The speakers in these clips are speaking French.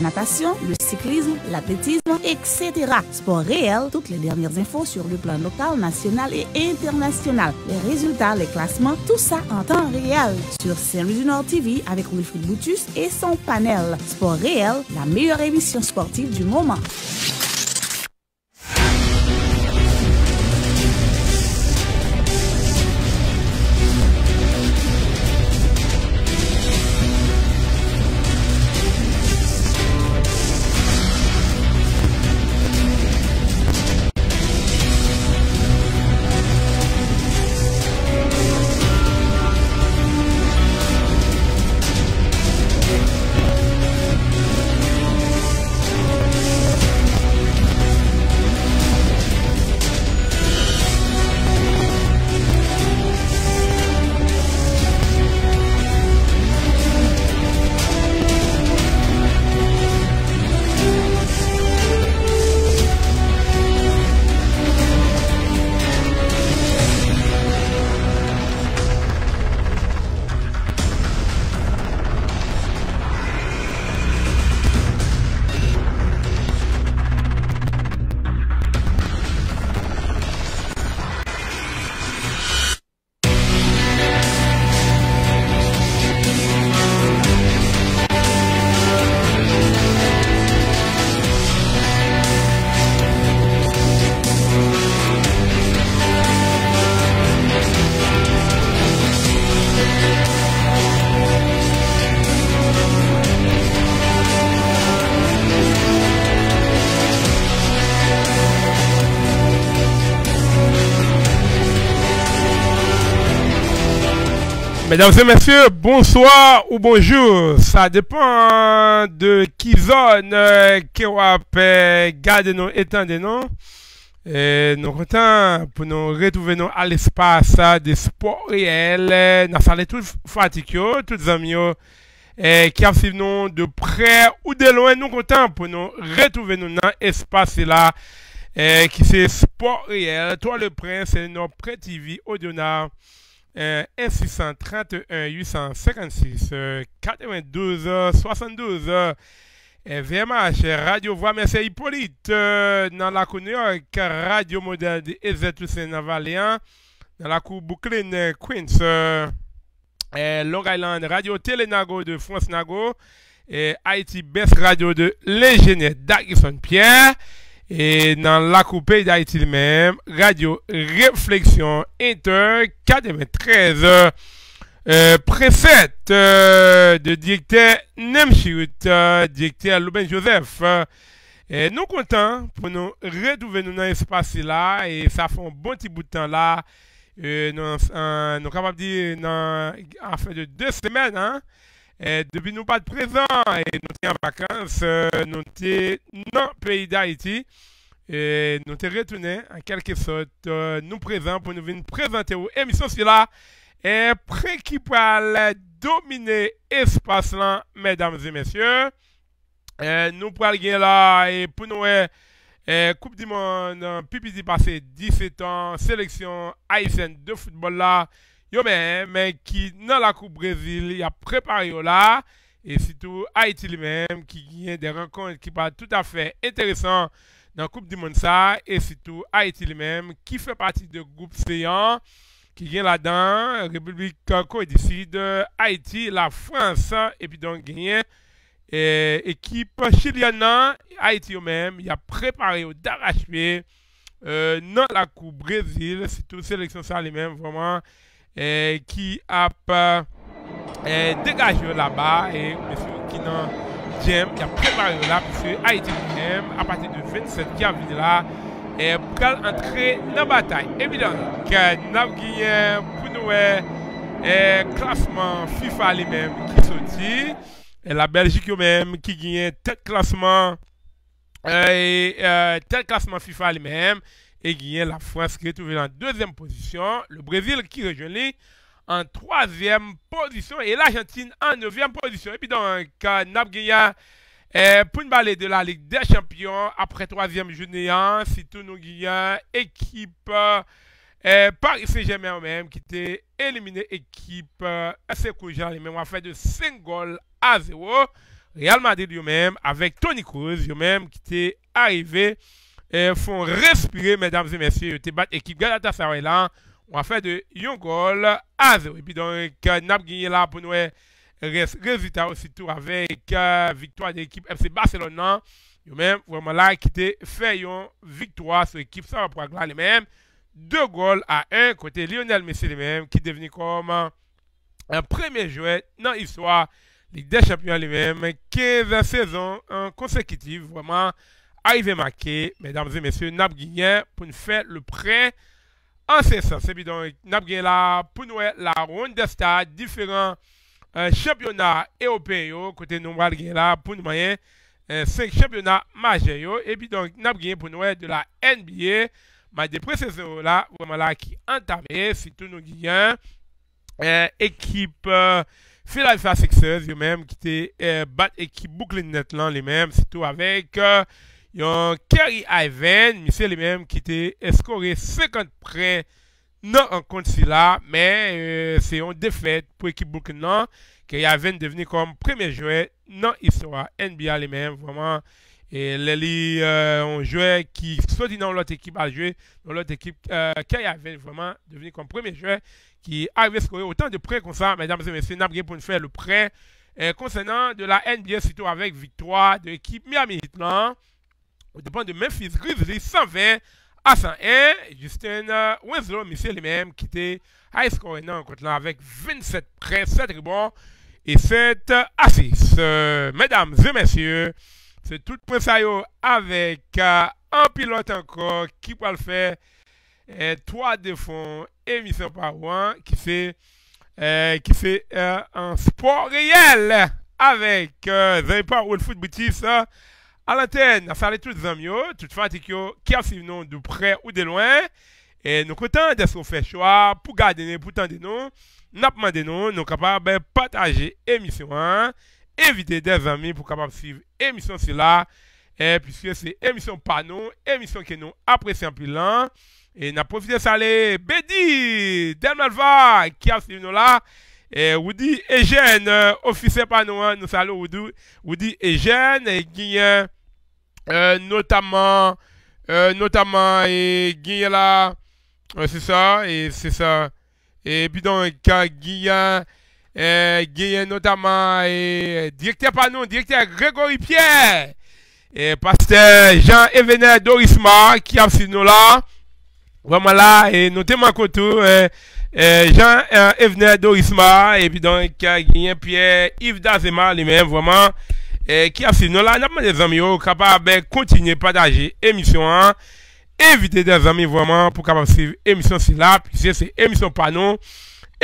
la natation, le cyclisme, l'athlétisme, etc. Sport réel, toutes les dernières infos sur le plan local, national et international. Les résultats, les classements, tout ça en temps réel sur Saint-Louis du Nord TV avec Wilfried Boutus et son panel. Sport réel, la meilleure émission sportive du moment. Mesdames et messieurs, bonsoir ou bonjour. Ça dépend de qui zone euh, vous avez gardé nous étendez nous. Et nous comptons pour nous retrouver nous à l'espace de sport réel. Nous sommes tous fatigués, tous amis qui suivi nous de près ou de loin. Nous comptons pour nous retrouver nous dans l'espace là qui c'est sport réel. Toi le prince, c'est notre pré TV Audionard. 1631 856 92 72 VMH Radio Voix Merci Hippolyte euh, dans la New Radio Modèle de EZ Valéan dans la cour Brooklyn Queens euh, Long Island Radio Télénago de France Nago et Haïti Best Radio de l'ingénieur Dagison Pierre et dans la coupe d'Haïti même, Radio Réflexion Inter 93, euh, euh, de directeur Nemchirut, euh, directeur Louben Joseph. et nous contents pour nous retrouver dans l'espace là et ça fait un bon petit bout de temps là. nous, sommes capables de dire en fait de deux semaines, hein, depuis nous pas de présent et nous sommes en vacances, nous sommes dans le pays d'Haïti. Et nous te retournons en quelque sorte, euh, nous présents pour nous venir présenter aux émissions là et prêt dominer l'espace là, mesdames et messieurs. nous pourrons là et pour nous Coupe du Monde, PPD passé 17 ans, sélection haïtienne de football là. Yo mais qui dans la Coupe Brésil, il a préparé là. Et surtout Haïti lui-même qui a des rencontres qui parlent tout à fait intéressantes dans la Coupe du Monde ça, et surtout Haïti lui-même, qui fait partie du groupe séant, qui vient là-dedans, République Sud, Haïti, la France, et puis donc gagné équipe chilienne, Haïti eux-mêmes, il a préparé d'arracher euh, dans la Coupe Brésil, surtout sélection ça lui-même, vraiment, eh, ki ap eh, degaje yo la ba e mèsyon ki nan jem ki ap prepare yo la pou se Haiti jem apate de 27 ki ap vide la e pral antre nan batay evidant ke nan genyen pou nou e, e klasman FIFA li menm ki soti e la Belgique yo menm ki genyen tel klasman e, e, tel klasman FIFA li menm et gagne la France qui est trouvée en deuxième position, le Brésil qui rejoint en troisième position et l'Argentine en neuvième position. Et puis donc, Nabguya eh, pour une balle de la Ligue des Champions après troisième journée, hein, si tout nous équipe eh, Paris Saint-Germain même qui était éliminé équipe euh, assez Koujan, même a fait de 5 goals à 0 Real Madrid eux-mêmes, avec Tony Cruz, eux-mêmes, qui étaient arrivés, et font respirer, mesdames et messieurs, battent l'équipe Galatasaray là, on a fait de yon goal à 0. Et puis donc, n'a gagné là pour nous, résultat aussitôt avec euh, victoire de l'équipe FC Barcelone, là, eux-mêmes, vraiment là, qui fait une victoire sur l'équipe ça va là, les mêmes, deux goals à un, côté Lionel Messi les mêmes, qui devenu comme un premier joueur dans l'histoire Ligue des Champions lui-même, 15 saisons consécutives, vraiment arrivé marqué, mesdames et messieurs, n'a pour nous faire le prêt en sens. C'est donc n'a là pour nous la ronde des stades, différents euh, championnats européens, côté nous là pour nous moyen euh, cinq championnats majeurs et puis donc n'a pour nous de la NBA, mais des là vraiment là qui entamé, si tout nous gagnons euh, équipe euh, Philadelphia Sixers, eux-mêmes, qui étaient euh, équipe Brooklyn Net les mêmes, tout avec euh, Kerry Ivan, les mêmes, qui était scoré 50 près non en compte là, mais euh, c'est une défaite pour l'équipe là, Kerry Ivan devenu comme premier joueur non histoire NBA les mêmes, vraiment. Et les euh, un joueur qui sorti dans l'autre équipe à jouer, dans euh, Kerry Ivan vraiment devenu comme premier joueur qui arrive à scorer autant de prêts comme ça, mesdames et messieurs, n'a pour nous faire le prêt concernant de la NBA, surtout avec victoire de l'équipe Miami Heat. Au dépend de Memphis Grizzlies 120 à 101. Justin euh, Winslow, monsieur les mêmes, qui était high scoring contre là avec 27 prêts, 7 rebonds et 7 assists. Euh, mesdames et messieurs, c'est tout point ça avec euh, un pilote encore qui peut le faire. Et trois défauts émission par one qui fait, euh, qui fait euh, un sport réel avec euh, Zaypa World Foot Boutique à l'antenne. Salut tous les amis, toutes fatigue qui suivi nous de près ou de loin. Et nous comptons d'être fait choix pour garder pour tendre nous. Nous nous, nous capables de partager l'émission, hein, des amis pour capable suivre l'émission là. Et puisque c'est émission par nous, émission que nous apprécions plus. Et n'a profité de saluer Bédi, Delmalva, qui a suivi nous là. Et Woody Eugène, euh, officier par nous, hein, nous saluons Woody, Woody Eugène, et Guillaume, euh, notamment, euh, notamment, et Guillaume là, euh, c'est ça, et c'est ça. Et puis donc, Guillaume, euh, notamment, et directeur par nous, directeur Grégory Pierre, et pasteur Jean Evenet Dorisma, qui a là. Vraiment là, et nous témoignons tout, Euh, Jean euh, Evner Dorisma, et puis donc, euh, Guillaume Pierre, Yves Dazema, lui-même, vraiment, euh, qui a suivi. Nous, là, nous avons des amis, capables de continuer à partager l'émission, hein. Inviter des amis, vraiment, pour capable suivre l'émission, si là, puisque c'est émission pas nous.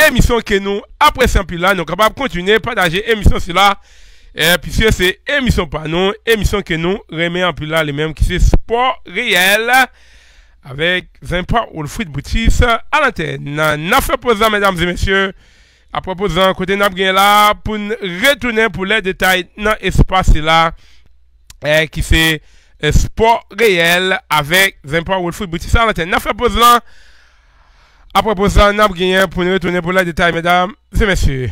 Émission que nous, après saint là, nous capables de continuer à partager l'émission, si là. Eh, puisque c'est émission pas nous, émission que nous remet en plus là, les mêmes, qui c'est sport réel. Avec Zimpa ou le foot boutique à l'antenne. N'a fait posant, mesdames et messieurs, à propos d'un côté n'a là pour retourner pour les détails dans l'espace là, eh, qui c'est eh, sport réel avec Zimpa ou le foot boutique à l'antenne. N'a fait posant, à propos d'un n'a pour retourner pour les détails, mesdames et messieurs.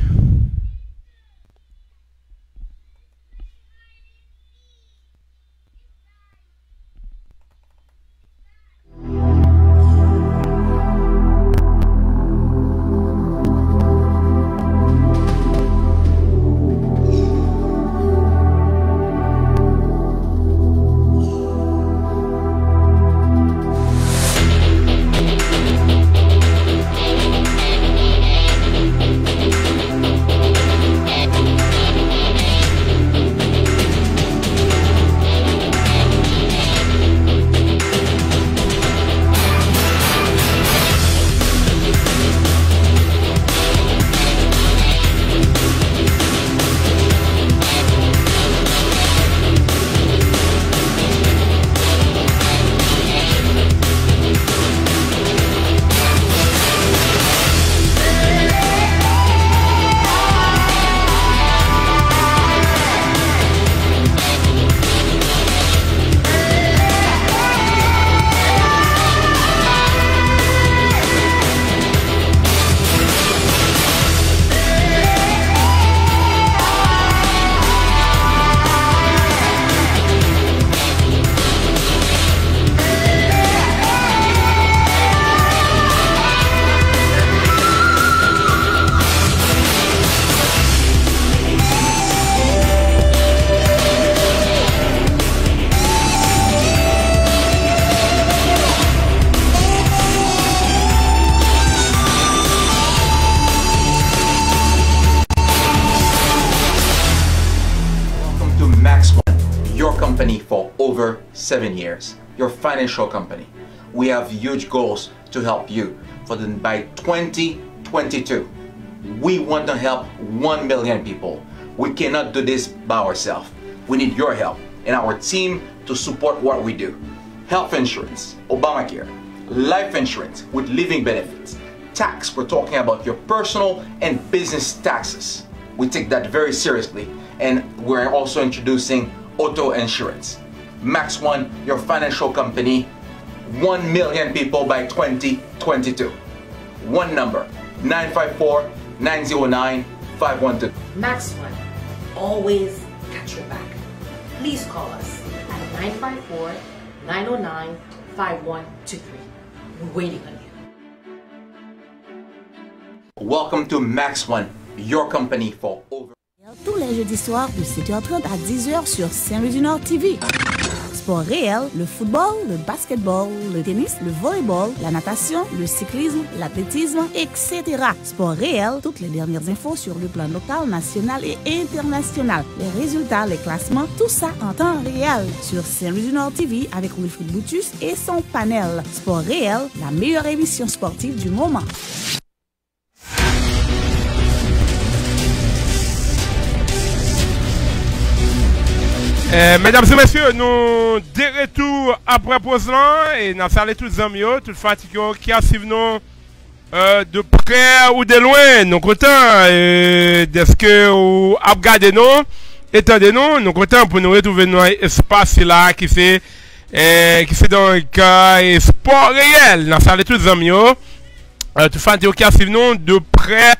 Seven years, your financial company. We have huge goals to help you. For the, by 2022, we want to help 1 million people. We cannot do this by ourselves. We need your help and our team to support what we do. Health insurance, Obamacare, life insurance with living benefits, tax, we're talking about your personal and business taxes. We take that very seriously and we're also introducing auto insurance. Max One, your financial company, 1 million people by 2022. One number, 954 909 512. Max One, always got your back. Please call us at 954 909 5123. We're waiting on you. Welcome to Max One, your company for over. Tous les jeudis soirs de 7h30 à 10h sur Saint-Louis Nord TV. Sport réel, le football, le basketball, le tennis, le volleyball, la natation, le cyclisme, l'athlétisme, etc. Sport réel, toutes les dernières infos sur le plan local, national et international. Les résultats, les classements, tout ça en temps réel sur Saint-Louis Nord TV avec Wilfried Boutus et son panel. Sport réel, la meilleure émission sportive du moment. Eh, mesdames et messieurs, nous de retour après Poznan et nous saluons tous les amis, oh, tous les fatigués qui a nous euh, de près ou de loin. Nous comptons euh, de ce que vous regardez nous, étendez nous, nous comptons pour nous retrouver dans l'espace là qui fait eh, qui fait donc euh, sport réel. Nous saluons tous les amis, oh, euh, tous les fatigués qui a nous de près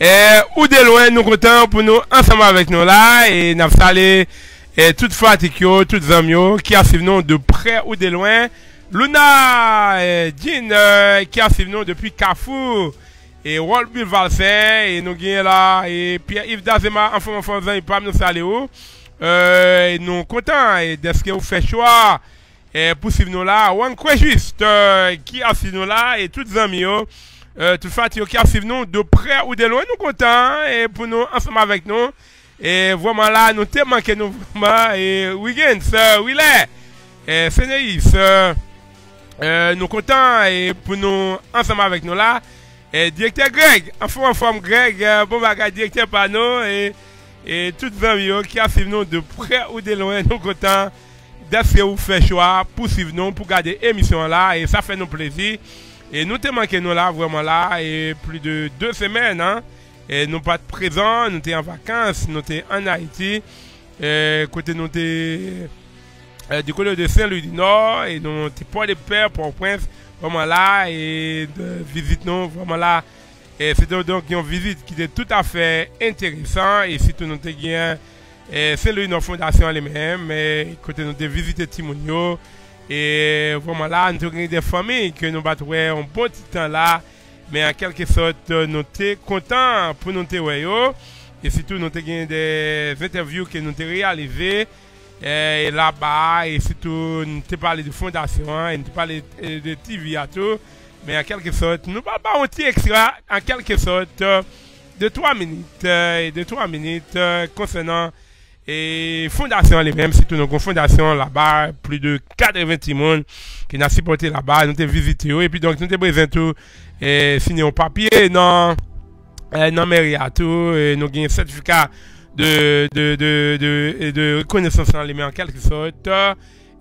euh, ou de loin. Nous comptons pour nous ensemble avec nous là et nous saluons et toute fatigue, toutes amis qui a suivi nous de près ou de loin. Luna, Jean, euh, qui a suivi nous depuis Carrefour. Et Walt Bill Valser, et nous là, et Pierre-Yves Dazema, enfant, enfant, il pas nous saluer. Euh, et nous contents, et de ce que vous faites choix, et pour suivre nous là. One juste, euh, qui a suivi nous là, et toutes amis, euh, toute fatigue qui a suivi nous de près ou de loin, nous contents, et pour nous ensemble avec nous. Et vraiment là, nous te manqué nous vraiment. Et Willet, et Sénéis, euh, nous contents et pour nous ensemble avec nous là. Et directeur Greg, en forme, Greg, euh, bon bagage directeur par nous et, et toutes les amis qui a nous de près ou de loin, nous contents d'être vous faites choix pour suivre nous, pour garder l'émission là et ça fait nous plaisir. Et nous te manqué nous là, vraiment là, et plus de deux semaines, E, nou pat prezant, nou te an vakans, nou te an Haiti, e, eh, kote nou te e, di kote de Saint-Louis du Nord, e nou te pou de per pou prens, vaman la, e vizit nou, vaman la, e eh, se te don ki yon vizit ki te tout afe interesant, e si tou nou te gen Saint-Louis nou fondasyon le men, kote nou te vizite Timounio, e vaman la, nou te gen de fami, ke nou bat wè, an bon titan la, Men an kelke sot nou te kontan pou nou te weyo. E sitou nou te gen de interview ke nou te realize. E la ba, e sitou nou te pale de fondasyon, nou te pale de TV ato. Men an kelke sot, nou ba ba an ti ekstra an kelke sot euh, de 3 minute. Euh, de 3 minute konsenant euh, e fondasyon li men. Sitou nou kon fondasyon la ba, pli de 4 eventi moun ki nan sipote la ba. Nou te vizite yo, e pi donk nou te prezentou. e, sinye yon papye nan, e, nan meri atou, e, nou gen sertifika de, de, de, de rekonesans nan leme an kelke sot,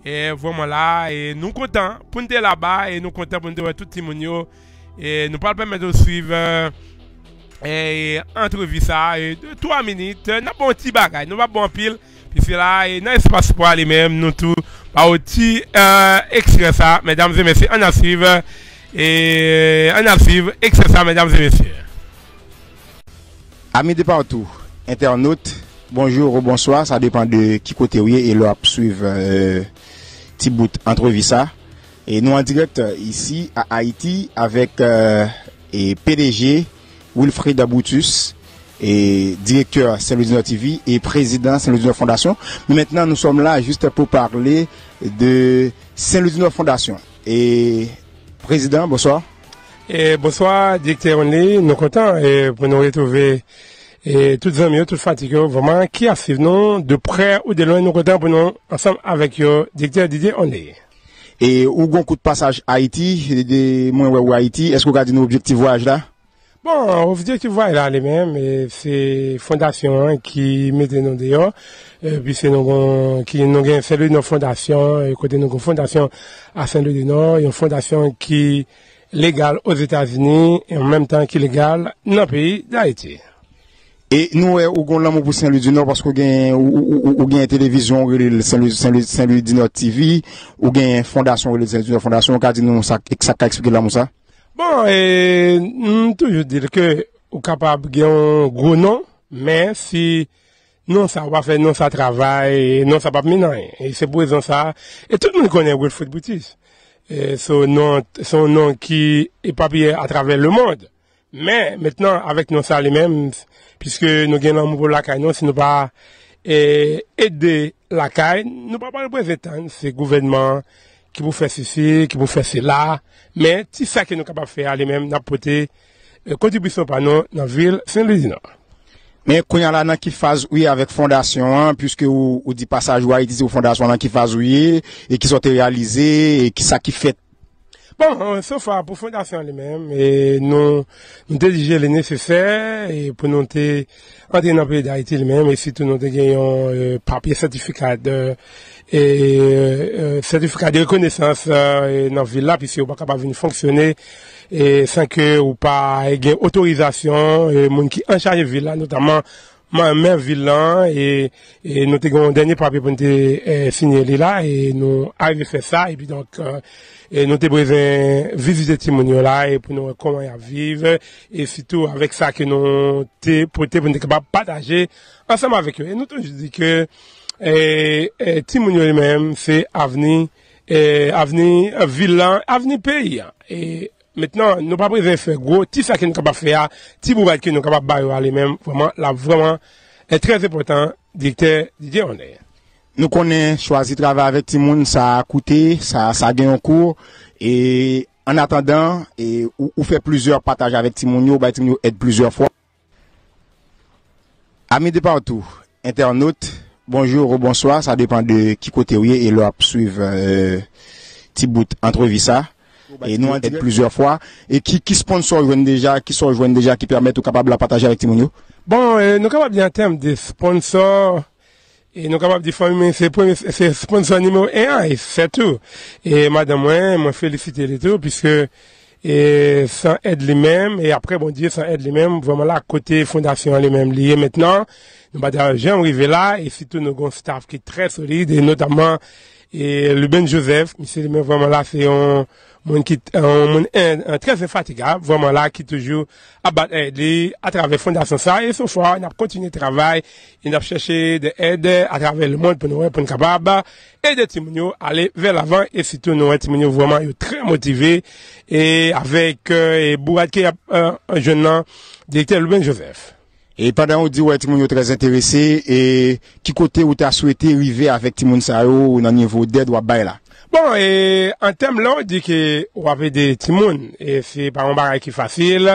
e vwèman la, e nou kontan pou nte la ba, e nou kontan pou nte wè tout timoun yo, e nou pal pèmè do suiv, e entrevisa, e 2-3 minit, nan bon ti bagay, nou va bon pil, pi se la, e nan espase pou alè mèm, nou tou, pa ou ti euh, ekstra sa, mèdames et mèsi, an asuiv, e, et on a suivre extrait ça mesdames et messieurs amis de partout internautes bonjour ou bonsoir ça dépend de qui côté vous et leur suivre euh, petit bout entrevue ça et nous en direct ici à Haïti avec euh, et PDG Wilfried Aboutus, et directeur Saint-Louis TV et président Saint-Louis Fondation. Mais maintenant, nous sommes là juste pour parler de Saint-Louis Fondation. Et Président, bonsoir. Et bonsoir, directeur Only. Nous comptons eh, pour nous retrouver et toutes amis, toutes fatigues, vraiment, qui a suivi nous de près ou de loin. Nous comptons pour nous ensemble avec le directeur Didier Only. Et où gon coup de passage à Haïti, des moins ou Haïti, est-ce que vous avez un objectif voyage là? Bon, objektif vwa e la le men, se fondasyon ki mette nou deyo, pi se nou gen, ki nou gen se lè nou fondasyon, kote nou gen fondasyon a Saint-Louis du Nord, yon fondasyon ki legal os Etats-Unis, en menm tan ki legal nan peyi d'Haïti. E nou e ou gon lamou pou Saint-Louis du Nord paske ou gen, ou gen televizyon Saint-Louis du Nord TV, ou gen fondasyon Saint-Louis du Nord Fondasyon, ou ka di nou sa ka eksplike lamou sa? Bon, e, m toujou dir ke ou kapab gen gro nan, men si non sa wafè, non sa travay, non sa pap menan, e se prezon sa, e tout moun konen Wilfred Boutis, e, non, son nan ki e papye a travè le moun, men, metnen, avèk non sa li men, piske nou gen nan mou pou lakay non, si nou pa e, ede lakay, nou pa pa reprezentan se gouvenman, ki pou fè sisi, ki pou fè sila, men ti sa ki nou kapap fè a li men nan pote eh, kontribisyon pa nou nan vil Saint-Louis nan. Men konya la nan ki faz ouye avèk fondasyon an, pwiske ou, ou di pasaj ouye, di zi ou fondasyon nan ki faz ouye, e ki sote realize, e ki sa ki fèt Bon, so far pou fondasyon li men, nou te dije le neseser, pou nou te ante nan pe da iti li men, e sitou nou te genyon papye sertifikat de rekonesans nan villa, pisi ou baka pa veni fonksyone, san ke ou pa gen otorizasyon, moun ki an chaje villa, notaman men villan, e nou te genyon denye papye pou nou te sinye li la, e nou ari fe sa, e pi donk... E nou te brezen vizite timonyo la e pou nou koman ya vive e sitou avek sa ke nou te pote pou nou te kapab pataje ansama avek yo. E nou tou jdi ke e, e, timonyo li menm se avni, avni vilan, avni peyi. E metnen nou pa brezen fe gro, ti sa ke nou kapab fe ya, ti bou bat ke nou kapab bayo a li menm, vwaman la vwaman e trez epotan dikte Didier Oneye. Nou konen chwazi travè avèk ti moun sa koute, sa, sa gen yon kou, e an atendan, e, ou, ou fè plizèr pataj avèk ti moun yo, bay ti moun yo et plizèr fwa. Ami de partou, internaute, bonjour ou bonsoir, sa depan de ki kote ouye, e lò ap suiv euh, ti bout entrevi sa, e nou et plizèr fwa, e ki, ki sponsor jwen deja, ki sor jwen deja, ki permèt ou kapab la pataj avèk ti moun yo? Bon, euh, nou kapab di an tem de sponsor... E nou kapap di fami men se, se sponsor nime ou e a, e se tou. E madan mwen, mwen felicite li tou, piske e, san ed li men, e apre bon diye san ed li men, vwaman la kote fondasyon li men liye. Metnan, nou badan jen wive la, e si tou nou gon staff ki tre solide, e notaman, e Luben Joseph, misi li men vwaman la se yon... moun ki euh, moun euh, euh, treze fatiga, vwaman la ki toujou abat edi atrave fondasyon sa, e sou fwa nap kontine travay, nap chèche de edi atrave le moun pou nou wè pou nou kabab, edi timoun yo ale ve lavan, e sitou nou wè timoun yo vwaman yo tre motive, e avèk bou adke joun nan direktè Louben Joseph. E padan ou di wè timoun yo trez interese, e ki kote ou ta souwete rive avèk timoun sa yo nan nivou ded wabay la? Bon, e, an tem la ou di ki wapè de timoun, e se pa an baray ki fasil,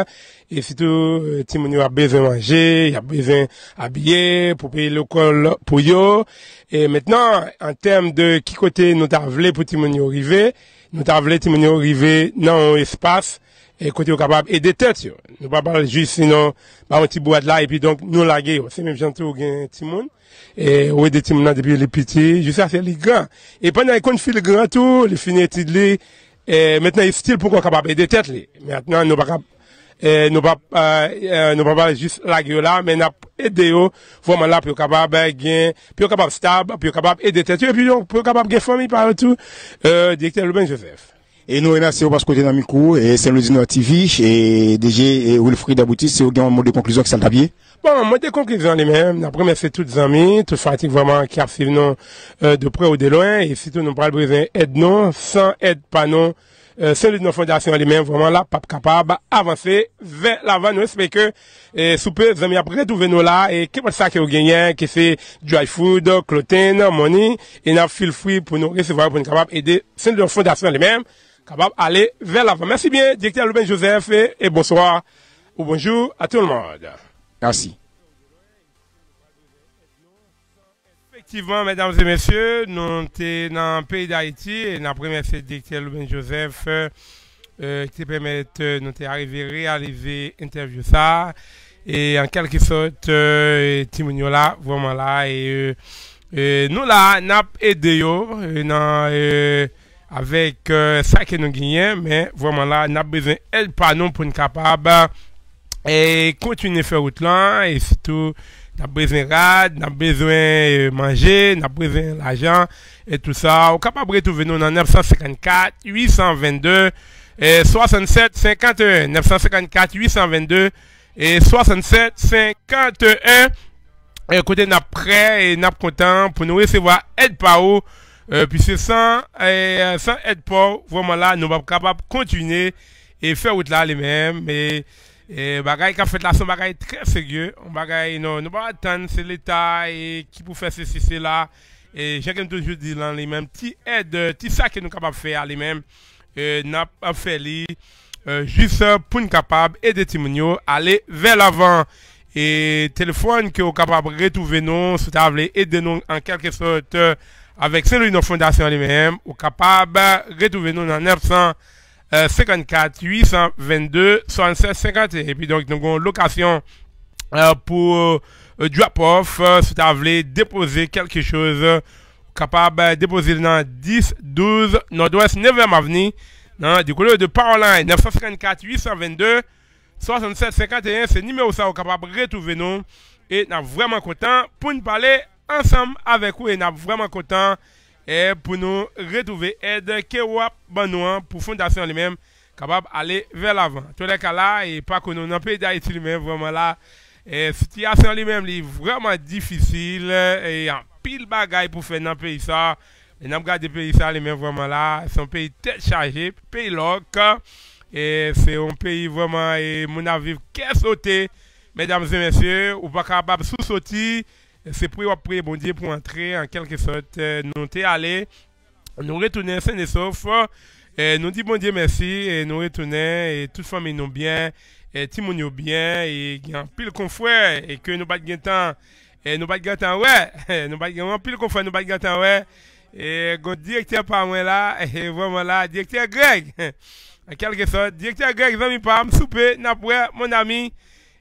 e sitou e, timoun yo ap bezen manje, yo ap bezen abye, pou peye lokol pou yo, e metnan, an tem de ki kote nou ta vle pou timoun yo rive, nou ta vle timoun yo rive nan an espas, et côté au capable aider tête yo. Nous pas parler juste sinon bah un petit boîte là et puis donc nous laguer c'est même gentil au gain petit monde et ouais des monde depuis les petits jusqu'à faire les grands et pendant qu'on fait le grand tout les finit les et maintenant il style pour qu'on capable aider tête les maintenant nous pas eh, nous pas euh, nous pas parler juste laguer là mais n'a aider yo vraiment là pour capable gain pour capable stable pour capable aider tête et puis donc pour capable gain famille par tout euh directeur Ruben Joseph. Et nous remercions parce que vous dans micro et c'est le Dino TV et DG e Wilfried Abouti, c'est au gain mot de conclusion qui ça t'a. Bon, moi des conclusions les mêmes. La première c'est les amis, toute fatigue vraiment qui a suivi nous euh, de près ou de loin et surtout nous parlons besoin aide non, sans aide pas non. Euh, celui de nos fondations lui-même, vraiment là, pas capable d'avancer vers l'avant. Nous espérons que, et, sous peu, amis, après, trouver nous là, et qu'est-ce que ça que vous gagnez, qui c'est dry food, clothing, money, et n'a fil free pour nous recevoir, pour nous capable aider celui de nos fondations lui-même. capable d'aller vers l'avant. Merci bien, directeur Louben Joseph, et bonsoir ou bonjour à tout le monde. Merci. Effectivement, mesdames et messieurs, nous sommes dans le pays d'Haïti et dans la première c'est directeur Louben Joseph euh, qui permet de euh, nous arriver à réaliser l'interview ça. Et en quelque sorte, euh, Timounio là, vraiment là, et euh, nous là, nous avons aidé euh, dans... Euh, avèk euh, sa ke nou genyen, men vwèman la nan bezwen el panon pou nou kapab e kontine fè out lan, e sitou nan bezwen rad, nan bezwen manje, nan bezwen l'ajan, et tout sa, ou kapab retouve nou nan 954 822 et 67 51 954 822 et 67 51 e kote nap pre, e nap kontan pou nou resevo a el pa ou Euh, Pis se san, euh, san et pou, vwèman la nou wap kapap kontine e fè wout la li mèm. E euh, bagay ka fèt la son bagay trè segye. Bagay non, nou, nou wap atan se l'Etat e ki pou fè se si se la. E jè kem toujou di lan li mèm. Ti ed, ti sa ke nou kapap fè a li mèm. E, euh, nap ap fè li. Euh, jis pou n kapab ede timounyo ale vel avan e telefon ki ou kapab retouve nou sou ta avle ede nou an kelke sot avec celui de nos fondations les-mêmes ou capable de retrouver nous dans 900 euh, 54 822 67 51 et puis donc nous avons location euh, pour euh, drop off euh, si vous voulez déposer quelque chose capable de déposer dans 10 12 Nord-Ouest 9e avenue du côté de Paroline 954 822 67 51 c'est numéro ça vous capable de retrouver nous. Et nous vraiment content pour nous parler ansam avek ou e nap vreman kontan e, pou nou retouve ed ke wap ban nou an pou fondasyon li menm kabab ale ver lavan. To dek ala, e pa konon nan pe da iti li menm vreman la, e, sityasyon li menm li vreman difisil, e an pil bagay pou fe nan pe isa, e nan mga de pe isa li menm vreman la, son pe tet chaje, pe lok, E se yon peyi vwaman e moun aviv ke sote, medams e mesye, ou baka bab sou soti, c'est pour prier bon Dieu pour entrer en quelque sorte. Euh, nous t'es allé nous retourner sain et sauf et nous dit bon Dieu merci et nous retourner et toute famille nous bien et tout le bien et un pile confrère et que nous pas de temps. Et nous pas de temps ouais. Nous pas de pile confrère nous pas temps ouais. Et le directeur par moi là et vraiment là directeur Greg. En quelque sorte directeur Greg zami pas me souper n'a mon ami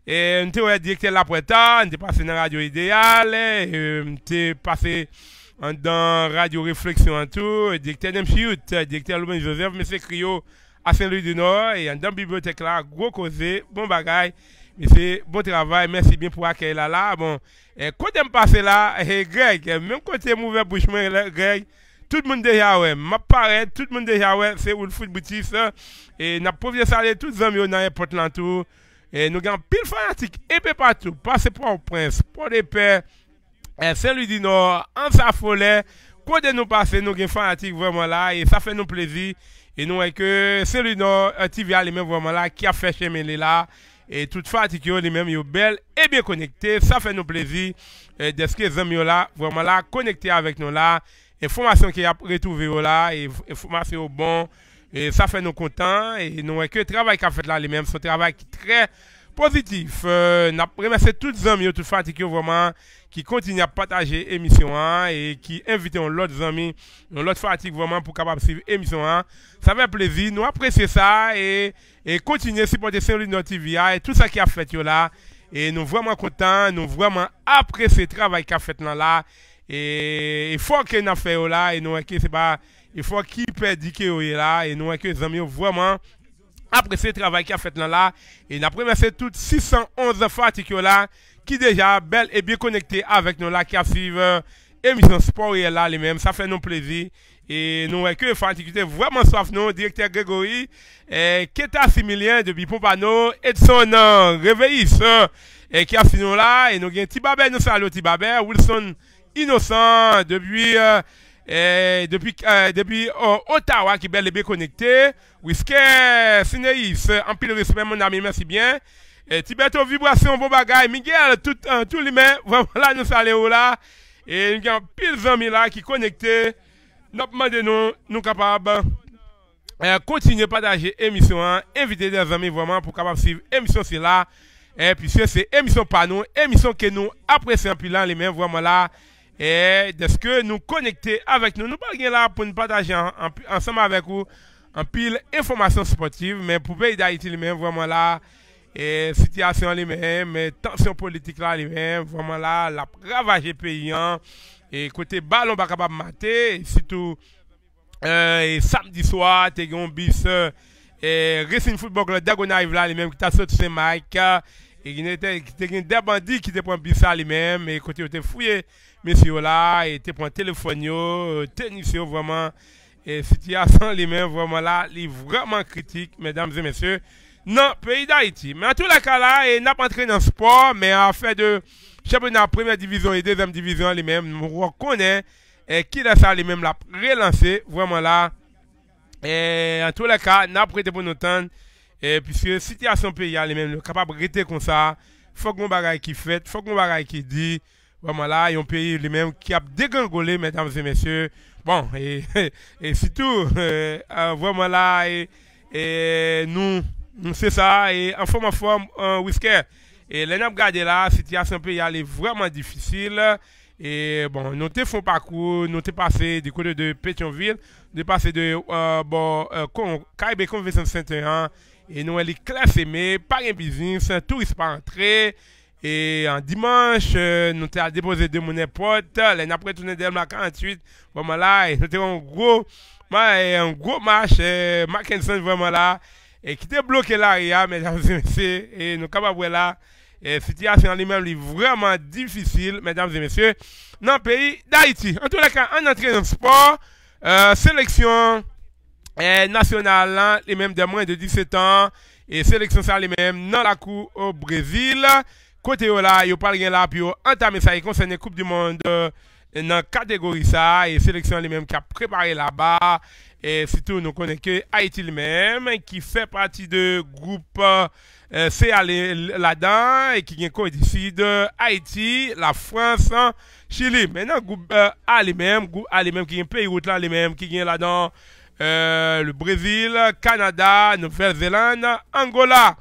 et on était directeur la Preta, on était passé dans Radio Idéal, et on était passé dans Radio Réflexion en tout, directeur d'Emchiout, directeur Louis Joseph, M. Crio à Saint-Louis du Nord, et dans la bibliothèque là, gros causé, bon bagaille, monsieur, bon travail, merci bien pour accueillir là là. Bon, et quand on passe là, et Greg, même côté mauvais bouchement, Greg, tout le monde déjà ouais, m'a paraît, tout le monde déjà ouais, c'est où le foot boutique, et n'a pas vu ça aller, les. Et nous avons pile fanatique et partout. Passez pour au prince, pour des pères, Saint-Louis du Nord, en sa folie. Quand nous passer, nous avons fanatique vraiment là. Et ça fait nous plaisir. Et nous, que Saint-Louis du Nord, TV, les mêmes vraiment là, qui a fait chemin là. Et toute fatigue, les mêmes, ils belle et bien connectés. Ça fait nous plaisir d'être les amis là, vraiment là, connectés avec nous là. Information qui a retrouvé là, et information bon. Et ça fait nous contents. Et nous, que le travail qu'a fait là, les mêmes, c'est travail qui très positif. Euh, nous remercions tous les amis, tous fatigués vraiment, qui continuent à partager l'émission et qui invitent l'autre amis, l'autre fatigue vraiment pour capable suivre l'émission. Ça fait plaisir. Nous apprécions ça et, et continuer à supporter Saint-Louis TV et tout ça qui a fait là. Et nous vraiment contents, nous vraiment apprécions le travail qu'a fait là. Et il faut que nous fait là et nous, c'est pas, il faut qu'il perde que est là et nous que les amis vraiment apprécié le travail qu'il a fait là et nous remercié toutes 611 fatigues là qui déjà belle et bien connecté avec nous là qui a suivi émission sport là les mêmes ça fait nous plaisir. Et nous que fatigue vraiment soif nous directeur Grégory et Keta Similien depuis Pompano Edson Réveillis et qui a fini là et nous avons Tibabé nous saluons Wilson Innocent depuis et depuis, euh, depuis euh, Ottawa qui est bien connecté. Whisky, Sinéis, en pile respect, mon ami, merci bien. Et Tibeto Vibration, bon bagage. Miguel, tout, euh, tout les mains, voilà, nous saluons là. Et il y a pile d'amis là qui connectés. Nous demandons, nous, nous capables. Euh, continuer à partager l'émission, hein, inviter des amis vraiment pour capable suivre l'émission c'est là. Et puis c'est émission pas nous, émission que nous apprécions puis là les mêmes vraiment là et de ce que nous connecter avec nous. Nous pas là pour nous partager ensemble avec vous un pile information sportive, mais pour le pays d'Haïti lui-même, vraiment là, et situation lui-même, tension politique là lui-même, vraiment là, la ravagé pays, hein. et côté ballon pas capable de mater, surtout, euh, et samedi soir, t'es un bis, euh, et Racing Football, le Dagonaive là, lui-même, qui t'a sorti ses Mike, et il était, des bandits qui te prennent bis ça lui-même, et côté, il fouillé, messieurs là, et te prend téléphone, tennis, vraiment, et situation lui-même, vraiment là, est vraiment critique, mesdames et messieurs, non, pays d'Haïti. Mais en les cas là, il n'a pas entré dans le sport, mais en fait de championnat première division et deuxième division lui-même, nous reconnaissons et qui a ça lui-même l'a relancé, vraiment là. Et en tous les cas, n'a prêté pour nous tendre, et puisque situation pays lui-même, capable de rester comme ça, faut qu'on bagaille qui fait, faut qu'on bagaille qui dit, vraiment là, un pays lui-même qui a dégringolé, mesdames et messieurs. Bon, et, et surtout, euh, vraiment là, et, et nous, c'est ça, et en forme en forme, un whisker. Et là, nous regardé là, la situation y aller vraiment difficile. Et bon, nous avons fait un parcours, nous avons passé du côté de Pétionville, nous avons passé de euh, bon, euh, Convention Saint-Éan, et nous avons classé, mais pas un business, un touriste pas entré. Et en dimanche, euh, nous avons déposé deux monnaies potes, là, nous avons retourné de la 48, vraiment là, avons un gros, un gros match, euh, vraiment là et qui était bloqué là, mesdames et messieurs, et nous capables là, et situation lui-même est vraiment difficile, mesdames et messieurs, dans le pays d'Haïti. En tout cas, en entrée dans le sport, euh, sélection euh, nationale, hein, les mêmes de moins de 17 ans, et sélection ça les mêmes dans la cour au Brésil. Côté là, il parle là, puis entamer ça, concerne la Coupe du Monde euh, dans catégorie ça, et sélection les mêmes qui a préparé là-bas, et surtout, nous connaissons que Haïti lui-même, qui fait partie de groupe euh, c'est là-dedans, et qui est codicide Haïti, la France, Chili. Maintenant, groupe euh, A lui-même, groupe A lui-même, qui est pays route là lui-même, qui est là-dedans, euh, le Brésil, Canada, Nouvelle-Zélande, Angola.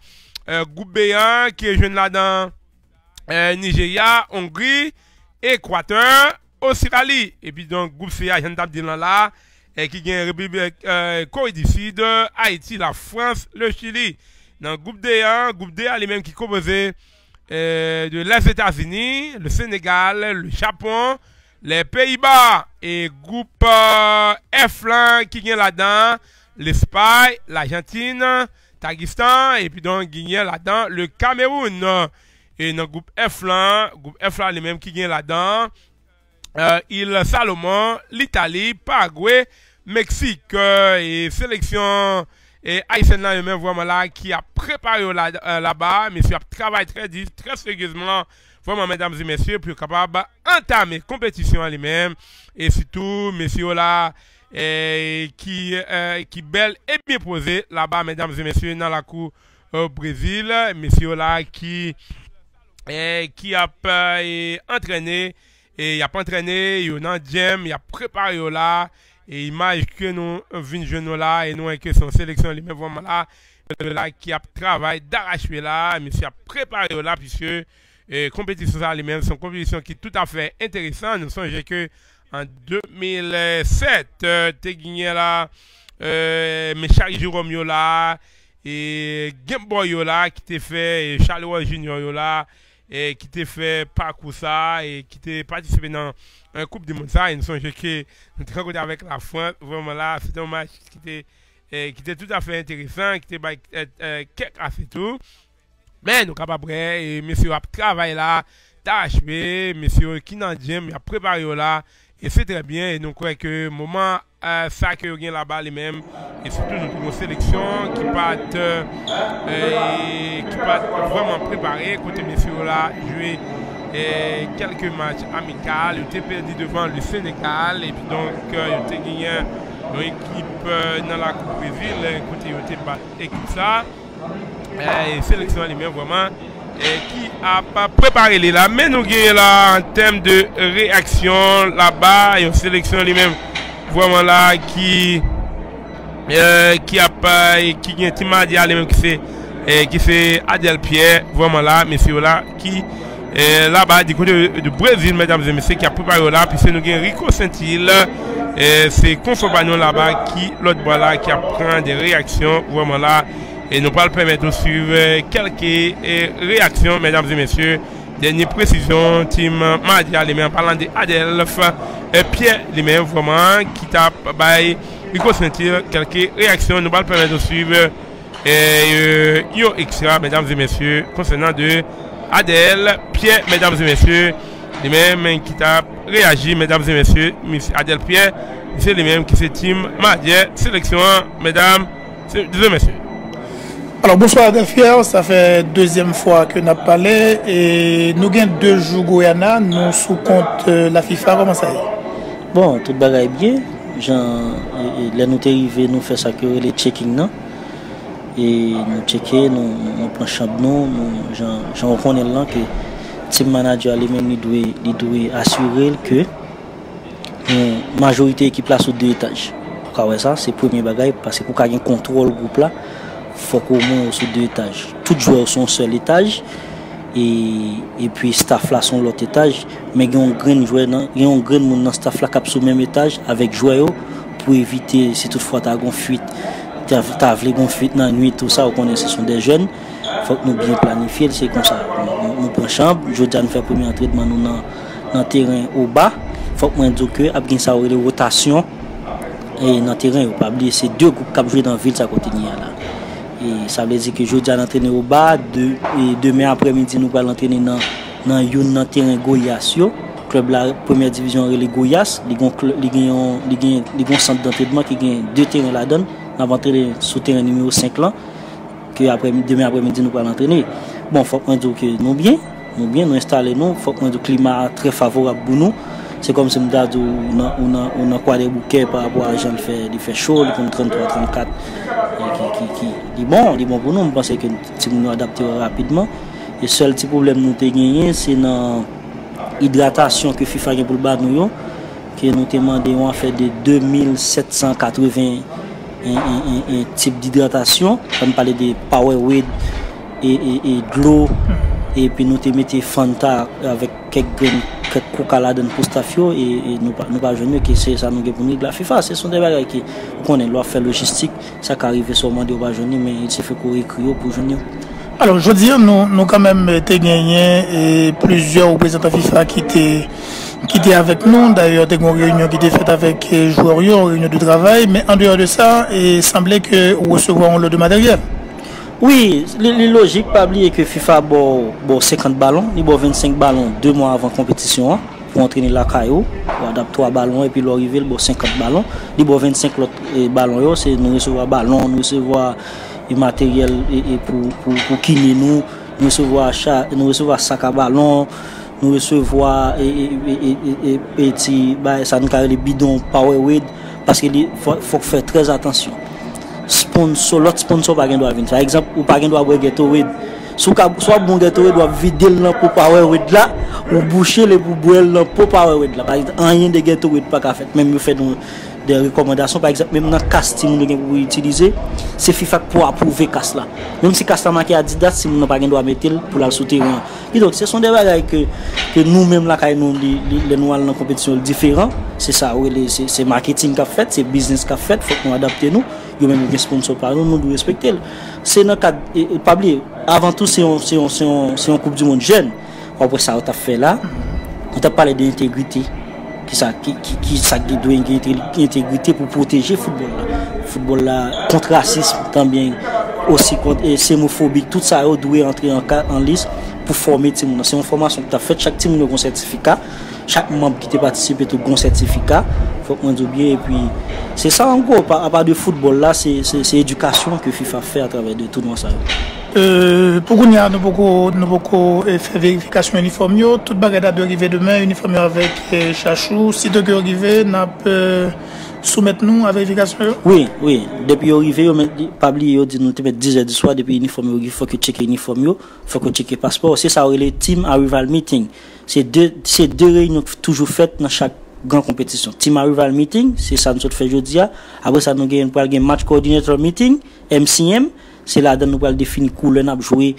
Groupe B1, qui est jeune là-dedans, euh, Nigeria, Hongrie, Équateur, Australie. Et puis donc, groupe C, j'en ai là, et qui gagne République euh, Corée du Sud, Haïti, la France, le Chili. Dans le groupe D1, groupe D, les mêmes qui composent euh, de les États-Unis, le Sénégal, le Japon, les Pays-Bas et groupe euh, F qui gagne là-dedans, l'Espagne, l'Argentine, Tagistan et puis donc gagne là-dedans le Cameroun. Et dans le groupe F groupe F les mêmes qui gagne là-dedans, euh, il Salomon, l'Italie, Paraguay, Mexique euh, et sélection et Haïtien là même vraiment là qui a préparé là, euh, là-bas, monsieur a travaillé très très sérieusement vraiment mesdames et messieurs pour capable entamer compétition lui-même et surtout monsieur là qui qui belle et bien posé là-bas mesdames et messieurs dans la cour au Brésil, monsieur là qui qui a entraîné et il a pas entraîné, il a gym, il a préparé là, et image que nous venons là, et nous, que son sélection, lui même vraiment là, là, qui a travaillé d'arracher là, il a préparé là, puisque, et compétition ça lui-même, une compétition qui est tout à fait intéressante. Nous sommes que en 2007, euh, t'es gagné là, euh, mais Charles Jérôme là, et Gameboy là, qui t'est fait, et Charles Junior là, et qui t'a fait parcours ça et qui t'a participé dans un Coupe du Monde ça. Et nous sommes que nous avec la France vraiment là c'était un match qui était eh, qui tout à fait intéressant qui était euh, euh, quelques assez tout. Mais nous capables et monsieur a travaillé là achevé monsieur qui gym il a préparé là et c'est très bien. Et nous croyons que moment Uh, sa ke yo gen la ba li menm e sotou nou tou yon seleksyon ki pat uh, e, ki pat vreman prepare kote mesyo la jwe e, kelke match amikal yo te perdi devan le Senegal epi donk uh, yo te genyen yon ekip nan la Coupe Brésil kote yo te bat ekip sa e seleksyon li menm vreman ki ap prepare li la men nou genyen la an tem de reaksyon la ba yon seleksyon li menm vwèman la ki eh, ki ap ki gen ti madi ale men ki se eh, ki se Adel Pierre vwèman la mesye yo la ki eh, la ba di kote de, de Brazil mesdames et mesye ki ap prepare yo la pi se nou gen Rico Sentil se konsopanyon la ba ki lot bo la ki ap pran de reaksyon vwèman la e nou pal premet ou suiv kelke reaksyon mesdames et mesye dernière précision, team Madia, les mêmes parlant de Adelph, et Pierre, les mêmes vraiment, qui t'a, by Saint-Île, quelques réactions, nous le permettre de suivre, et euh, yo extra, mesdames et messieurs, concernant de Adèle, Pierre, mesdames et messieurs, les mêmes qui t'a réagi, mesdames et messieurs, Adèle Pierre, c'est les mêmes qui s'estiment Madier, sélection, mesdames, et messieurs. Alors bonsoir Adelfier, sa fè deuxième fwa ke nap pale e nou gen de jou Goyana nou sou kont la FIFA, koman sa e? Bon, tout bagay bie jan, lè nou te rive nou fè sa kere le checking nan e nou cheke, nou pran chanp nou, jan rekonnen lan ke team manager li men li dwe asyurel ke euh, majorite ekip la sou de etaj pou ka wè sa, se premye bagay, pase pou ka gen kontrol goup la fok ou moun sou 2 etaj. Tout jwè ou son sel etaj, e pi staff la son lot etaj, men gen yon gren jwè nan, gen yon gren moun nan staff la kap sou menm etaj, avèk jwè yo, pou evite se tout fwa ta gon fuit, ta avle gon fuit nan nuit ou sa, ou konen se son de jen, fok nou bien planifiye, se kon sa, nou pren chanp, jwè di an fè premi entretman nou nan, nan teren ou ba, fok mwen djo ke ap gen sa ou de rotasyon, e nan teren ou pa bli, se 2 goup kap jwè nan vil sa kontinye la. E sa vle di ki jodi an antene ou ba, de, e demen apremidi nou pal antene nan, nan yon nan teren Goyas yo. Klub la premier divizyon rele Goyas, li gon sant d'antedman ki gen 2 teren la don, nan vantre sou teren nimeyo 5 lan, ki apre, demen apremidi nou pal antene. Bon, fok mwen diyo ki nou bien, nou bien, nou installe nou, fok mwen diyo klima tre favorab bou nou, Se kom se mda di ou nan kwa de bouke par apwa jen li fe chou, li kon 33-34, ki li bon, li bon pou nou, mpense ke ti moun nou adapte rapidman. E sel ti problem nou te genyen, se nan hidratasyon ke FIFA gen pou l'bad nou yo, ke nou te mande yon fe de 2780 tip di hidratasyon, an pale de Powerade, e Glow, e pi nou te mette Fanta avek kek gen kek koka la den pou staf yo e, e nou pa, pa jwenye ki se sa nou gepouni de la FIFA. Se son de bagay ki konen lwa fe logistik sa ka rive souman de yo pa jwenye men se fe kou rekri yo pou jwenye Alors je diyo nou, nou kanmem te genyen plusieurs reprezentant FIFA ki te ki te avek nou, d'ayor te kon reynyon ki te fet avek jouor yo, reynyon de travay men an deyor de sa, e semble ke ou se voyon lo de materyel Oui, li logik pabli e ke FIFA bo, bo 50 balon, li bo 25 balon 2 mwa avan kompetisyon an, pou antreni lakay yo, yo adap 3 balon, epi lo rive li bo 50 balon, li bo 25 lot eh, e, balon yo, se nou resevo balon, nou resevo e, materyel e, pou, pou, pou kine nou, nou resevo sak a balon, nou resevo eti, ba, sa nou kare li bidon power weight, paske li fok fè trez atensyon. sponsor, lot sponsor pa gen do a vin. Fa ekzamp, ou pa gen do a bwe geto wed. Sou ka, swa bon geto wed, wap vide l nan pou pa we wed la, ou boucher le pou bwe l nan pou pa we wed la. Par exemple, an yen de geto wed pa ka fet, menm yo fet nou de rekomendasyon. Par exemple, menm nan casting nou gen pou itilize, se fi fak pou apouve kas la. Menm si kas la maki a di dat, si moun nan pa gen do a metel pou la soute yon. E donk, se son de bagay ke, ke nou menm la kay nou li, li, le nou al nan kompetisyon diferan, se sa ou le, se, se marketing ka fet, se business ka fet, fok nou adapte nou. yo men gen sponsor par an, nou dwe respekte l. Se nan kad, e, e pabli, avan tou se yon, se yon, se yon, se yon koup di moun jen, wapwe sa wot ap fe la, wot ap pale de integrite, ki sa, ki, ki, ki sa ki dwe integrite pou proteje foutbol la. Foutbol la, kontra rasisme, tanbyen, osi kontra e, semofobik, tout sa yo dwe entre en, en lis pou forme timoun. Se yon formasyon ki ta fet, chak timoun yo kon sertifika, chak membre ki te patisipe tou goun sertifika, fòk mwen djoubyen, e pi, se sa an gwo, a pa de foutbol la, se edukasyon ke FIFA fè a travè de tout nou sa yo. Pou koun euh, ya nou poko fè verifikasyon uniform yo, tout bagay da dwe rive demen, uniform yo avèk euh, chachou, si dwe gwe rive, nap euh, soumet nou a verifikasyon yo? Oui, oui, depi yo rive, pabli yo di nou te met 10 e di swa, depi uniform yo rive, fòk yo. Cheke uniform yo, fòk yo cheke paspor, se sa ou ele team arrival meeting, Se de, de reynyon toujou fèt nan chak gran kompetisyon. Team Arrival Meeting, se sa nou sot fè jodi ya. Apre sa nou gen pou al gen Match Coordinator Meeting, MCM. Se la dan nou pou al defini kou lè nan ap jwè.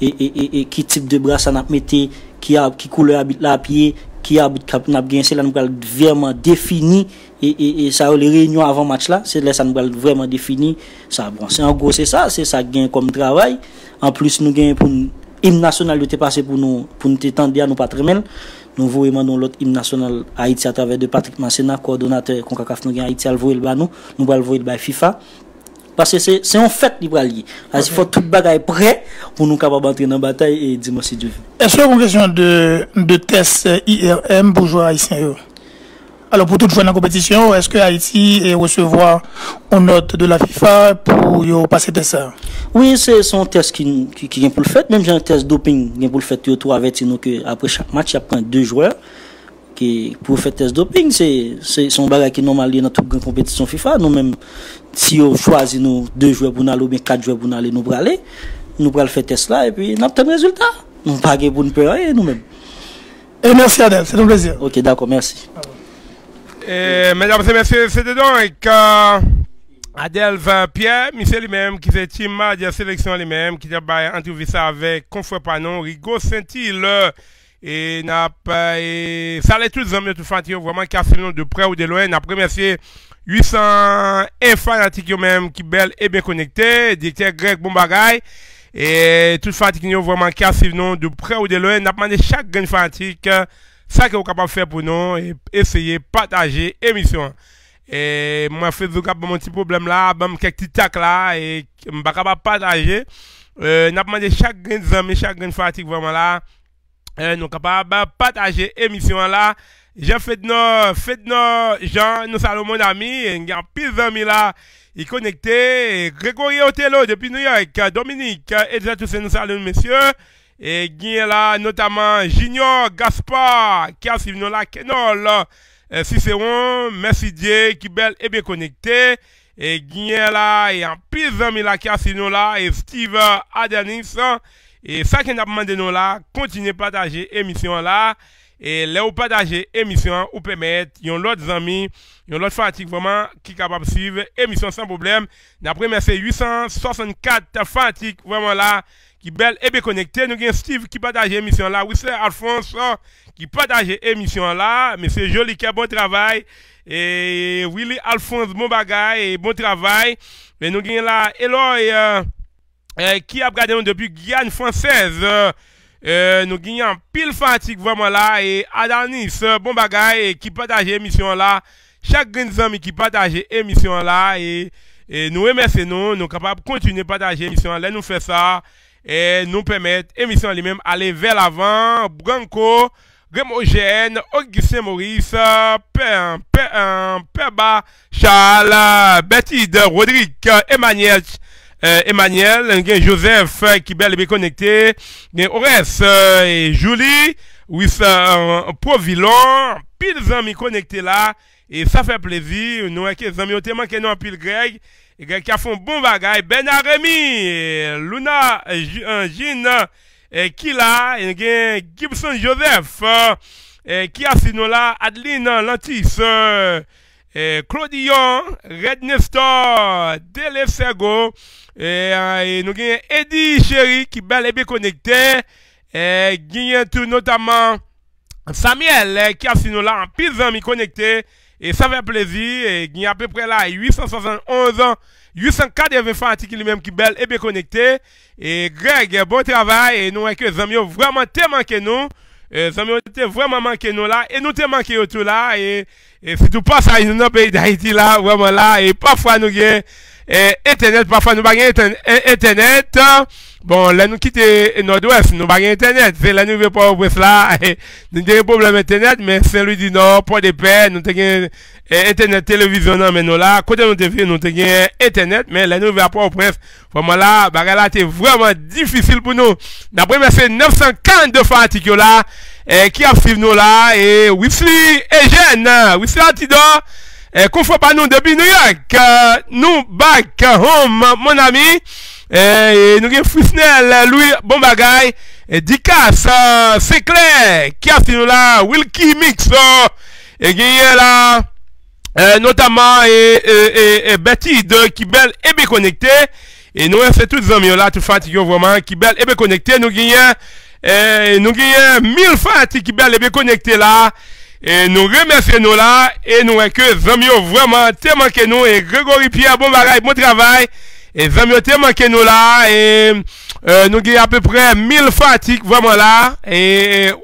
E, e, e, e ki tip de bras an ap mette, ki, ab, ki kou lè abit la ap ye, ki abit kap nan ap gen. Se la nou pou al vèman defini. E sa ou lè reynyon avan match la. Se la sa nou pou al vèman defini. Sa bon, se an gros se sa. Se sa gen kom travay. An plus nou gen pou nou... hymne national était passé pour nous pour nous tendre à nous pas très mal. Nous voyons maintenant l'autre hymne national Haïti à travers de Patrick Massena, coordonnateur CONCACAF nous Haïti à le voir le nous, nous va le voir le FIFA. Parce que c'est en fait libre à lier. Il faut tout bagaille prêt pour nous capables d'entrer dans la bataille et dire merci Dieu. Est-ce que vous avez une question de, de test IRM pour jouer haïtien alors, pour tout jouer dans la compétition, est-ce que Haïti recevoir une note de la FIFA pour passer de ça Oui, c'est son test qui, qui, qui pour le fait. Même j'ai un test doping qui pour le fait. tout avec nous que après chaque match, il y a deux joueurs qui pour faire test doping. C'est son bagage qui est normal dans toute grande compétition FIFA. Nous-mêmes, si on choisit nous deux joueurs pour nous aller ou bien quatre joueurs pour nous aller, nous pour aller, nous pour faire test là et puis nous avons un résultat. Nous pas pour nous payer nous-mêmes. Et merci Adèle, c'est un plaisir. Ok, d'accord, merci. Et, mesdames et messieurs, c'était donc euh, Adèle Pierre, monsieur lui-même, qui fait team de sélection lui-même, qui a interviewé ça avec Confrère Panon, Rigo Saint-Île, et n'a pas, et ça tous les hommes, tout fanti, vraiment, a de près ou de loin. N'a remercié 800 informatiques même, qui belle et bien connectés, directeur Greg Bombagay, et tout fanatique vraiment a de près ou de loin. N'a demandé chaque grand fanatique, ça que vous capable de faire pour nous et essayer de partager l'émission. Et moi, je fais mon petit problème là, bon, quelques petits tacs là, et je ne capable de partager. Euh, n'a demandé chaque grand ami, chaque grand fatigue vraiment là, euh, nous capable de partager l'émission là. J'ai fait de nos, fait de nos gens, nous saluons mon ami, il y a plus d'amis là, il connecté, Grégory Otelo depuis New York, Dominique, et tous nous saluons messieurs. Et gagne là, notamment Junior Gaspard, qui a suivi nous là, Kenol, euh, Cicéron, merci Dieu, qui belle et bien connecté. Et gagne là, et en plus d'amis là, qui a suivi nous là, et Steve Adenis. Et ça qui n'a pas demandé nous là, continuez à partager l'émission là. Et là, vous partagez l'émission, vous permettez, il y a d'autres amis, il y a d'autres fatigue vraiment qui sont capables de suivre l'émission sans problème. D'après, c'est 864 fatigues vraiment là qui belle et bien connecté. Nous avons Steve qui partage l'émission là. Oui, c'est Alphonse qui partage l'émission là. Mais c'est joli, qui a bon travail. Et Willy Alphonse, bon bagay, et bon travail. Mais nous avons là Eloy euh, euh, qui a regardé depuis Guyane française. Euh, nous avons pile fatigue vraiment là. Et Adanis, bon bagay, qui partage l'émission là. Chaque grand ami qui partage l'émission là. Et, et nous remercions nous, nous sommes capables de continuer à partager l'émission là. Nous faisons ça e nou pemet emisyon li menm ale vel avan, Branko, Gremogen, Augustin Maurice, P1, P1, P1, Charles, Betty de Roderick, Emmanuel, euh, Emmanuel, Joseph ki bel be konekte, Ores, euh, Julie, Wis euh, Provilon, pil zan mi konekte la, e sa fe plezi, nou eke zan mi ote manke nou an pil greg, E gen ki a fon bon bagay, Ben Aremi, Luna euh, Jean, euh, ki la, e gen Gibson Joseph, euh, e ki a sinon la, Adeline Lantis, e Claudion, Red Nestor, Dele Sego, nou gen Eddie Chéri ki bel ebe konekte, gen tou notaman Samuel ki a sinon la, an pizan mi konekte, Et ça fait plaisir. Et il y a à peu près là 871 ans, 880 fanatiques lui-même qui belle et bien connecté. Et Greg, bon travail. Et nous, avec les amis, vraiment tellement manqué nous. Les amis ont vraiment manqué nous là. Et nous t'es manqué tout là. Et, et c'est tout pas ça, nous, dans le pays d'Haïti là, vraiment là. Et parfois, nous internet, pafwa nou bagen internet, bon, la nou kite Nord-Ouest, nou bagen internet, se la nou ve pa ou wes la, nou te gen problem internet, men Saint-Louis du Nord, Port-de-Paix, nou te gen internet televizyon nan men nou la, kote nou te ve, nou te gen internet, men la nou ve pa ou pres, fwaman la, bagen la te vwaman difisil pou nou, napre men se 952 fantik yo la, ki ap siv nou la, e Wifli Ejen, Wifli Antidor, Eh, konfwa pa nou debi New York uh, Nou bak home Mon ami. Eh, e Nou gen Fusnel Louis Bombagay eh, Dikas eh, uh, Sekler Kia si nou la? Wilkie Mix uh, Genye la. Notaman Betty de Kibel Ebe Konekte Nou en se tout zanmion la Tout fati yo vwaman Kibel Ebe Konekte Nou genye Nou genye Mil fati Kibel Ebe Konekte la. E nou remerse nou la. E nou enke zanmyo vweman te manke nou. E Gregory Pierre, bon bagay, bon travay. E zanmyo te manke nou la. E nou genye apè pre mil fati vweman la. E...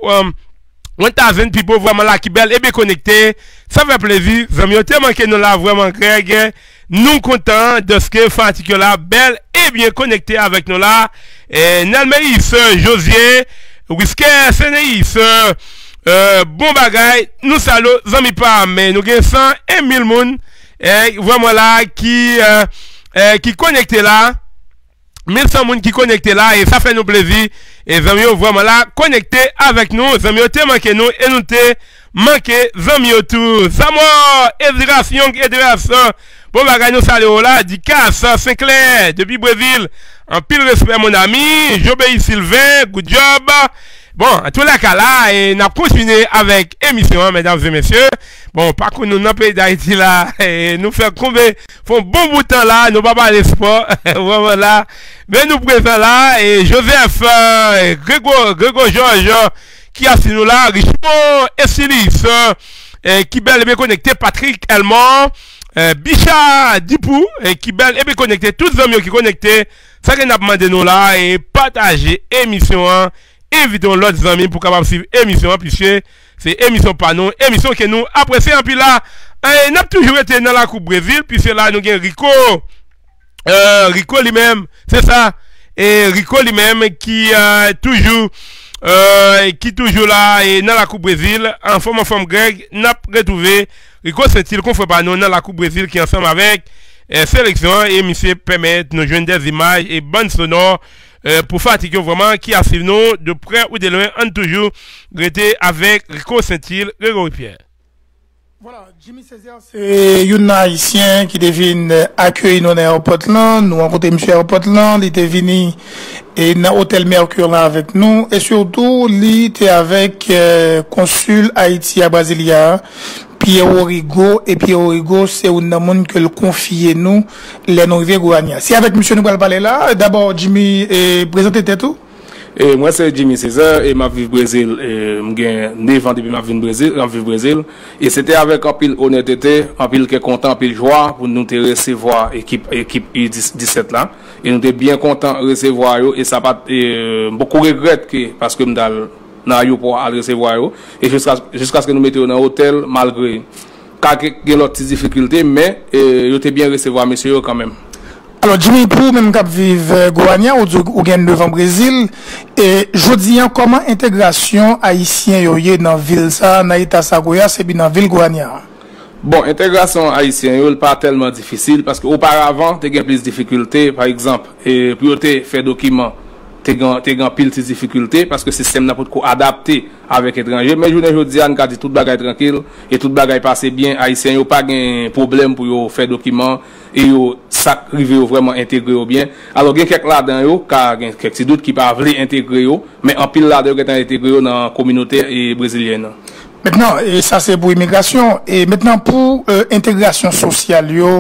1000 people vraiment là qui belle et bien connecté. Ça fait plaisir. Zami, tellement que nous là vraiment Greg. Nous contents de ce que Fatigue là belle et bien connecté avec nous là. Et Nelmeis, Josier, Whisker, Sénéis, euh, bon bagay. Nous saluons, zami pas, mais nous avons 100 et 1000 moun. Et vraiment là qui, euh, euh, qui connecté là. 1100 moun qui connecté là et ça fait nous plaisir. Et zami vraiment là connecté avec nous. Zami te manqué nous et nous te manqué zami tout. Samoa, Edras, Young Edras. Bon bagay nous saluons là. Dicas, Saint-Clair, depuis Brésil. En pile respect mon ami. Jobéi Sylvain, good job. Bon, en tous les cas là, et n'a continué avec émission, mesdames et messieurs. Bon, par contre, nous, dans le pays d'Haïti là, et nous faisons combien, font bon bout de temps là, nous pas parler sport, vraiment là. Mais nous présents là, et Joseph, euh, Grégo, Grégo Georges, qui a signé là, Richemont et Silis, euh, qui bel et bien connecté, Patrick Elmont, euh, Bicha Dipou, et qui bel et bien connecté, tous les amis qui connectés, ça qu'on a demandé nous là, et partager émission, hein, invitons l'autre amis pour capable suivre émission puisque c'est émission pas nous émission que nous apprécions puis là. On n'a toujours été dans la coupe Brésil puisque là nous avons Rico. Euh, Rico lui-même c'est ça. Et Rico lui-même qui euh, toujours euh, qui toujours là et dans la coupe Brésil en forme en forme Greg n'a retrouvé. Rico c'est-il qu'on fait pas nous dans la coupe Brésil qui ensemble avec euh, sélection et monsieur permet nous joindre des images et bonnes sonores euh, pour fatiguer vraiment qui a nous de près ou de loin, on toujours rester avec Rico Saint-Il, Grégory Pierre. Voilà, Jimmy Césaire, c'est un haïtien qui devine accueillir nous l'aéroport là. Nous rencontrons M. aéroport là. Il était venu et dans l'hôtel Mercure là avec nous. Et surtout, il était avec euh, consul Haïti à Brasilia. Pierre Origo, et Pierre Origo, c'est un monde que le confie nous, les non Gouania. Si avec monsieur nous parler là, d'abord Jimmy, présentez tout. Et moi, c'est Jimmy César et ma vie au Brésil. Et j'ai 9 ans depuis ma vie au Brésil, en vie au Brésil. Et c'était avec un pile honnêteté, un pile qui est content, un pile joie pour nous recevoir équipe, équipe U17 là. Et nous sommes bien contents de recevoir. Et ça pas, et, beaucoup regrette que, parce que nous dans l'aéroport à recevoir. Et jusqu'à, jusqu'à ce que nous mettions dans l'hôtel, malgré quelques autres difficultés, mais, et, ils étaient bien recevoir monsieur quand même. Alors, Jimmy, pour même cap vivre Gouania ou, ou gagne devant Brésil, et je dis comment intégration haïtien yoye dans ville ça, dans l'état Sagoya, c'est bien dans ville Gouania? Bon, intégration haïtienne n'est pas tellement difficile parce qu'auparavant, tu as plus de difficultés. Par exemple, et pour te faire documents, te gen pil ti difikulte, paske sistem nan pot ko adapte avèk etranje. Men jounen jodi an, kati tout bagay tranquil, et tout bagay pase bien, Haitien yo pa gen problem pou yo fè dokiman, e yo sakrive yo vreman integre yo bien. Alors gen kek la dan yo, ka gen kek si dout ki pa vle integre yo, men an pil la dan yo ketan integre yo nan kominote e brezilyen nan. Mètnen, sa se pou imigrasyon, mètnen pou euh, integrasyon sosyal yo,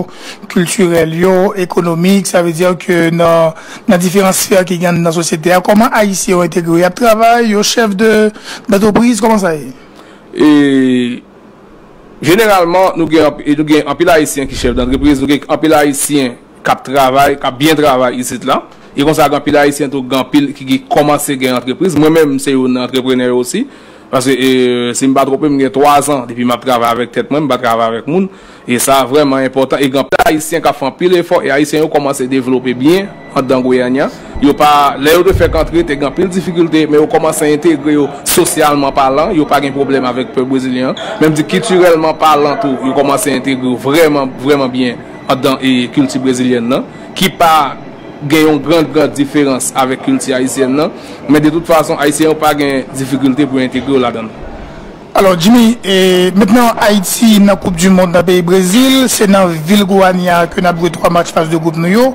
kulturel yo, ekonomik, sa ve diyo ke nan diferans sfer ki gen nan sosyete a, koman a yisi yo integre? A travay, yo chef de datoprise, koman sa e? E, generalman nou gen anpil a yisien ki chef d'entreprise, nou gen anpil a yisien kap travay, kap bien travay yisit la, e kon sa anpil a yisien tou anpil ki gen komanse gen entreprise, mwen men mse yo nan entrepreneur osi, Parce que euh, si je ne pas trop, je 3 ans depuis que je travaille avec tête, je travaille avec monde. Et ça, vraiment important. Et quand les Haïtiens qui font pile effort, et les Haïtiens ont commencé à développer bien dans Guyana, ils pas, l'air de faire entrer, ils ont pile difficulté, mais ils ont commencé à intégrer socialement parlant, ils n'ont pas de problème avec le peuple brésilien. Même dit culturellement parlant, ils ont commencé à intégrer vraiment, vraiment bien dans la culture brésilienne, non? qui pas gen yon grand grand diferans avèk kulti Haitien nan, men de tout fason Haitien ou pa gen difikultè pou integre ou la dan. Alors Jimmy, eh, maintenant Haiti nan Koupe du Monde nan peyi Brésil, se nan Ville Gouania ke nan brouye 3 match fase de groupe nou yo,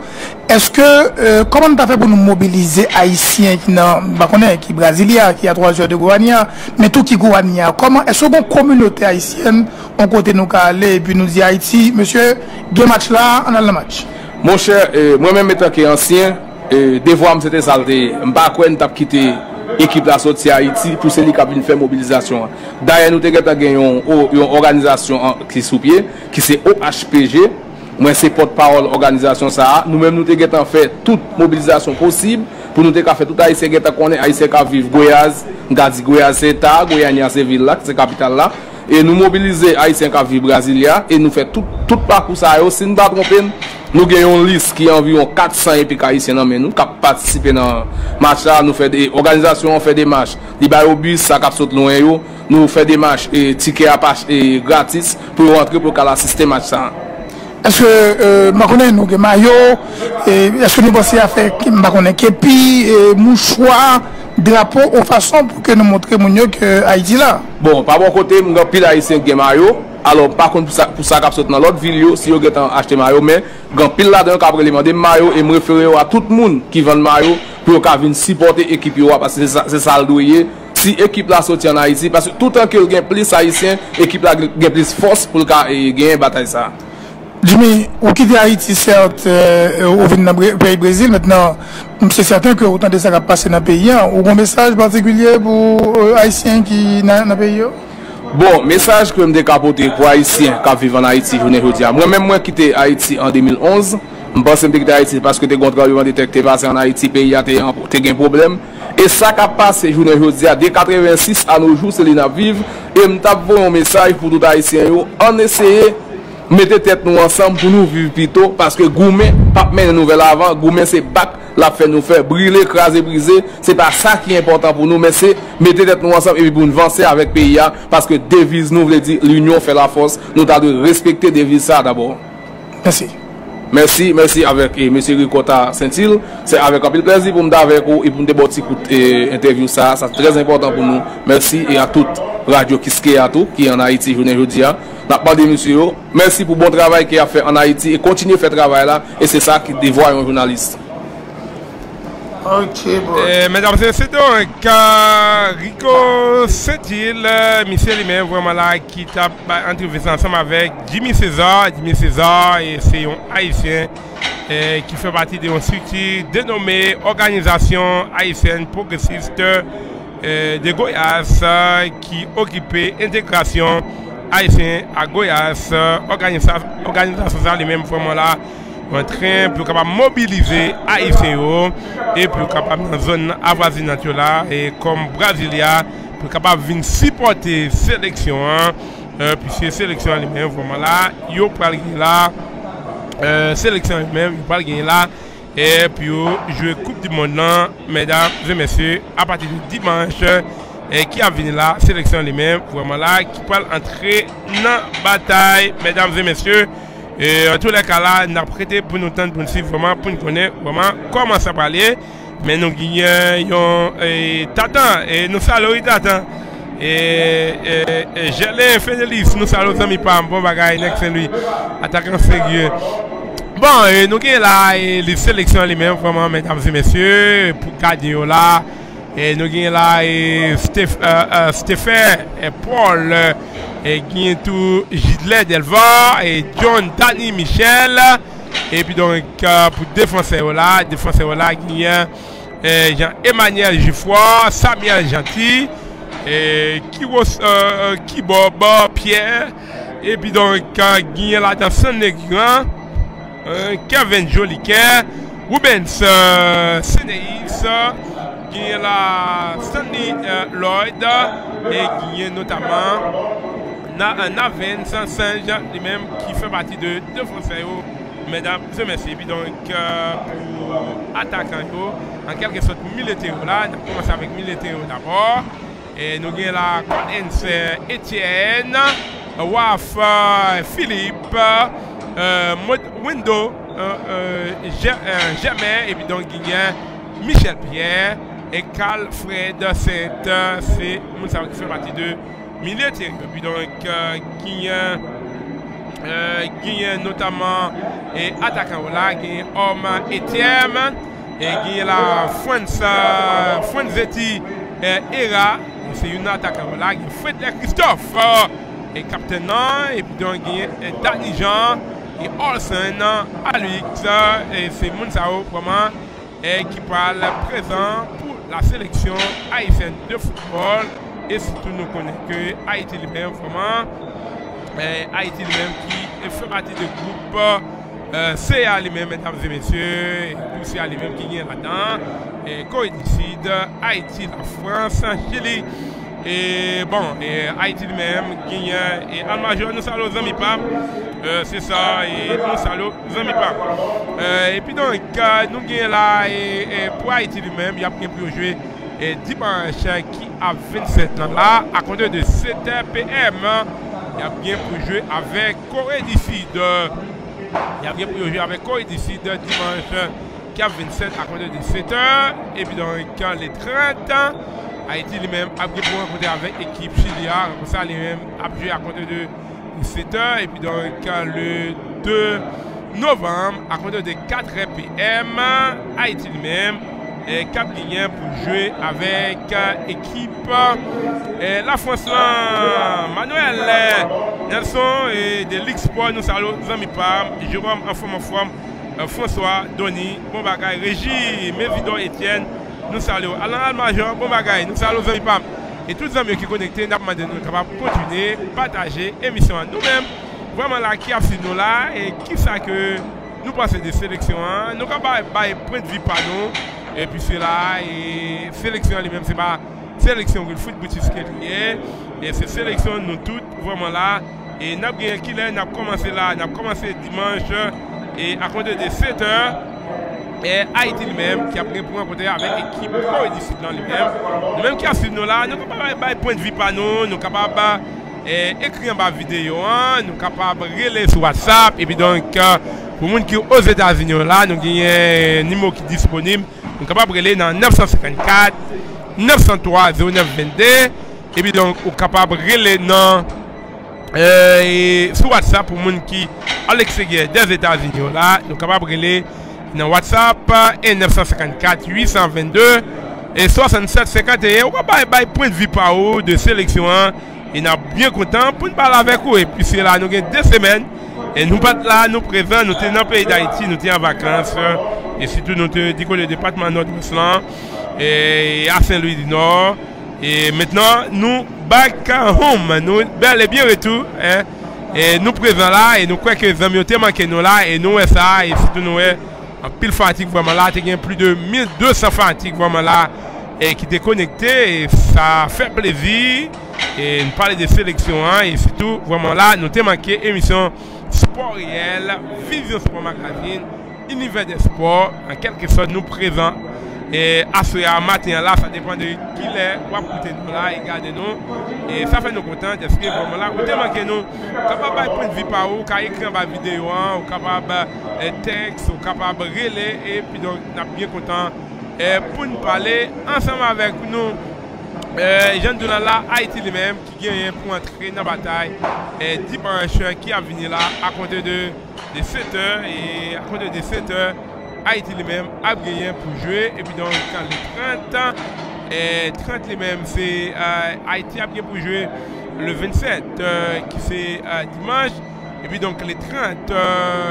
eske, euh, koman ta fè pou nou mobilize Haitien ki nan, bakonè, ki Brasilia, ki a 3 joueurs de Gouania, men tou ki Gouania, koman, eske bon komunote Haitienne, on kote nou ka ale, epi nou di Haiti, monsye, 2 match la, an al la match. Mon chè, euh, mwen men metan ki ansyen, euh, devwa m se te salte, m pa kwen tap kite ekip la soti Haiti pou se li kap vin fè mobilizasyon. Daye nou te geta gen yon, yon organizasyon ki soupye, ki se OHPG, mwen se pot parol organizasyon sa a, nou men nou te geta fè tout mobilizasyon posib, pou nou te ka fè tout Haitien geta konen, Haitien ka viv Goyaz, Gazi Goyaz se ta, Goyanya se vil la, se kapital la, E nou mobilize Haitien Kavi Brasilia E nou fe tout, tout pakou sa yo. Sin da trompen Nou gen yon lis ki anviyon 400 epik Haitien nan men nou Kap patisipe nan match la. Nou fe de organizasyon, fe de match Li bay obis sa kap sot loun yo. Nou fe de match, e, tike apache e, gratis Pou rentre pou kal asiste match sa. Eske euh, makonnen nou gen mayo? Eske nou bose a fe makonnen kepi Mouchwa drapo ou fason pou ke nou montre moun yo ke Haiti la. Bon, pa bon kote moun gen pil Haitien gen mayo, alon pa kon pou sa kap sot nan lot vil yo, si yo gen tan achete mayo, men gen pil la den kap relemande mayo, e mwen refere yo a tout moun ki ven mayo, pou yo ka vin sipote ekip yo a, pasi se sal doye, si ekip la soti an Haiti, pasi tout an ke yo gen plis Haitien, ekip la gen plis fos pou ka gen batay sa. Jimmy, ou ki de Haiti cert euh, ou vin nan peyi Brésil, maintenant, mse certain ke otan de sa ka pase nan peyi an, ou kon mesaj partikulye pou euh, Haitien ki nan peyi yo? Bon, mesaj ke mde kapote pou Haitien ka vivan Haiti jounen joudia. Mwen men mwen kite Haiti an 2011, mbansi mde kite Haiti paske te kontra vivan detekte pase an Haiti peyi an te, te gen problem. E sa ka pase jounen joudia, de 86 an nou jou se li nan vive, e mta pou yon mesaj pou tout Haitien yo, an eseye mette tèt nou ansam pou nou vivi pito, paske goumen, pap men nouvel avan, goumen se bak, la fè nou fè, brile, krasè, brise, se pa sa ki important pou nou, men se mette tèt nou ansam, evi pou nou vansè avèk peya, paske deviz nou vle di, l'union fè la fòs, nou ta de respektè deviz sa d'abord. Merci. Merci, merci avèk eh, M. Rikota Sentil, se avèk apil plezi pou mda avèk ou, e pou mde boti kout eh, interview sa, sa trèz important pou nou, merci, e a tout Radio Kiske Ato, ki an Haiti jounen joudia, napman de monsye yo, mersi pou bon travay ki a fe an Haiti, e kontinye fe travay la, e se sa ki devwa yon jounalist. Ok, bon. Eh, mesdames et donc, uh, Rico Saint-Hill, misye li men vwèman la ki tap entrevise ansam avèk Jimmy César. Jimmy César, se yon Haitien eh, ki fè pati de yon strukti denomè Organizasyon Haitien Progressiste eh, de Goyas ki euh, okipè integrasyon Haitien a Goyas, organizasyon sa li menm fwèman la, an tren pou kapap mobilize Haitien yo, e pou kapap nan zon avazinat yo la, e kom Brasilia, pou kapap vin sipote seleksyon an, euh, pi se seleksyon li menm fwèman la, yo pral gen la, euh, seleksyon li menm, yo pral gen la, e pi yo jwe koup di moun nan, mèdam, zè mèsyè, apati di dimanche, eh, ki ap vini la, seleksyon li men, vwèman la, ki pal antre nan batay, mèdames et mèsyè, an tou lè ka la, nan prete pou nou tan pou nou si, vwèman pou nou konè, vwèman, koman sa palè, men nou ginyen yon eh, tatan, eh, nou salori tatan, jelè fenelis, nou salori zan mi pam, bon bagay, nek sen lui, atakan segye, Bon, nou gen la, li seleksyon li men, vwaman, mèdames et mèsyè, pou kade yo la, E nou gen la e, e, e Stéphane e Paul E gen tou Gidlet Delva E John Danny Michel E pi donk euh, pou defanse yo la Defanse yo la gen euh, Jean-Emmanuel Giffroy Samuel Gentil Kiros euh, Kibob Pierre E pi donk gen la Danson Negran Kevin Joliker Rubens Seneis qui est là Stanley Lloyd et qui est notamment Naven Saint-Jean lui-même qui fait partie de deux Français. Mesdames et messieurs, puis donc euh, pour attaquant, en quelque sorte militaire là, nous commençons avec militaire d'abord. Et nous avons la Collins Etienne, Waf Philippe, euh, Window, euh, Jamais, et puis donc il y a Michel Pierre E Kal Fred Saint, se moun sa wak fè pati de militer. E pi donk euh, Kinyan, euh, Kinyan notaman e atakan wala, Kinyan Orman Etiem, e Kinyan la Fwenzeti euh, Era, se yon atakan wala, Kinyan Fredler Christophe, e kapten nan, e pi donk Kinyan Dani Jean, E Olsen nan Alix, e se moun sa ou proman, e ki pal prezant pou la sélection haïtienne de football. Et surtout, nous connaissons que Haïti lui-même, vraiment, eh, Haïti lui-même qui fait partie du groupe euh, CA lui-même, mesdames et messieurs, et tout CA lui-même qui vient là-dedans. Et coïncide Haïti, la France, Chili. E bon, e Haiti di menm, Ginyen, e Almajor, nou salo zanmi pam, e, se sa, e nou salo zanmi pam. E, e pi donk, nou gen la, e, e pou Haiti di menm, yap gen pou jwe, e dimanche ki a 27 nan la, a konten de 7 pm, yap gen pou jwe avek Kore disi de, yap gen pou jwe avek Kore disi de dimanche ki a 27 a konten de 7 an, e pi donk, le 30 an, Haïti lui-même a bien pu rencontrer avec l'équipe chilienne. Comme ça, lui-même a joué à compter de 7 heures. Et puis donc, le 2 novembre, à compter de 4 PM, Haïti lui-même et Cap Guinéen pour jouer avec l'équipe et la France là, Manuel Nelson et de Ligue Sport, nous saluons Zami Pam, Jérôme en forme en forme, François, Donny, bon bagay, Régie, Mévidon Etienne, nou salyo. Alan Almajan, bon bagay, nou salyo Zoe Pam. E tout zanmyo ki konekte, napman de nou kapap kontine, pataje, emisyon an. Nou menm, vwaman la ki ap si nou la, e ki sa ke nou pase de seleksyon an, nou kapap baye point vi pa nou, e pi se la, e seleksyon li menm se ba, seleksyon goul foot boutis ke liye, e se seleksyon nou tout, vwaman la, e nap gen ki le, nap komanse la, nap komanse dimanche, e akonde de 7 or, E Haiti li menm ki ap repouman pote avèk ekip pou edisip nan li menm. Nou menm ki ap suiv nou la, nou kapab bay point vi pa nou, nou kapab ekri an ba videyo an, nou kapab rele sou WhatsApp, epi donk pou moun ki ou os Etats-Unis la, nou genye nimo ki disponib, nou kapab rele nan 954 903 0922 epi donk ou kapab rele nan sou WhatsApp pou moun ki al ekseger des Etats-Unis la, nou kapab rele nan WhatsApp e 954-822 e 67-51 ou ka bay bay point vi pa ou de seleksyon an e nan bien kontan pou nou bal avek ou e pi se la nou gen 2 semen e nou pat la nou prezant nou te nan peyi d'Haïti nou te an vakans e sitou nou te diko le depatman Nord-Mouslan e a Saint-Louis du Nord e maintenant nou back home. Nou bel e bien retou e nou prezant la e nou kwek zanmiote manke nou la e nou e sa e sitou nou e surtout nous, en pile fatigue vraiment là, il y a plus de 1200 fatigues vraiment là, et qui étaient connectés, et ça fait plaisir. Et nous parler de surtout, vraiment là, nous avons manqué émission Sport réel, Vision Sport Magazine, Univers des sports, en quelque sorte, nous présents. E aswe a maten la, sa depan de ki lè wap koute nou la, e gade nou. E sa fè nou kontant, eske vòman bon, la, koute manke nou, kapab bay pon vi pa ou, ka ekran ba videyo an, ou kapab e, teks, ou kapab rele, e pi don nap bien kontant e, pou nou pale, ansanm avèk nou, e, jan dounan la, Haiti li mèm, ki genyen pou antre nan batay, e di paransyon ki avini la, akonte de, de 7 heures, e akonte de 7 heures, Haïti lui-même a pour jouer. Et puis donc, quand les 30 ans, et 30 lui-même, c'est euh, Haïti a pour jouer le 27, euh, qui c'est euh, dimanche. Et puis donc, les 30,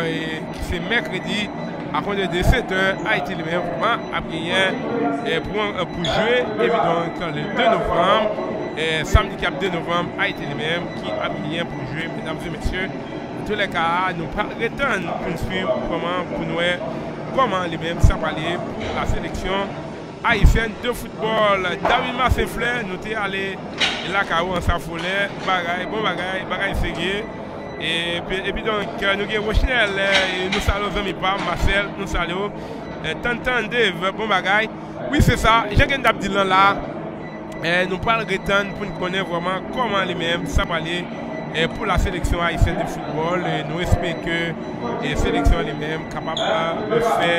et, qui c'est mercredi, à compter de 7 heures, Haïti lui-même a gagné pour, pour jouer. Et puis donc, le 2 novembre, et samedi 2 novembre, Haïti lui-même qui a gagné pour jouer, mesdames et messieurs. En tous les cas, nous retournons pour nous suivre comment pour nous koman li men sa pale pou la seleksyon Haitien de foutbol. Davima Sefler nou te ale laka ou an sa fole. Bagay, bon bagay, bagay serye. Epi donk euh, nou gen Rochnel, euh, nou salo zami pa, Marcel, nou salo. Euh, Tantan Dev, bon bagay. Oui se sa, jen gen Dabdilan la. Nou pal retan pou nou konen vwaman koman li men sa pale. pou la seleksyon Haitien de foutbol, nou espè ke seleksyon li mèm kapab le fè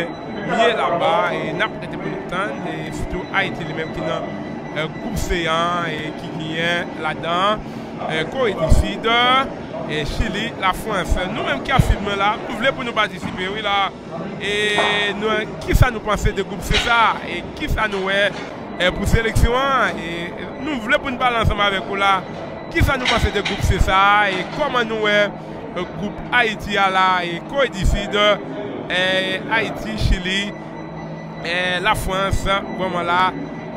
miye la ba, nap nete pou nou tan, soutou Haiti li mèm ki nan koup euh, seyan, ki kiyen la dan, kore euh, disid, Chili, la Frans. Nou mèm ki a filmè la, nou vle pou nou patisipe, oui la, ki sa nou panse de koup se sa, ki sa nou wè euh, pou seleksyon, nou vle pou nou balanseman vek ou la, ki sa nou pase de goup Sesa e koman nou e goup Haiti ala e ko edifide e Haiti, Chili e la Frans waman la?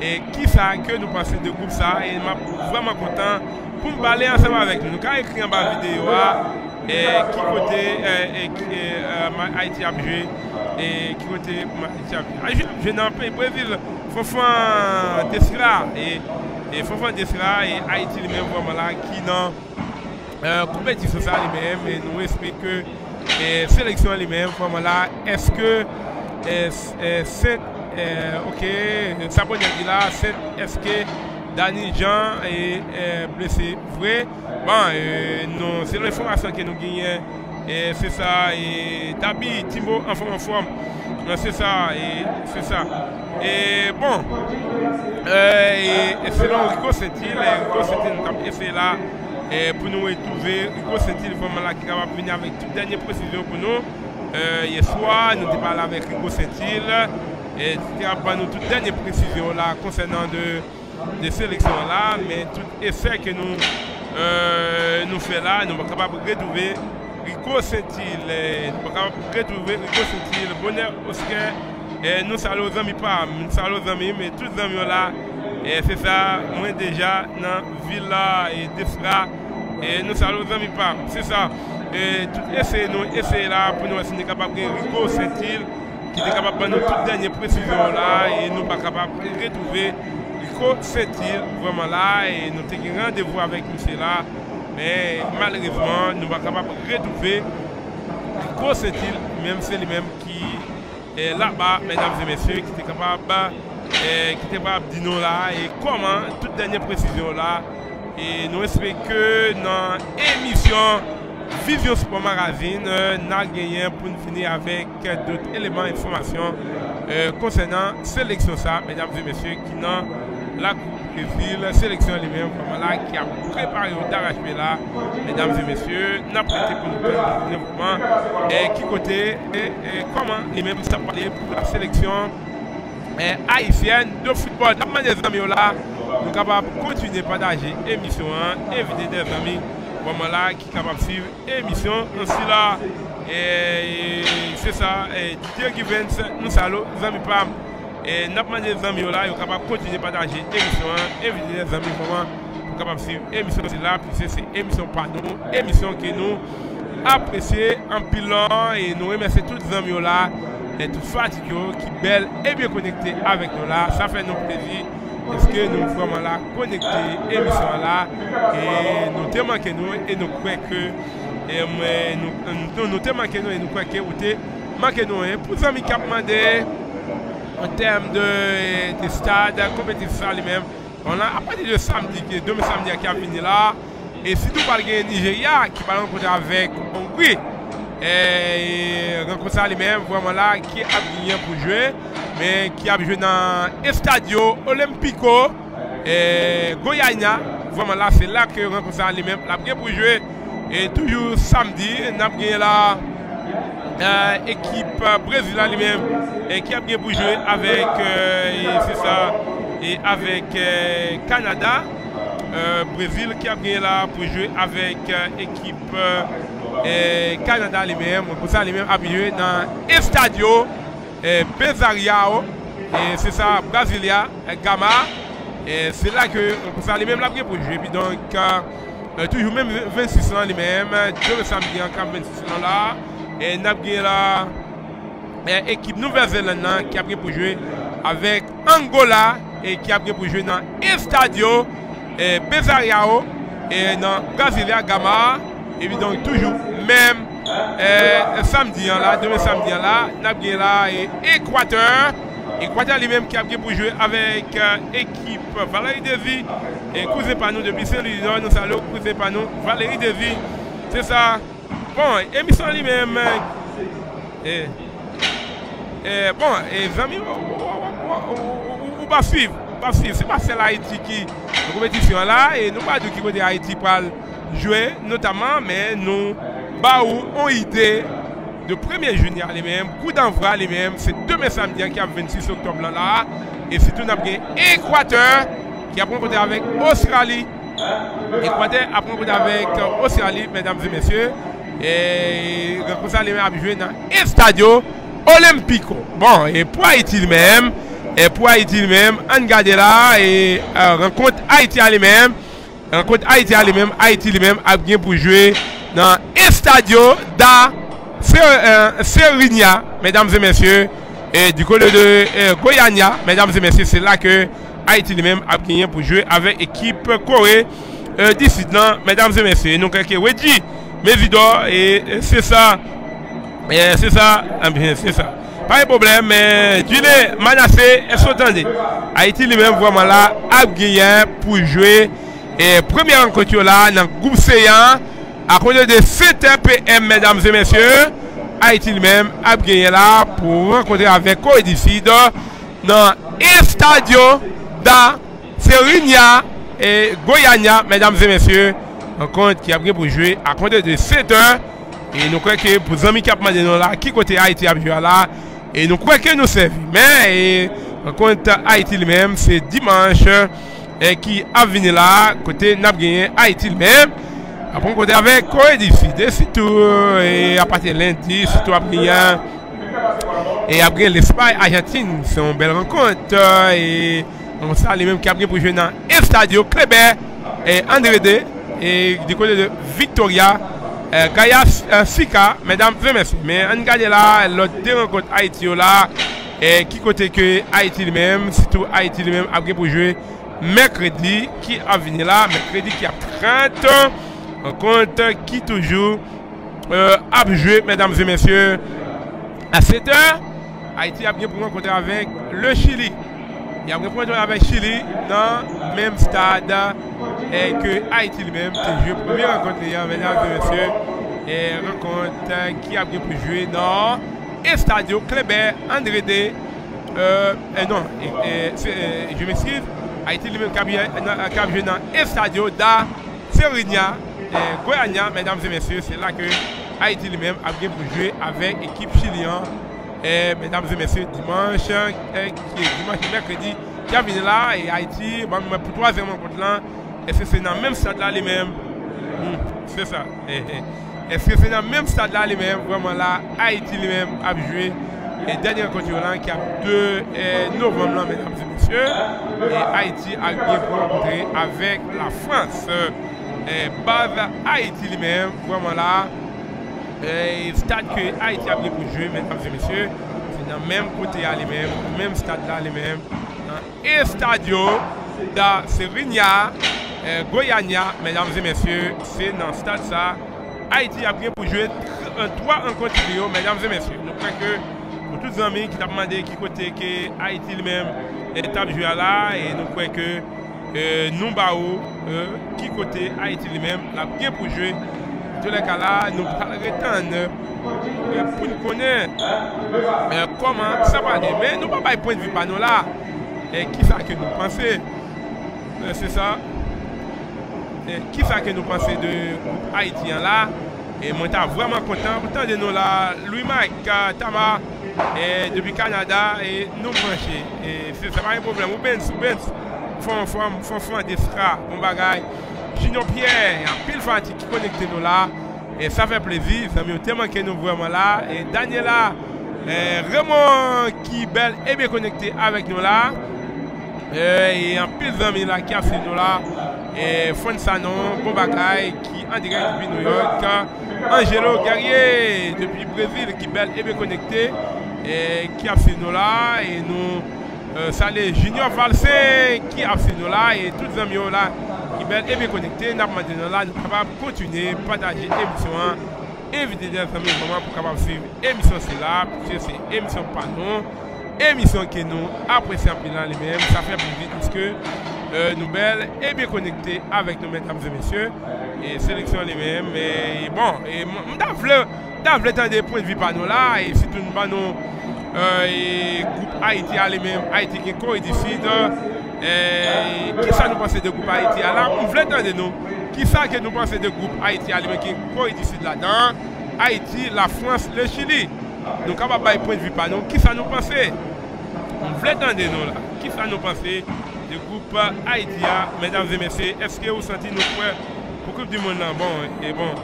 E ki sa ke nou pase de goup sa? E ma pou vwaman kontan pou m bale ansama vek nou ka ekri an ba videyo a e ki kote e Haiti apje ah, e ki kote Haiti apje apje nan pe pou evive Fonfon Desra e, e Fonfon Desra e Haiti li men vwaman la ki nan uh, kompeti sosyal li men e nou espeke e, euh, seleksyon li men vwaman la eske set ok Sabonyan di la set eske Dani Jean e blese vwe bon, euh, nou se le informasyon ke nou genyen E se sa, e Dabi, Timbo, anfom anfom Se sa, e se sa E bon E se lan Rico Sentil Rico Sentil nou kap ese la Pou nou etouve Rico Sentil voman la ki kap ap vini avek tout denye presizyon pou nou Ye swa, nou te pala avek Rico Sentil E te ap ban nou tout denye presizyon la Konsenant de seleksyon la Men tout ese ke nou Nou fe la, nou kap ap retouve Rico Sentil, eh, nou baka retrouve Rico Sentil, Bonner Oscar, eh, nou salo zanmi pam, nou salo zanmi, men tout zanmi yo la, se sa mwen deja nan villa Defra, eh, nou salo zanmi pam, se sa, tout ese nou ese la pou nou ase ne kapap gen Rico Sentil, ki te kapap ban nou tout denye presisyon la, nou baka kapap retrouve Rico Sentil, vwaman la, nou te gen randevou avèk mwen se la, Men, malreveman, nou va kapap retouve Ko se til, menm se li menm ki eh, la ba, menam se mesye, ki te kapap ba eh, Ki te kapap di nou la, e koman, tout denye presisyon la E nou espè ke nan emisyon Vivyo Sport Magazine euh, nan genyen pou nou fini avèk dout eleman informasyon konsenant euh, seleksyon sa, mesdames et messieurs, ki nan la koupe E pi la seleksyon li men, fama la ki a prepari ou darajme la, mesdames et messieurs, na prete pou nou pèl devouman, e ki kote, e koman li men pou sa pale pou la seleksyon haïtienne de football. Tapman de zami yo la, nou kapab kontine pataje emisyon an, evite de zami, fama la ki kapab siv emisyon, ansi la, e se sa, Diyo Givens, nou salo, zami pam, E nap manje zanmi yo la, yo kapap kontinye pataje emisyon an, evitile zanmi koman yo kapap siv emisyon si la, pise se emisyon pa nou, emisyon ke nou. Apresye an pilon, e nou remese tout zanmi yo la, et tout fatik yo ki bel e bie konekte avek nou la, sa fe nou plezi, eske nou fwaman la konekte emisyon la, e nou te manke nou, e nou kweke, e nou, nou te manke nou, e nou kweke ou te manke nou, e pou zanmi kapman de... en termes de, de stade compétition lui-même. On a à partir de samedi, qui est demain samedi qui a fini là. Et si nous parlons de Nigeria qui va rencontrer avec Hongrie, et rencontre lui-même vraiment là qui a gagné pour jouer, mais qui a joué dans Estadio Olympico et Goyana. Vraiment là, c'est là que rencontre lui-même l'a bien pour jouer. Et toujours samedi, nous avons là. ekip Brezila li men ki ap gen boujwe avèk se sa avèk Kanada Brezil ki ap gen la boujwe avèk ekip Kanada li men pou sa li men ap genye nan Estadio Bezariao se sa Brasilia euh, Gama. Se la ke pou sa li men la gen boujwe pi donk toujou men 26 lan li men 2 samdi an kam 26 lan la E nap gen la e, ekip Nouvel-Zélande nan ki apre pou jwe avèk Angola e ki apre pou jwe nan Estadio e, Bezariao e nan Brasilia Gama. E bi donk toujou mèm samdi an la, demè samdi an la nap gen la e Ekwater Ekwater li menm ki apge pou jwe avèk ekip euh, Valérie Devi e Kouze Panou debi Saint-Louis nou sa lò Kouze Panou Valérie Devi se sa Bon, emisyon li men, e, e, bon, eh, e, zami, ou ba suiv, ou ba suiv, se pa sel Haiti ki, nou kompetisyon la, e nou pa dou ki kote Haiti pal jwe, notaman, men nou, ba ou, on ide, de premye junior li men, kou d'anvra li men, se deme samdien ki ap 26 oktob lan la, e se tou nap gen Ekwater, ki ap renkote avèk Australi, Ekwater ap renkote avèk euh, Australi, mesdames et messieurs, E, Gran Kousa Lemen ap jwen nan Estadio Olimpiko. Bon, e pou Haiti lèmèm, e pou Haiti lèmèm, an gade la, e renkont Haiti lèmèm, renkont Haiti lèmèm, Haiti lèmèm ap gen pou jwen nan Estadio da e, Serinia, mesdames et messieurs, et du côté de e, Goyania, mesdames et messieurs, c'est là que Haïti lui-même a gagné pour jouer avec équipe Corée euh, d'ici là, mesdames et messieurs. Donc, ok, Wedji, Mésidor et c'est ça. C'est ça. Ah, c'est ça. Pas de problème, mais Dile Manassé, est-ce que Haïti lui-même vraiment là a gagné pour jouer et première rencontre là dans le groupe C1 à compter de 7 PM mesdames et messieurs. Haïti lui-même a gagné là pour rencontrer avec Codicide dans Estadio da Serinia et Goiânia mesdames et messieurs. an kont ki ap gen pou jwe a konte de 7 an e nou kwen ke pou zami kap madenon la ki kote Haiti ap jwa la e nou kwen ke nou sevi men e an kont Haiti li men se dimanche e ki ap vini la kote nap genyen Haiti li men apon kote avek kore disi de sitou e apate lendi sitou ap genyen e ap genyen l'Espay Argentine se yon bel renkont e an sa li men ki ap genyen pou jwe nan Estadio Kleber e Andrede et du côté de Victoria. Euh, Gaia euh, Sika, mesdames et messieurs. Mais on regarde là, l'autre deux rencontres Haïti oh là, et qui côté que Haïti lui-même, surtout Haïti lui-même, a pour jouer mercredi qui a venu là, mercredi qui a 30 ans, rencontre qui toujours euh, a joué, mesdames et messieurs, à 7 heures. Haïti a bien pour rencontrer avec le Chili. Ya mreponjou avèk Chili nan mèm stade e eh, ke Haiti li mèm te jwè premier renkont li an mènyan de mèsyè e eh, renkont ki apre pou jwè nan Estadio Kleber Andrede e eh, non, je m'eskive Haiti li mèm kap jwè nan Estadio da Serigna Goyania, mèdames et mèsyè, se la ke Haiti li mèm apre pou jwè avèk ekip Chilian Et, mesdames et messieurs, dimanche, et, eh, qui est dimanche, mercredi, qui a venu là, et Haïti, bon, bah, pour troisième rencontre là, est-ce que c'est dans le même stade là, les mêmes mmh, C'est ça. Eh, est-ce que c'est dans le même stade là, les mêmes Vraiment là, Haïti les mêmes a joué. Et dernière rencontre là, qui a 2 novembre là, mesdames et messieurs, et Haïti a bien rencontré avec la France. Et base Haïti les mêmes, vraiment là, Stad ke Haiti ap li pou jwe men kapse mesye Se nan menm kote ya li menm Menm stad la li menm Nan e stadio Da Serinia eh, Goyania Menamze mesye Se nan stad sa Haiti ap li pou jwe 3 an konti li yo Menamze mesye Nou preke pou tout zami ki tap mande ki kote Ke Haiti li menm Etap jwe ala E nou preke eh, nou ba ou eh, Ki kote Haiti li menm La gen pou jwe Jolè kala nou pral retan pou nou konen koman sa pale. Men nou pa bay point vi panou la. Ki sa ke nou panse? Se sa. Ki sa ke nou panse de Haitien la? Mwen ta vwaman kontan. Poutan de nou la Louis Mike euh, Tama debi Kanada nou manche. Se sa pa yon problem. Ou bens, ou bens. Fon fon, fon fon de sra. Bon bagay. Junior Pierre, yon pil fanatik ki konekte nou la. E sa fe plezi, sa mi ou te manke nou vweman la. E Daniela, eh, e, remon ki bel e be konekte avek nou la. Eh, e yon pil zami la ki ase nou la. E Fon Sanon, Bobakay, ki an direk depi New York. Angelo Guerrier, depi Brazil, ki bel e be konekte. E ki ase nou la. E nou... Euh, Salè Junior Valsè ki ap se nou la e tout zanm yo la ki bel ebe konekte nap mande nou la nou kapab kontine pataje emisyon an evite den zanm yo koman pou kapab suiv emisyon se la pou se se emisyon panon emisyon ke nou apresi apilan li men sa fe api vit miske euh, nou bel ebe konekte avek nou men tamze mesye e seleksyon li men e bon, mda vle mda vle tan de point vi panon la e si tout nou panon Euh, e goup Haiti a li men, Haiti ki kon edifid, ki sa nou panse de goup Haiti a la, ou vle tande nou, ki sa ke nou panse de goup Haiti a li men ki kon edifid la dan, Haiti, la Frans, le Chili, nou kaba bay point vi pa nou, ki sa nou panse, ou vle tande nou la, ki sa nou panse de goup Haiti a, mesdames et messieurs, eske ou santi nou kwe, pou koup di moun nan, bon, e bon,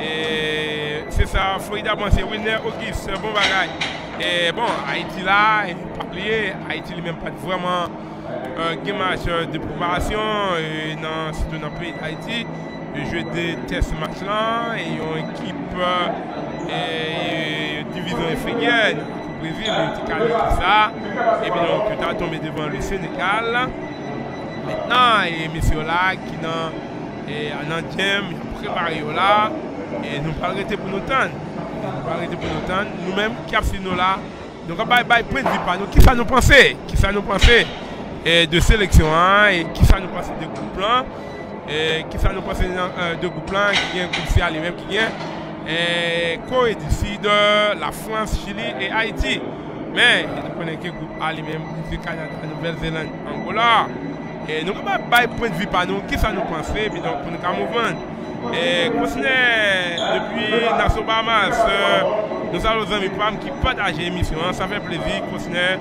E, se sa, Florida bon, se winner, okis, se bon bagay. E bon, Haiti la, e, pap liye, Haiti li men pati vreman uh, gen match uh, de preparasyon, e nan, se ton api Haiti, e, jwe de test match lan, e yon ekip uh, e, euh, divizyon efrigyen, Brésil, yon te kalè ki sa, e bi nan, ki ta tombe devan le Sénégal. Mètnan, e mesyo la, ki nan, e anan djem, yon preparé yo la, E nou pa rete pou nou tan. Nou pa rete pou nou tan. Nou menm ki ap si nou la. Nou ka bay bay pren di pa nou. Ki sa nou panse? Ki sa nou panse? E de seleksyon an. E ki sa nou panse de goup lan. E ki sa nou panse euh, de goup lan. Ki gen goup si a li menm ki gen. E Kore di Sid, la Frans, Chili e Haiti. Men, nou konen ke goup a li menm. Goup si Kanada, Nouvel-Zélande, Angola. E nou ka bay bay pren di pa nou. Ki sa nou panse? Bi nou konen ka mouvan. Et depuis Nassau Bahamas, euh, nous avons des amis qui partagent l'émission, ça fait plaisir, continuer.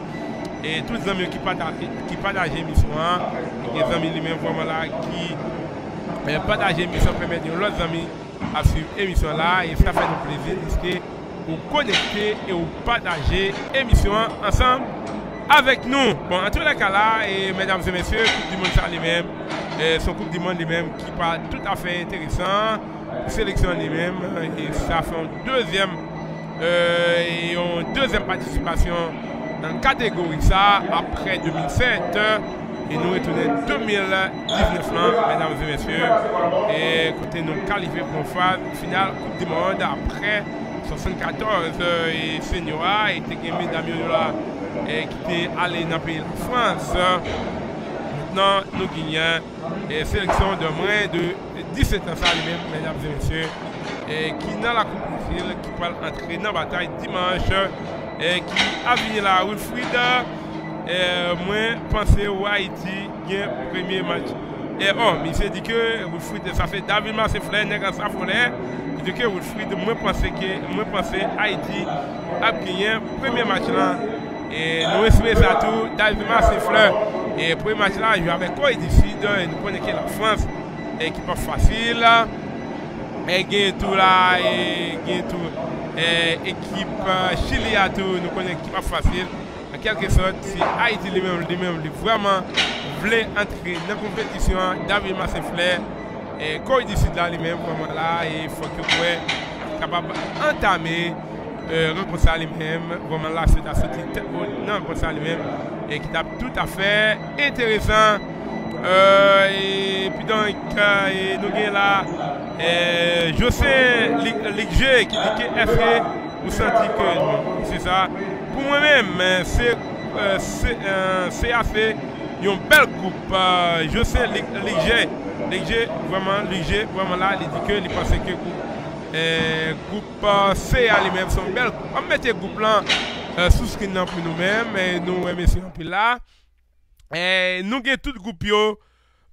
Et tous les amis qui partagent, qui partagent l'émission, des amis lui-même vraiment là qui partagent l'émission, permettent l'autre amis à suivre l'émission là et ça fait nous plaisir vous connecter et vous partager l'émission ensemble avec nous. Bon, en tous les cas là, et mesdames et messieurs, Coupe du Monde ça lui-même, son Coupe du Monde lui-même qui parle tout à fait intéressant, sélection lui-même, et ça fait une deuxième, euh, et une deuxième participation dans la catégorie ça, après 2007. Et nous retournons 2019 là, mesdames et messieurs. Et écoutez, nous qualifiés pour phase finale Coupe du Monde après 74 et Seniora et là et qui était allé dans le pays de France. lieutenant Noguignan, sélection de moins de 17 ans, ça lui-même, mesdames et messieurs, qui dans la Coupe Profil, qui va entrer dans la bataille dimanche, qui a fini la Wilfried. Mwen panse ou Haiti gen premye match. E on, oh, mi se di ke Wilfried, sa fe David Masifle, nek an sa fone, di ke Wilfried mwen panse Haiti ap genyen premye match lan Et nous espérons ça tout. David Massifleur, et premier match là, il joue avec quoi il décide. Et nous connaissons la France, équipe facile. Et gagne tout là, et gagne tout. Et équipe euh, Chili à tout, nous connaissons qui pas facile. En quelque sorte, si Haïti lui-même, lui-même, lui vraiment voulait entrer dans la compétition, David Massifleur, et quand il décide là lui-même, vraiment là, il faut que vous soyez capable d'entamer. renkont sa li menm, voman la se ta soti tet bon nan renkont sa li menm, e ki tap tout afer, enteresan, e pi donk, e nou gen la, e jose likje ki dike esre, ou santi ke, se sa, pou mwen menm, se afe, yon bel koup, jose likje, likje, voman likje, voman la, li dike, li pase ke koup, le euh, groupe CA lui-même sont bel groupe. On met le groupe là sous screen pour nous-mêmes, et nous, messieurs, puis là. Et nous avons tout le groupe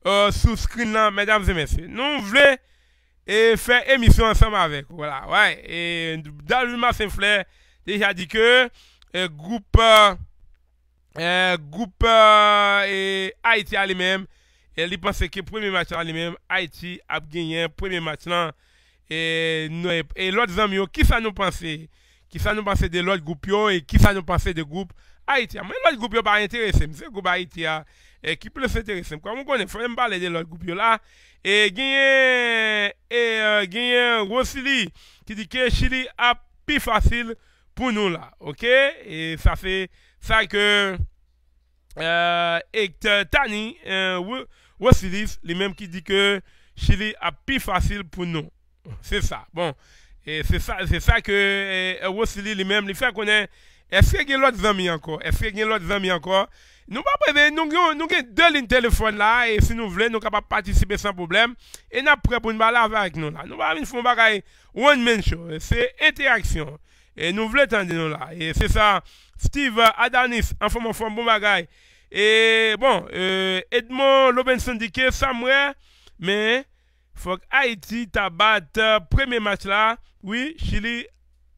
euh, sous screen là, mesdames et messieurs. Nous voulons et faire émission ensemble avec. Voilà, ouais. Et Daluma Saint-Flair déjà dit que groupe euh, groupe et Haïti à lui-même il pense que le premier match à lui-même Haïti a gagné le premier match là et, et l'autre amis qui ça nous pensait qui ça nous pensait de l'autre groupe et qui ça nous pensait de groupe Haïti? Mais l'autre groupe n'est pas intéressé c'est le groupe Haïti et qui peut s'intéresser? Comme on connaît faut même parler de l'autre groupe là et gagné et gagné Rossili qui dit que Chili a plus facile pour nous là, ok? Et ça fait ça que euh, et Tani euh, Wassilis, lui-même qui dit que Chili a plus facile pour nous. C'est ça. Bon, et c'est ça, ça que euh, Wassilis lui-même, lui fait connaître. Est-ce qu'il y a d'autres amis encore? Est-ce qu'il y a d'autres amis encore? Nous pas nous nous deux lignes téléphone là et si nous voulons nous capable participer sans problème et nous prêt pour nous parler avec nous là. Nous pas venir faire bagaille one man c'est interaction. Et nous voulons attendre nous là. Et c'est ça, Steve Adanis, en forme de bon bagaille. Et bon, euh, Edmond Robinson dit que Samuel, mais faut que Haïti tabatte euh, premier match là. Oui, Chili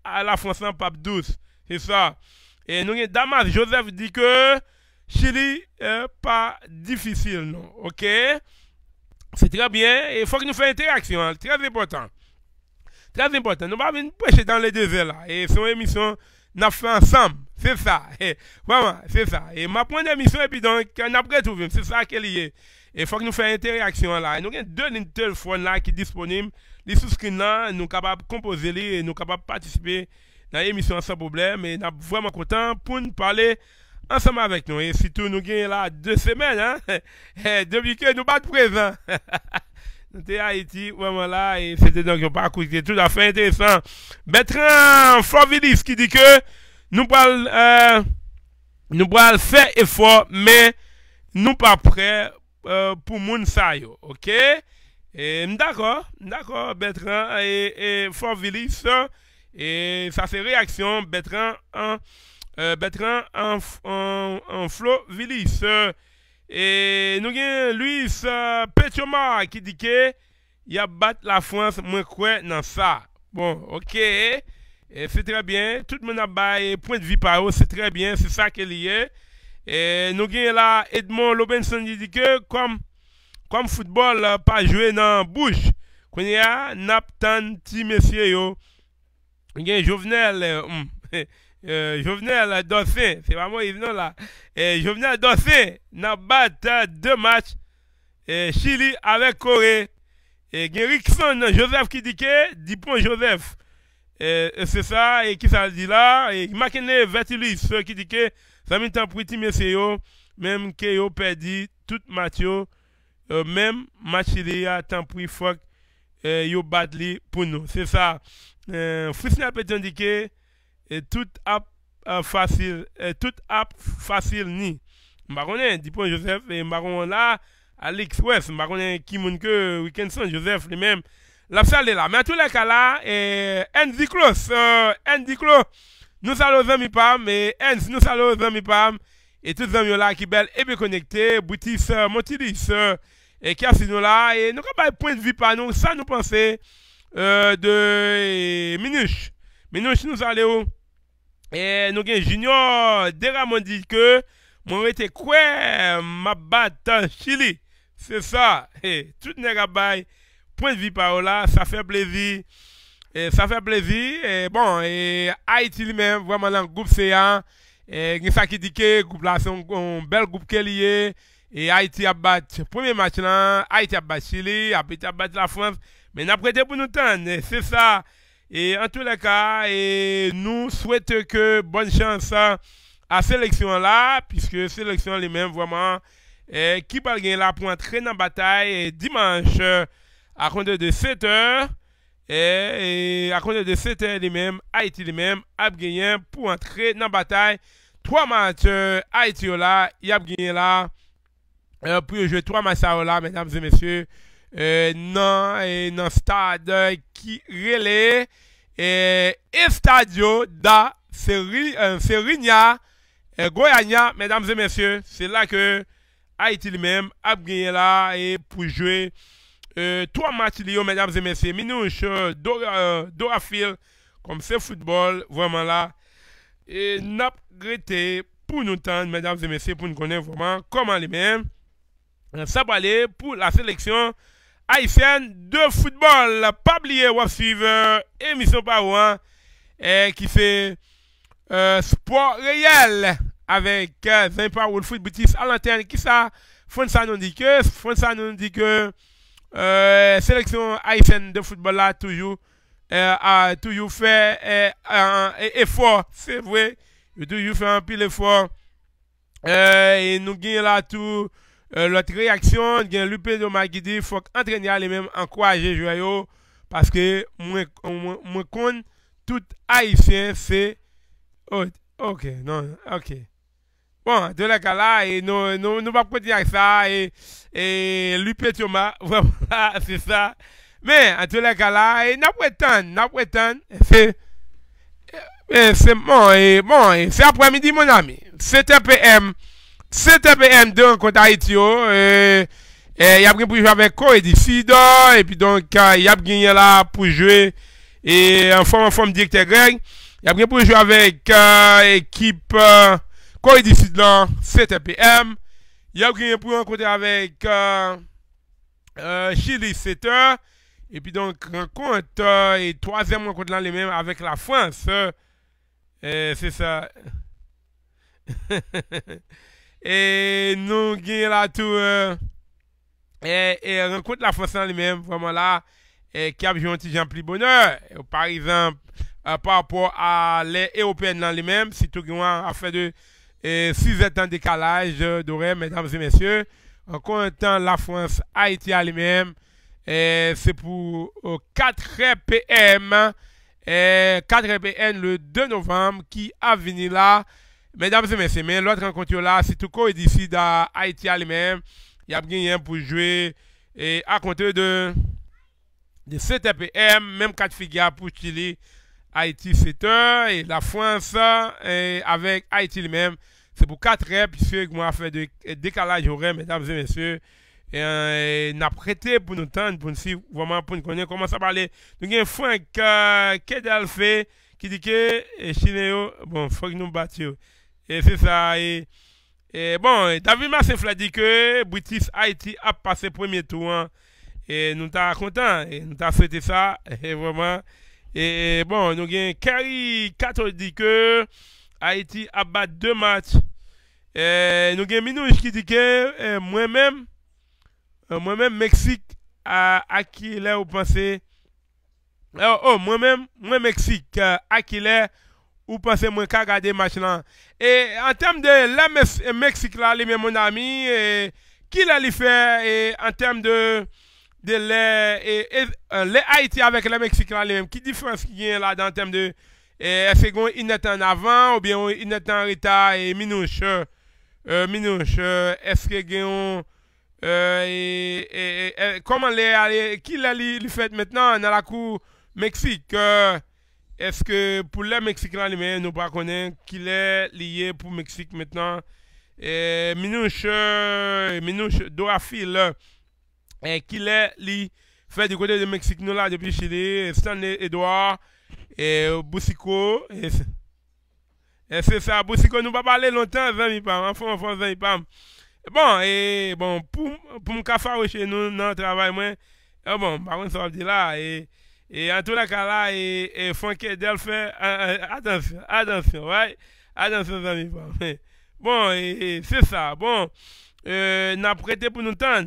à la France en pape 12. C'est ça. Et nous, Damas Joseph dit que Chili euh, pas difficile, non. OK? C'est très bien. Il faut que nous fassions interaction. Hein. Très important. Très important. Nous ne pas prêcher dans les deux là. Et une émission n'a fait ensemble. C'est ça. Et, vraiment, c'est ça. Et ma point d'émission, et puis donc, on a retrouvé. C'est ça qu'elle est. Et faut que nous fassions interaction là. Nous avons deux lignes de téléphone là qui sont disponibles. Les sous-screen là, nous sommes capables de composer et nous sommes capables de participer dans l'émission sans problème. Et nous sommes vraiment contents pour nous parler ensemble avec nous. Et surtout, nous avons là deux semaines, hein, depuis que nous pas présents. nous sommes à Haïti, vraiment là, et c'était donc un parcours qui tout à fait intéressant. Bertrand Forvilis qui dit que nous parlons, euh, nous parlons faire effort, mais nous pas prêts uh, pou moun sa yo, ok? E, mdakor, mdakor, Bertrand e, e Fort Willis, e sa se reaksyon Bertrand an, uh, Bertrand an, an, an Fort Willis. E nou gen Louis uh, Petioma ki dike, ya bat la Frans mwen kwe nan sa. Bon, ok, e se tre bien, tout moun abay point de vi paro, se tre bien, se sa ke liye. Et nous avons là Edmond Lobenson qui dit que comme, comme football euh, pas joué dans bouche, qu'on y a nap tan ti messieurs yo. Avons Jovenel euh, hum, euh, Jovenel Dossin, c'est pas moi, non là. Et Jovenel Dossin n'a battu deux matchs et Chili avec Corée. Et il a Rickson Joseph qui dit que, Dupont Joseph. Et c'est ça, et qui ça dit là, et Makene Vertilis qui dit que, ça m'est un petit monsieur yo, même que yo perdu tout match yo, euh, même match Chili a tant pris fuck, euh, yo bat li pour nous. C'est ça. Euh, Frisna peut indiquer, et tout app euh, facile, et tout app facile ni. Mbaronne, Dupont Joseph, et Mbaron là, Alex West, Mbaronne qui moun que Weekendson Joseph lui-même, la salle est là. Mais en tous les cas là, Andy Close, euh, Andy Close, Nous saluons les amis PAM et Hans, nous saluons les amis PAM et tous les amis là qui belle et bien connectés, Boutis, Montilis et Cassino là. Et nous avons un point de vue par nous, ça nous pensons euh, de Minouche. Minouche, nous allons Et nous avons Junior Deramondi que moi été quoi ma batte en Chili. C'est ça. Et tout n'est pas point de vue par là, ça fait plaisir. Et ça fait plaisir. Et bon, et Haïti lui-même, vraiment dans le groupe CA. Et ça qui dit que le groupe là, c'est un, bel groupe qui est lié. Et Haïti a battu, premier match là, Haïti a battu Chili, Haïti a battu la France. Mais n'a prêté pour nous tendre. C'est ça. Et en tous les cas, et nous souhaitons que bonne chance à la sélection là, puisque sélection les-mêmes vraiment, et qui va gagner là pour entrer dans la bataille dimanche à compter de 7 heures. Et, et à compter de 7 heures les-mêmes, Haïti les-mêmes a gagné pour entrer dans la bataille. Trois matchs euh, Haïti a gagné là euh, pour jouer trois matchs là, mesdames et messieurs. Euh, dans le stade qui relève et Estadio da Serigna euh, Goiânia, mesdames et messieurs, c'est là que Haïti lui-même a gagné là et pour jouer euh, trois matchs liés, mesdames et messieurs. Minouche, euh, Dora, Dorafil, comme c'est football, vraiment là. Et n'a regretté pour nous tendre, mesdames et messieurs, pour nous connaître vraiment comment les-mêmes ça va aller pour la sélection haïtienne de football. Pas oublier, on va suivre émission par an qui fait euh, sport réel avec euh, Power Foot à l'antenne. Qui ça? ça nous dit que, ça nous dit que euh, sélection haïtienne de football là toujours euh, a toujours fait euh, un effort, c'est vrai. Toujours fait un pile effort. Euh, et nous gagnons là tout euh, l'autre réaction, gen Lupé de Magidi, faut entraîner les mêmes encourager joueurs parce que moi moi con tout haïtien c'est oh, OK, non, OK. Bon, de la là et nous nous nous pas continuer ça et et Lupé Thomas, voilà, c'est ça. Mais en tous les cas là, et n'a pas n'a pas c'est c'est bon et bon, c'est après-midi mon ami. 7 PM 7 PM 2 contre Haïti. Et il y a pour jouer avec Corée du Sud. Et puis donc, il y a gagné là pour jouer. Et en forme, en forme directeur Greg. Il y a pour jouer avec l'équipe euh, Corée du Sud là, 7 PM. Il y a gagné pour rencontrer avec euh, euh, Chili 7 heures. Et puis donc, rencontre et troisième rencontre là, les mêmes avec la France. C'est ça. et nous gagnons là tout. Euh, et, rencontre la France en lui-même, vraiment là, et qui a un petit gens plus bonheur. Par exemple, euh, par rapport à les européennes dans les mêmes, si tout le monde a fait de 6 ans de décalage d'horaire, mesdames et messieurs. En comptant la France, Haïti à lui-même, c'est pour 4 PM, 4 PM le 2 novembre qui a venu là. Mesdames et messieurs, mais l'autre rencontre là, c'est tout cas d'ici à Haïti à lui-même. Il y a bien pour jouer et à compter de, de 7 PM, même 4 figures pour Chili. Haïti 7 heures et la France avec Haïti lui-même. C'est pour 4 heures, puisque moi fait de décalage horaire, mesdames et messieurs. Et, euh, n'a prêté pour nous tendre, pour nous suivre, vraiment pour nous connaître comment ça parler. Nous avons Franck euh, Kedal fait qui dit que Chinéo, bon, faut que nous battions. Et c'est ça. Et, et bon, David Massefla dit que British Haïti a passé premier tour. Hein. et nous sommes contents. Et nous avons souhaité ça. Et vraiment. Et, bon, nous avons Kerry Kato dit que Haïti a battu deux matchs. Et nous avons Minouche qui dit que moi-même, moi-même, Mexique, à, à qui là vous pensez? Oh, moi-même, moi, Mexique, à qui là vous pensez moi qu'à regarder match là? Et en termes de la Mexique là, mon ami, qui l'a fait? Et en termes de de les, et, les Haïti avec le Mexique là, les mêmes, qui différence là dans le terme de est-ce qu'il est en avant ou bien il est en retard et Minouche, euh, Minouche, est-ce que et, et, comment les, qui l'a fait maintenant dans la cour Mexique est-ce que pour les Mexicains lui-même, nous ne connaissons qu'il est lié pour Mexique maintenant et Minouche, Minouche Dorafil, qu'il est li fait du côté de Mexique nous là depuis Chili, Stanley Edouard e Bousiko, e, e se sa, Bousiko nou pa pale lontan, zan mi pam, anfon, anfon, zan mi pam. E bon, e, bon, pou, pou mka faroche nou nan travay mwen, e bon, baron sa wap di la, e, e, an tou la ka la, e, e, fonke del fe, atensyon, atensyon, waj, atensyon zan mi pam, e. Bon, e, e, se sa, bon, e, nan prete pou nou tan.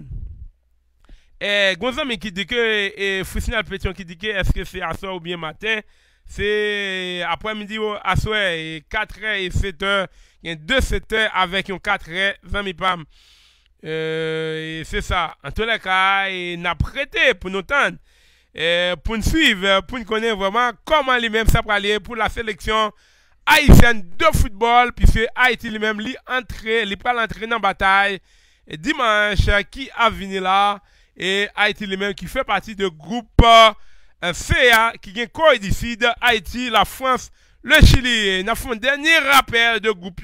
E, Gonzame ki dike, e, Fousinal Petion ki dike, eske se aswa ou bien maten, C'est après-midi à soir, et 4h et 7h. Il y a 2 7h avec un 4h, 20 pam. Euh, c'est ça. En tous les cas, il a prêté pour nous tendre. pour nous suivre, pour nous connaître vraiment comment lui-même ça pour la sélection haïtienne de football, puisque Haïti lui-même, lui, entré, lui pas l'entrée dans la bataille. Dimanche, qui a venu là, et Haïti lui-même qui fait partie du groupe euh, CA qui vient coïncide Haïti, la France, le Chili. Nous avons un dernier rappel de groupe,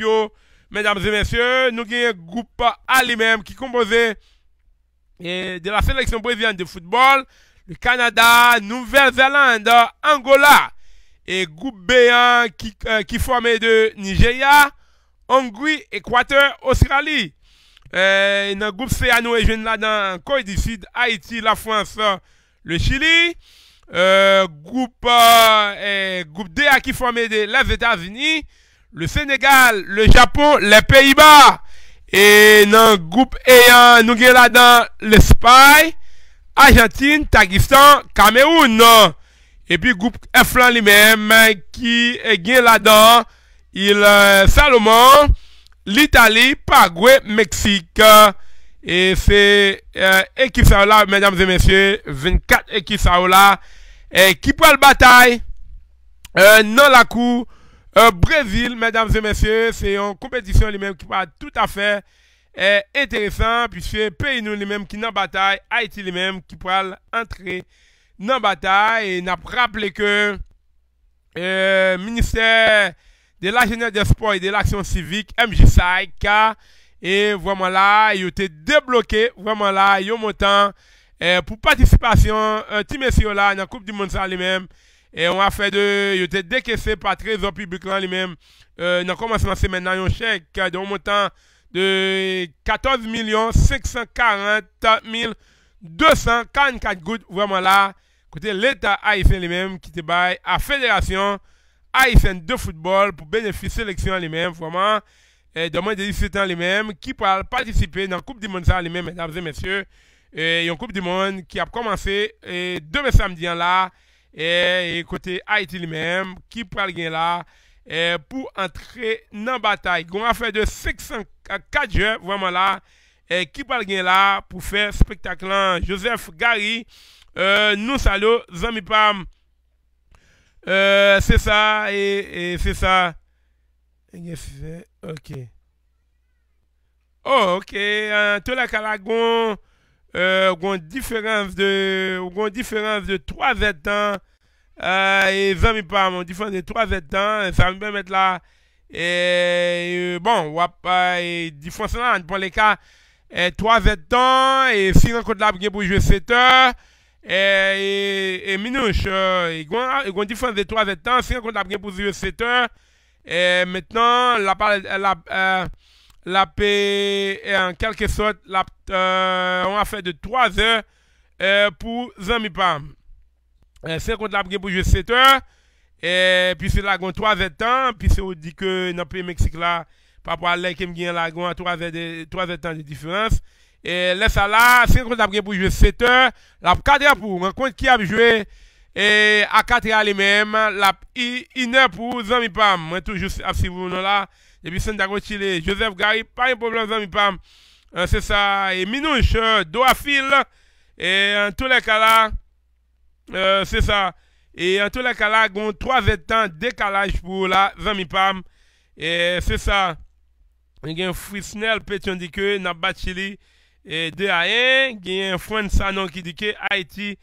mesdames et messieurs. Nous avons un groupe à lui-même qui composé de la sélection brésilienne de football, le Canada, Nouvelle-Zélande, Angola, et groupe B qui, euh, qui formé de Nigeria, Hongrie, Équateur, Australie. Euh, dans le groupe C, nous rejoignons là dans Haïti, la France, le Chili. Euh, groupe, euh, eh, groupe D a qui formé de les États-Unis, le Sénégal, le Japon, les Pays-Bas. Et dans le groupe E, nous avons là-dedans l'Espagne, Argentine, Pakistan, Cameroun. Et puis groupe F lui-même qui est là-dedans, il euh, Salomon, l'Italie, Paraguay, Mexique. Et c'est euh, équipe là, mesdames et messieurs, 24 équipes là. Et qui prend la bataille? Euh, dans la cour euh, Brésil, mesdames et messieurs, c'est une compétition lui-même qui tout à fait euh, intéressant, puisque pays nous lui-même qui dans bataille, Haïti lui-même qui pourra entrer dans la bataille, et n'a rappelé que euh, ministère de la des sports et de l'action civique, MJSAIK, et vraiment là, il était débloqué, vraiment là, il montant eh, pour participation, un petit là, dans la Coupe du Monde ça lui-même, et on a fait de, il était décaissé par Trésor public là lui-même, euh, dans le commencement de semaine, un chèque de montant de 14 540 244 gouttes, vraiment là, côté l'État haïtien lui-même, qui te baille à Fédération haïtienne de football pour bénéficier sélection lui-même, vraiment, et de moins de 17 ans lui-même, qui pourra participer dans la Coupe du Monde ça lui-même, mesdames et messieurs. Et une Coupe du Monde qui a commencé et demain samedi là, et, côté Haïti lui-même, qui gagner là, et pour entrer dans la bataille. On a fait de 604 jeux, vraiment là, et qui gagner là pour faire spectacle Joseph Gary, euh, nous saluons, Zami Pam. Euh, c'est ça, et, et c'est ça. Ok. Oh, ok. En tout cas, là, gon, euh, gon différence de, gon différence de 3 ans. Euh, et Zami Pam, différence de 3 ans. Ça me permet là. Et, bon, wap, et différence là, pour les cas, 3 ans, et si on compte là pour jouer 7 heures. Et, et, Minouche, euh, une différence de 3 temps. Si on a bien pour 7 heures, et maintenant, la, la, euh, la paix, en quelque sorte, la, euh, on a fait de 3 heures euh, pour Zamipam. Euh, si on a bien pour jouer 7 heures, puis c'est là qu'on 3 heures de temps, puis c'est on dit que dans le pays Mexique là, par rapport à l'équipe qui est là, on a 3 heures de, 3 heures de temps de différence. Et là, ça là, si on a pour jouer 7 heures, la 4 heures pour rencontre qui a joué et à 4 heures les mêmes, la 1 heure pour Zami Pam. Moi, toujours si vous là. Et puis, c'est d'accord Chile. Joseph Gary, pas un problème, zami, pam. Euh, c'est ça. Et Minouche, euh, Doafil. Et en tous les cas là, euh, c'est ça. Et en tous les cas là, on 3 temps décalage pour la zami, pam. Et c'est ça. Il y a un Frisnel Pétion dit que n'a pas Chili. Et 2 à 1. Il y a un Fouan Sanon qui dit que Haïti.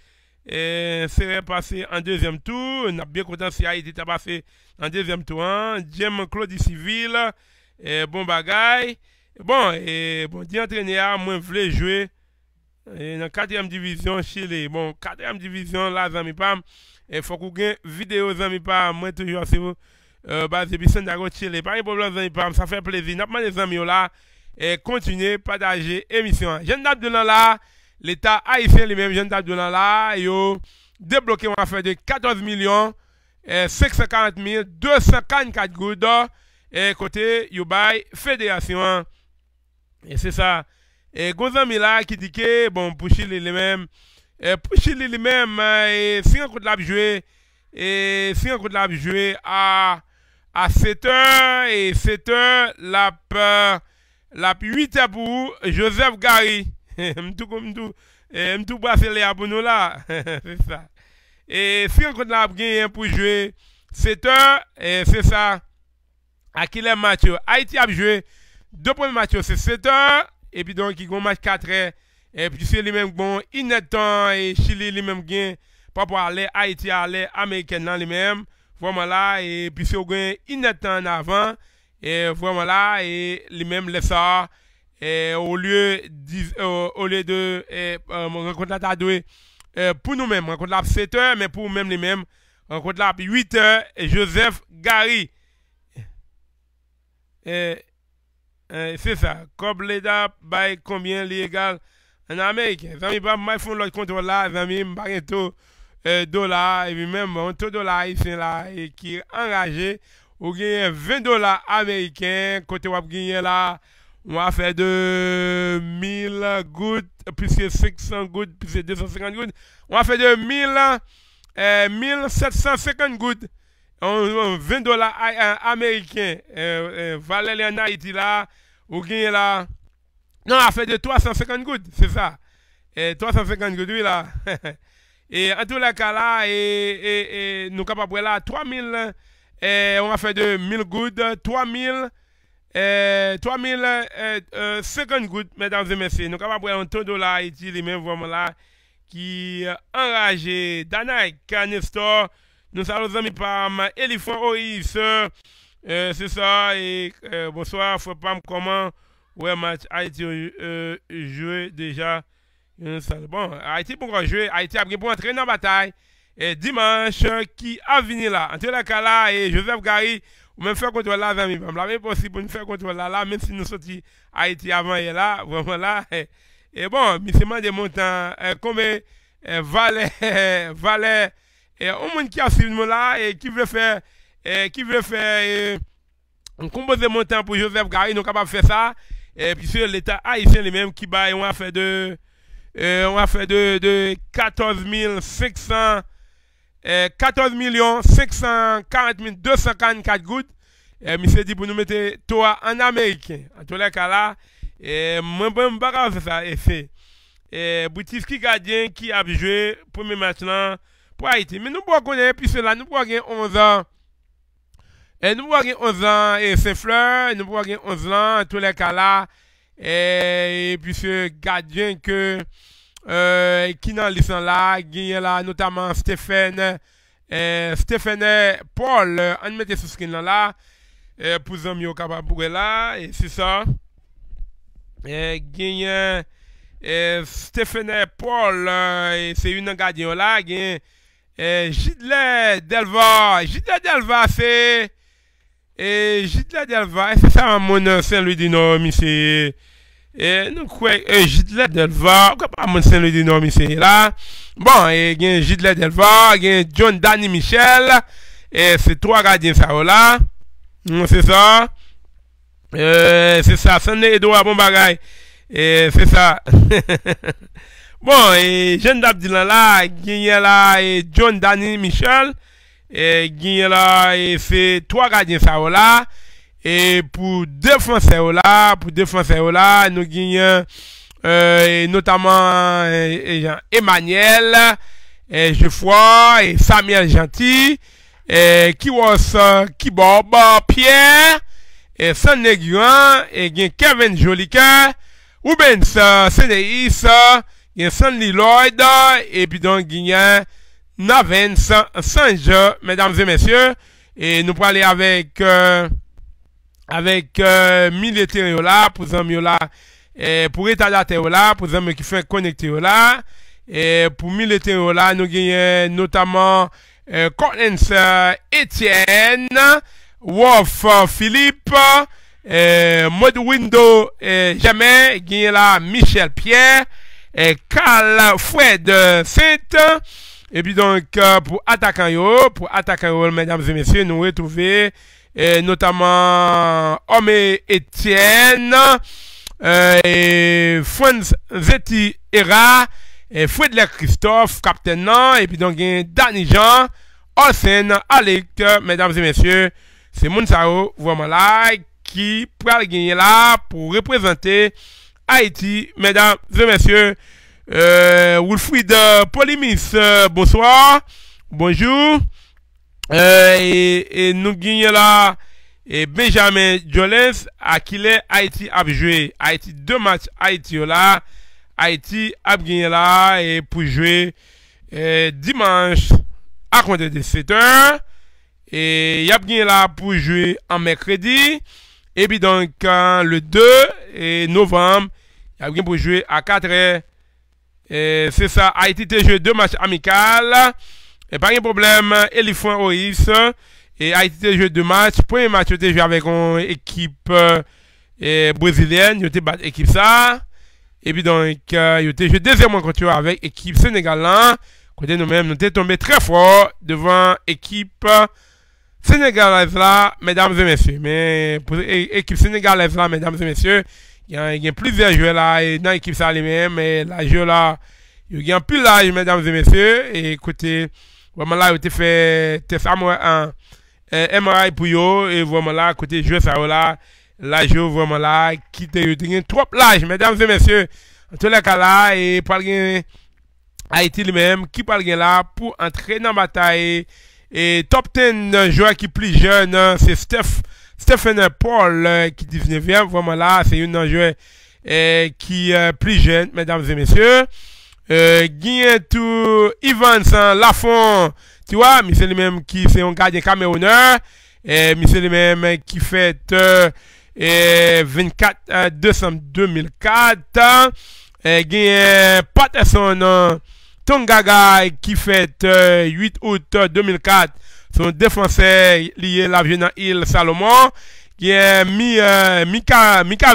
Serait passé en deuxième tour. On a bien content si Haïti était passé en deuxième tour. Hein. Jim Claude Civil, et bon bagaille. Bon, et bon, dit entraîneur, moi, je voulais jouer et dans la quatrième division Chili. Bon, quatrième division là, zami pam. Il faut qu'on ait vidéo, zami pam. Moi, toujours, c'est vous. Euh, bah, c'est Santiago Chili. Pas de problème, zami. Ça fait plaisir. N'a pas les amis là et continuer à partager l'émission. Jeune date de là, l'État haïtien lui-même, jean Abdoulan là, yo débloqué un affaire de 14 millions eh, 540 254 gouttes et eh, côté yo bay fédération. Et c'est ça. Et Gonzami là qui dit que bon pour Chili lui-même eh, pour Chili lui-même eh, si on compte l'a jouer et eh, si on compte l'a jouer à à 7h et 7h la la 8h pour Joseph Gary. M'tou passer les pour nous là. c'est ça. Et si on compte la gagner pour jouer 7 heures, et c'est ça. À qui les matchs Haïti a joué deux premiers matchs, c'est 7 heures. Et puis donc, il y a un match 4 heures. Et puis c'est les mêmes bon, temps et Chili les mêmes gains. Par rapport à Haïti à l'Américain dans les mêmes. Vraiment là. Et puis c'est un temps en avant. Et vraiment là, et les mêmes les ça, au lieu, euh, au lieu de et, euh, rencontre la tadoué, euh, pour nous-mêmes, rencontre la 7 heures, mais pour nous-mêmes les mêmes, rencontre la 8 heures, Joseph Gary. Et, c'est ça. Comme l'État by combien légal en Amérique? Zami pas moi font l'autre contrôle là, zami m'pa tout dollars et même un dollar ici là qui est engagé ou gagnez 20 dollars américains, côté wap gagné là, on va faire de 1000 gouttes, plus 500 gouttes, plus 250 gouttes, on va faire de 1000, euh, 1750 gouttes, 20 dollars américains, euh, euh, en Haïti là, ou là, non, on va faire de 350 gouttes, c'est ça. Et 350 gouttes, oui là. et en tous les cas là, et, et, et nous capables là, 3000 et on a fait de 1000 gouttes, 3000, euh, 3000, euh, euh, 50 gouttes, mesdames et messieurs. Nous avons un taux de dollars Haïti, les mêmes vraiment là, qui euh, enragé. Danaï, Canestor, nous saluons amis par Eliphant Oris, euh, c'est ça, et euh, bonsoir, faut pas comment, ouais, match Haïti euh, joué déjà. Bon, Haïti pour jouer, Haïti a bien pour entrer dans la bataille et dimanche qui a venu là? En tout cas là, et Joseph Gary, ou même faire contrôle là, même possible pour nous faire contrôle là, même si nous sommes Haïti avant et là, vraiment là. Et, bon, c'est des montants, comme Valais, Valais, et au monde qui a suivi nous là, et qui veut faire eh, qui veut faire un composé montant pour Joseph Gary, nous capable de faire ça. Et puis c'est l'État haïtien lui-même qui bat on a fait de on a fait de, de 14 500 14 540 244 gouttes. Et monsieur dit pour nous mettre toi en américain. En tous les cas là, et moi je ne pas ça et et Boutiski gardien qui a joué premier match là pour Haïti. Mais nous pouvons connaître puis cela nous pouvons gagner 11 ans. Et nous pouvons gagner 11 ans et Saint-Fleur, nous pouvons gagner 11 ans en tous les cas là. Et, puis ce gardien que euh, ki nan lisan la, genye la notaman Stephen, eh, Stephen Paul, euh, an mette sou skin lan la, eh, pou zanm yo kapap boure la, e si sa, eh, genye euh, Stephen Paul, euh, se yon nan gadyen yo la, genye Jidle Delva, Jidle Delva se, Jidle Delva, se sa an moun sen lwi di nou misi, E nou kwe, e Jidlet Delva, wak pa moun sen lè di nan misè la. Bon, e gen Jidlet Delva, gen John Danny Michel, e se 3 gadyen sa ou la. Moun se sa. E se sa, sen lè edo a bon bagay. E se sa. bon, e John Dabdilan la, genye la, e John Danny Michel, e genye la, e se 3 gadyen sa ou la. E pou defanse yo la, pou defanse yo la, nou genyen, e, notaman, e, e, Emmanuel, e, Jeffoy, e, Samuel Gentil, e, Kiwos Kibob, Pierre, e, San Neguan, e, gen Kevin Jolika, Oubens Seneis, gen San Liloid, e pi don genyen Navens Sanj, mesdames et messieurs, e nou prale avek... Euh, avec, euh, militaire là, pour amis là, et pour état là, pour amis qui fait connecter là, et pour militaire là, nous gagnons notamment, euh, Collins Etienne, Wolf Philippe, euh, mode window euh, jamais là Michel Pierre et Carl Fred Saint et puis donc euh, pour attaquant yo pour attaquant yo mesdames et messieurs nous retrouver euh, notamment Homme Etienne euh, et Franz Zeti Era et Christophe capitaine et puis donc Danny Jean Olsen Alec mesdames et messieurs c'est Mounsao vraiment like qui pourra gagner là pour représenter Haïti, mesdames et messieurs. Euh, Wilfried Polymis, bonsoir, bonjour. Euh, et, nous gagnons là et Benjamin Jolens à qui les Haïti a joué. Haïti deux matchs Haïti là. Haïti a gagné là et pour jouer euh, dimanche à compter de 7 h Et il a là pour jouer en mercredi. Et puis donc, le 2 novembre, il a pour jouer à 4 heures. C'est ça, Haïti a joué deux matchs amicaux. Et pas de problème, Elifouin Oris. Et Haïti a joué deux matchs. Premier match, a joué avec une équipe euh, brésilienne. Il a battu l'équipe ça. Et puis donc, euh, il a joué deuxième contre avec l'équipe sénégalaise. Côté nous-mêmes, nous tombés très fort devant l'équipe sénégalaise là, mesdames et messieurs. Mais pour l'équipe sénégalaise là, mesdames et messieurs, il y, a, plusieurs joueurs là, et dans l'équipe ça lui-même, et la jeu là, il y a plus l'âge, mesdames et messieurs, et écoutez, Vwaman la yo te fe test amwa an MRI pou yo, e vwaman la kote jwe sa yo la, la yo vwaman la kite yo te gen trop laj, mèdames et mèsyè, an tole ka la, e pal gen Haiti li mèm, ki pal gen la pou antre nan batay, e top 10 jwa ki pli jen, se Steph, Stephen Paul ki 19e, vwaman la, se yon nan jwe ki pli jen, mèdames et mèsyè, Euh, Gyen tou Ivansan Lafon. Tiwa, mi se li menm ki se yon gadyen Kamerouner eh, Mi se li menm ki fet euh, eh, 24 Desem 2004 eh, Gyen Paterson Tongagay ki fet 8 Out 2004 Son defanse liye la vye nan il Salomon Gyen Mikaville Mika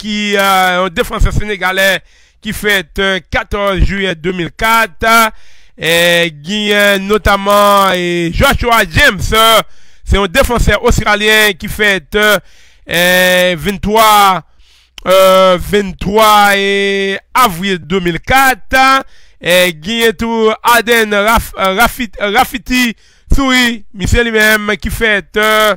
Ki yon defanse Senegalè qui fait 14 juillet 2004, Et gagne notamment et Joshua James, euh, c'est un défenseur australien qui euh, euh, 23 euh, 23 et avril 2004. Et gagne tout Aden Raf, euh, Rafit, Rafiti Souri, lui-même qui fait euh,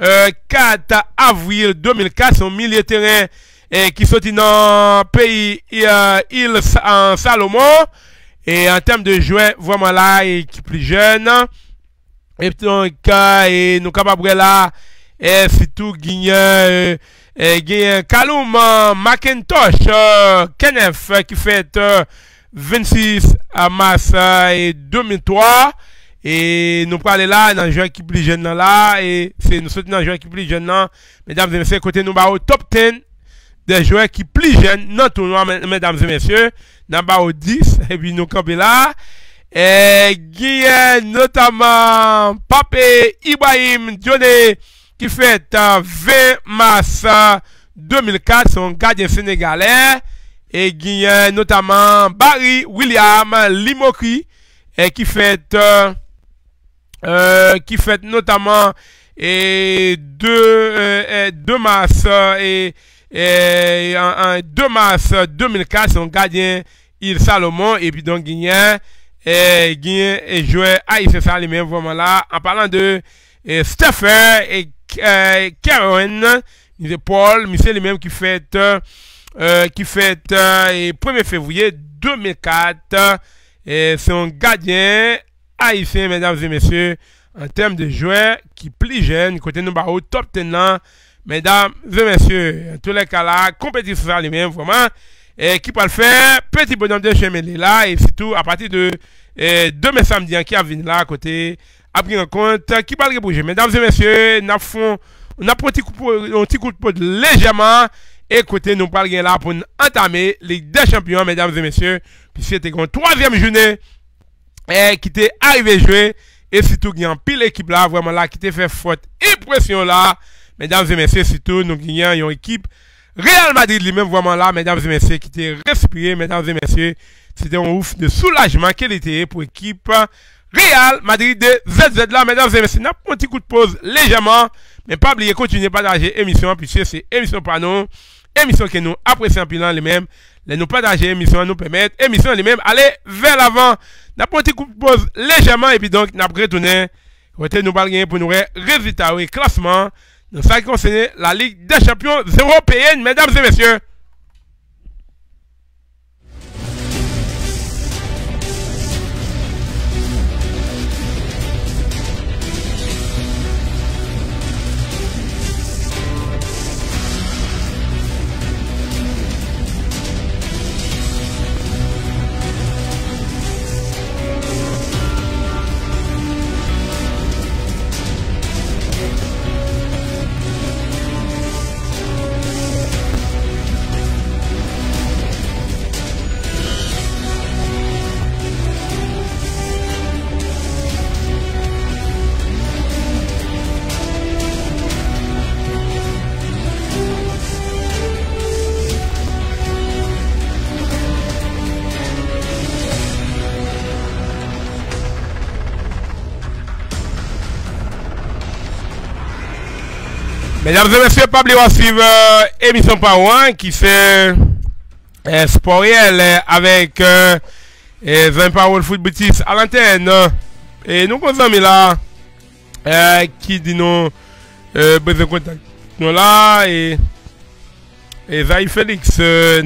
euh, 4 avril 2004, son milieu de eh, ki soti nan peyi eh, il an Salomon. E an tem de jwen vwaman la e ki pli jen e nou kapabre la e sitou ginyen euh, ginyen Kaloum euh, Macintosh Kenneth ki fet 26 mars euh, 2003 E nou prale la nan jwen ki pli jen nan la E se nou soti nan jwen ki pli jen nan Medam zemese kote nou ba ou top 10 des joueurs qui plus jeunes dans le mesdames et messieurs, dans au 10, et puis nous campons là. Et Guillaume, notamment Pape Ibrahim Dioné, qui fait euh, 20 mars euh, 2004, son gardien sénégalais. Et Guillaume, notamment Barry William Limokri, et qui fait euh, euh, qui fait notamment et 2 euh, euh, 2 mars euh, et, et en, en 2 mars 2004 son gardien Il Salomon et puis donc Guignien et Guignien et joueur c'est ça les mêmes vraiment là. En parlant de euh, Stephen et euh, Karen Paul c'est les mêmes qui fait euh, qui fait euh, et 1er février 2004 et c'est un gardien haïtien, mesdames et messieurs, en termes de joueurs qui plus jeunes, côté nous au top 10 là, mesdames et messieurs, en tous les cas là, compétition ça lui-même, vraiment, et qui peut le faire, petit bonhomme de chemin là, et surtout à partir de euh, demain samedi hein, qui a venu là, à côté, à prendre en compte, qui parle de bouger. Mesdames et messieurs, nous avons un petit coup de- un petit coup de pot légèrement. Écoutez, nous parlons là pour entamer les deux champions, mesdames et messieurs. Puis c'était une troisième journée eh, qui était arrivé jouer. Et surtout, a un pile équipe là, vraiment là, qui t'a fait faute impression là. Mesdames et messieurs, surtout, nous gagnons une équipe Real Madrid lui-même, vraiment là, mesdames et messieurs, qui était respiré, mesdames et messieurs. C'était un ouf de soulagement qu'elle était pour l'équipe Real Madrid de ZZ là, mesdames et messieurs. N'a pas un petit coup de pause légèrement, mais pas oublier, continuer à partager l'émission, puisque c'est émission pour nous, émission que nous apprécions pilant les mêmes. Les nous partager l'émission nous permettre, émission les mêmes, aller vers l'avant. N'a pas un petit coup de pause légèrement, et puis donc, n'a pas retourné. Nous parler pour nous résultats classement ce qui concerne la Ligue des champions européenne, mesdames et messieurs. Mesdames et messieurs, pas oublier de suivre euh, émission qui fait euh, sport réel euh, avec euh, euh, 20 paroles à l'antenne. et nous avons amis là euh, qui dit nous euh, besoin contact. Nous là et, et Zahir Félix euh,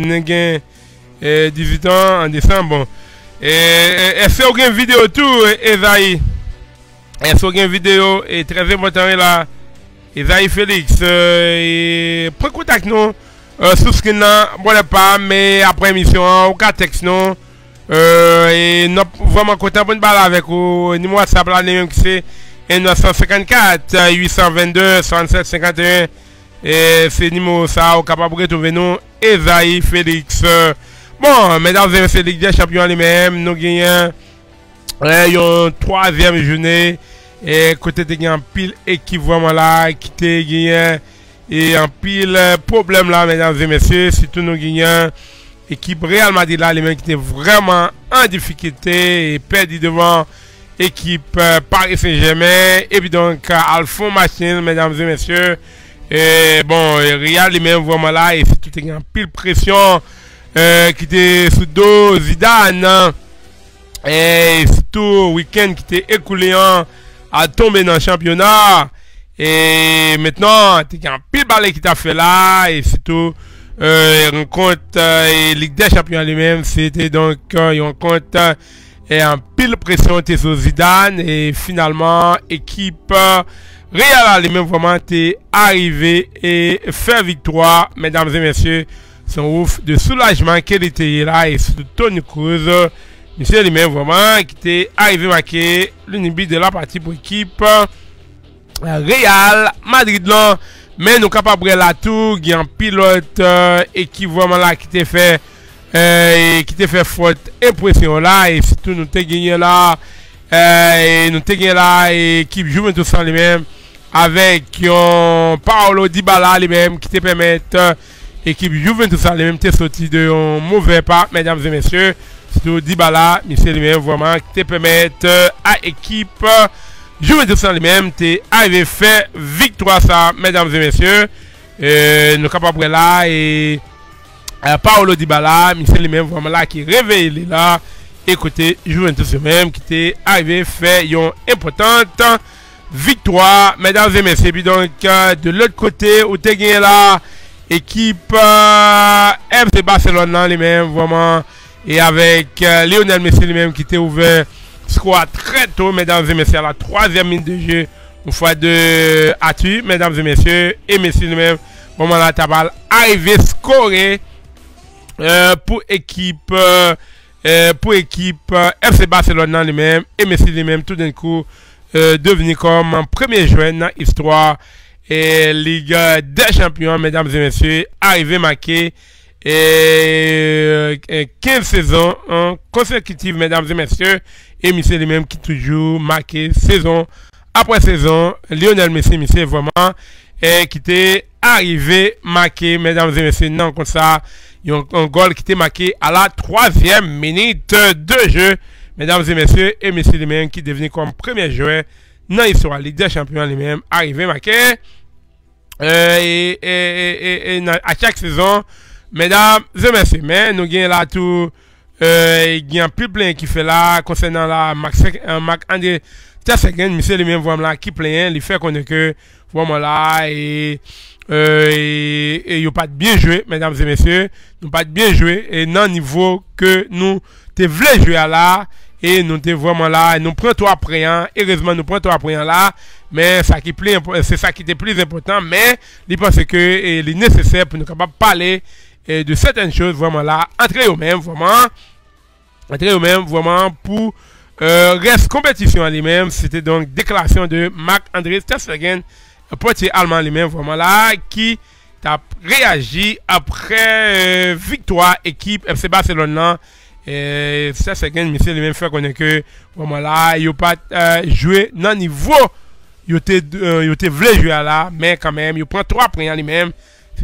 euh, 18 ans en décembre. Et, est-ce vidéo tout, Zahir? Est-ce vidéo et très important là? Isaïe Félix, euh, et prends contact nous, euh, sous ce nan, bon pas, mais après émission, ou ka texte nous, euh, et nous vraiment content pour nous parler avec vous, numéro WhatsApp là, même qui c'est 954 822 67 51, et c'est numéro ça, ou capable de retrouver nous, Isaïe Félix. Bon, mesdames et messieurs, Ligue des champions les-mêmes, nous gagnons, euh, une troisième journée, et côté de un pile équipe vraiment là qui te gagné. Et un pile euh, problème là mesdames et messieurs surtout nous gagnons Ekip Real Madrid la, li men ki te vreman an difikite, e perdi devan ekip euh, Paris Saint-Germain, e pi donk al fon machin, mèdames et mèsyè, e bon, Real li men vreman la, e se tout e gen pil presyon, ki te sou do Zidane, e se tout week-end te ekoule an, a tombe nan championat, e metnan, te gen pil balè ki ta fe la, e se tout, yon kont Ligue des Champions li men, se te donk yon kont en pil presyon te sou Zidane, e finalman ekip Real li men vwaman te arrive e fe victwa, mesdames et messieurs, son ouf de soulajman ke li te yi la, e sou Tony Cruz, messieurs li men vwaman, ki te arrive make l'unibi de la parti pou ekip Real Madrid lan, Men nou kapabre la tou, gen pilote ekivwaman la ki te fe ki te fe fote impresyon la, e sitou nou te genye la nou te genye la ekip Juventus li men avek yon Paolo Dybala li men ki te pemet ekip Juventus li men te soti de yon mouve pa, medyams e Sou Dibala, mi se li men vwaman te pemet a ekip Juventus euh, nan li men te arrive fe victwa sa, mesdames et messieurs. Euh, nou kap apre la e euh, Paolo Dibala, mi se li men vwaman la ki reveye li la. Ekote, Juventus yo men ki te arrive fe yon impotante victwa, mesdames et messieurs. Bi donk euh, de l'ot kote ou te genye la ekip euh, FC Barcelona nan li men vwaman. E avek Lionel Messi li menm ki te ouve Skwa tre to, mesdames et messieurs, la troisième minute de jeu, ou fwa de atu, mesdames et messieurs, et nou men, pouman la tabal, arrive skore pou ekip pou ekip FC Barcelona nou men, et messieurs nou men, tout d'un coup, deveni kom en premier jouen nan histoire Ligue des Champions, mesdames et messieurs, arrive maké, et 15 saisons consécutives, mesdames et messieurs, E misè li mèm ki toujou make sezon apre sezon. Lionel Messi misè vwaman ki te arrive make. Mèdames et mèsè nan kon sa yon gol ki te make a la troasyem menite de je. Mèdames et mèsè, e misè li mèm ki deveni kom premye jouè nan yiswa Ligue des Champions li mèm arrive make. E a chak sezon, mèdames et mèsè, mè nou gen la tou... gen pil plen ki fe la konsen nan la Mac André Tersegen, misè li men vwam la ki plen li fe konen ke vwam la e yo pat bien jwe, mèdames et mèsyè nou pat bien jwe, e nan nivou ke nou te vle jwe la e nou te vwam la nou pren to apreyan, e rezman nou pren to apreyan la, men sa ki plen se sa ki te plis important, men li pense ke li nesesè pou nou kapap pale et de certaines choses vraiment là, entrez eux-mêmes vraiment, entrez eux-mêmes vraiment pour euh, reste compétition en lui-même. C'était donc déclaration de Marc-André Stefsegen, portier allemand lui-même vraiment là, qui a réagi après euh, victoire équipe FC Barcelone là. Et Stefsegen, monsieur lui-même fait connaître que vraiment là, il n'a pas euh, joué non niveau. Il était euh, voulu jouer là, mais quand même, il prend 3 points lui-même.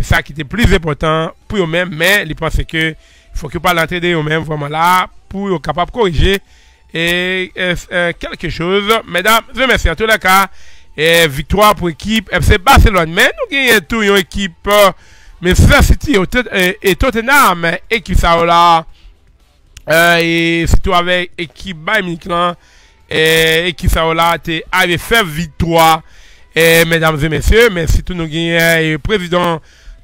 Ki te pliz epotan pou yo men, men li panse ke, fwa ki yo pa lantre de yo men, vwaman la, pou yo kapap korije e kelke chouz medam, ze mersi an tou la ka e victwa pou ekip FC Barcelona, men nou genye tou yon ekip men Sfer City e Tottenham. Ekip sa ou la e sitou avek ekip Bayern Munich ekip sa ou la te ave fe victwa e medam, ze mersi men sitou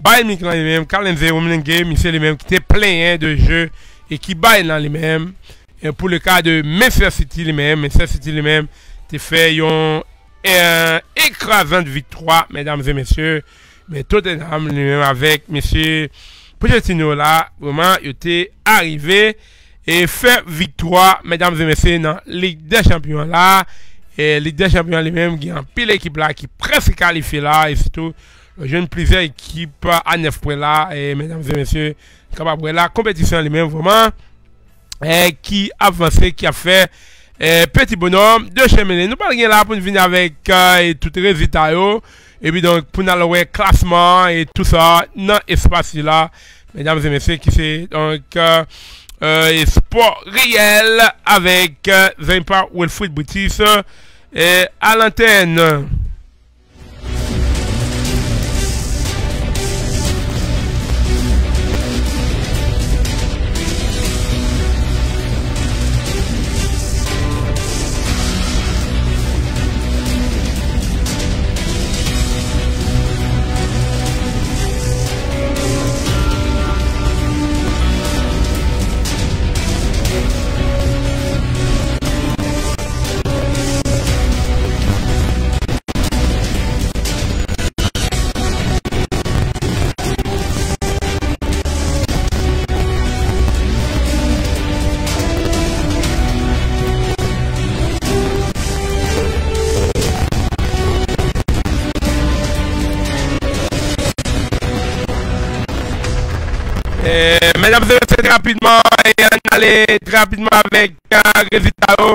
Baymick nan li menm, Kalen Zeromlenge, mi se li menm ki te pleyen de je e ki bay nan li menm. E pou le ka de Manchester City li menm, Manchester City li menm te fe yon ekrasant de victwa, mesdames et messieurs. Men Tottenham li menm avek messieurs Pochettino la, vreman yo te arrive e fe victwa, mesdames et messieurs, nan Ligue des Champions la. E Ligue des Champions li menm ki pil ekip la ki prese kalife la, e sitou Joun plize ekip. A nef pre la. E mesdames et messieurs. la kompetisyon li men vwoman ki avanse ki a fe peti bonom de chemene nou pal gen la pou nou vini avek tout rezita yo e bi don pou nan lowe klasman e tout sa nan espasy la mesdames et messieurs, qui c'est donc euh, euh, sport réel avec euh, Zimpa Wilfried Boutis euh, à l'antenne. Mesdames et messieurs, rapidement, et on allait très rapidement avec un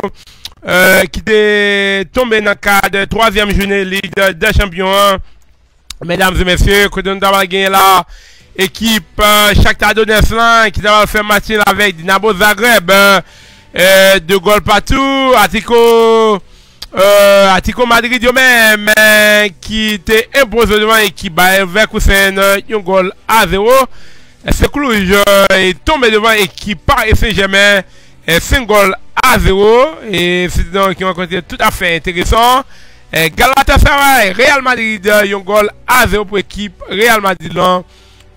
euh, qui est tombé dans le cadre de troisième journée Ligue des Champions. Mesdames et messieurs, que nous avons gagné là, équipe euh, Shakhtar Donetsk qui a fait match avec Dinamo Zagreb, euh, euh, deux goals partout, Atico, euh, Madrid euh, qui était imposé devant l'équipe Verkusen, un goal à 0. C'est euh, est tombé devant l'équipe Paris Saint-Germain, 5 goals à 0. Et c'est donc un rencontre tout à fait intéressant. Et Galatasaray, Real Madrid, euh, un goal à 0 pour l'équipe Real Madrid,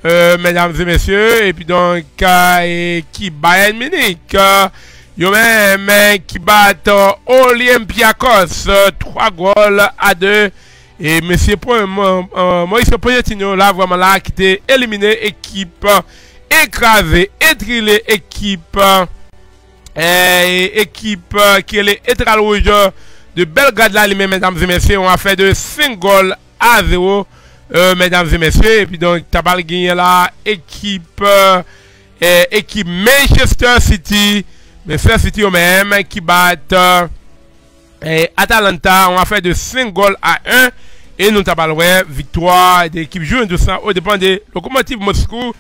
euh, mesdames et messieurs. Et puis donc, euh, Bayern Munich, euh, yo même euh, qui bat euh, Olympiakos, euh, 3 goals à 2. Et monsieur Moïse Pochettino, là, vraiment là, qui était éliminé, équipe écrasée, étrilée, équipe, euh, équipe qui est les Étoiles Rouges de Belgrade là, lui-même, mesdames et messieurs, on a fait de 5 goals à 0, euh, mesdames et messieurs. Et puis donc, Tabal là, équipe, euh, équipe Manchester City, Manchester City eux-mêmes, qui battent euh, Atalanta, on a fait de 5 goals à 1. Et nous tabalouais, victoire de l'équipe Juin 200 au dépend de lokomotiv Moscou.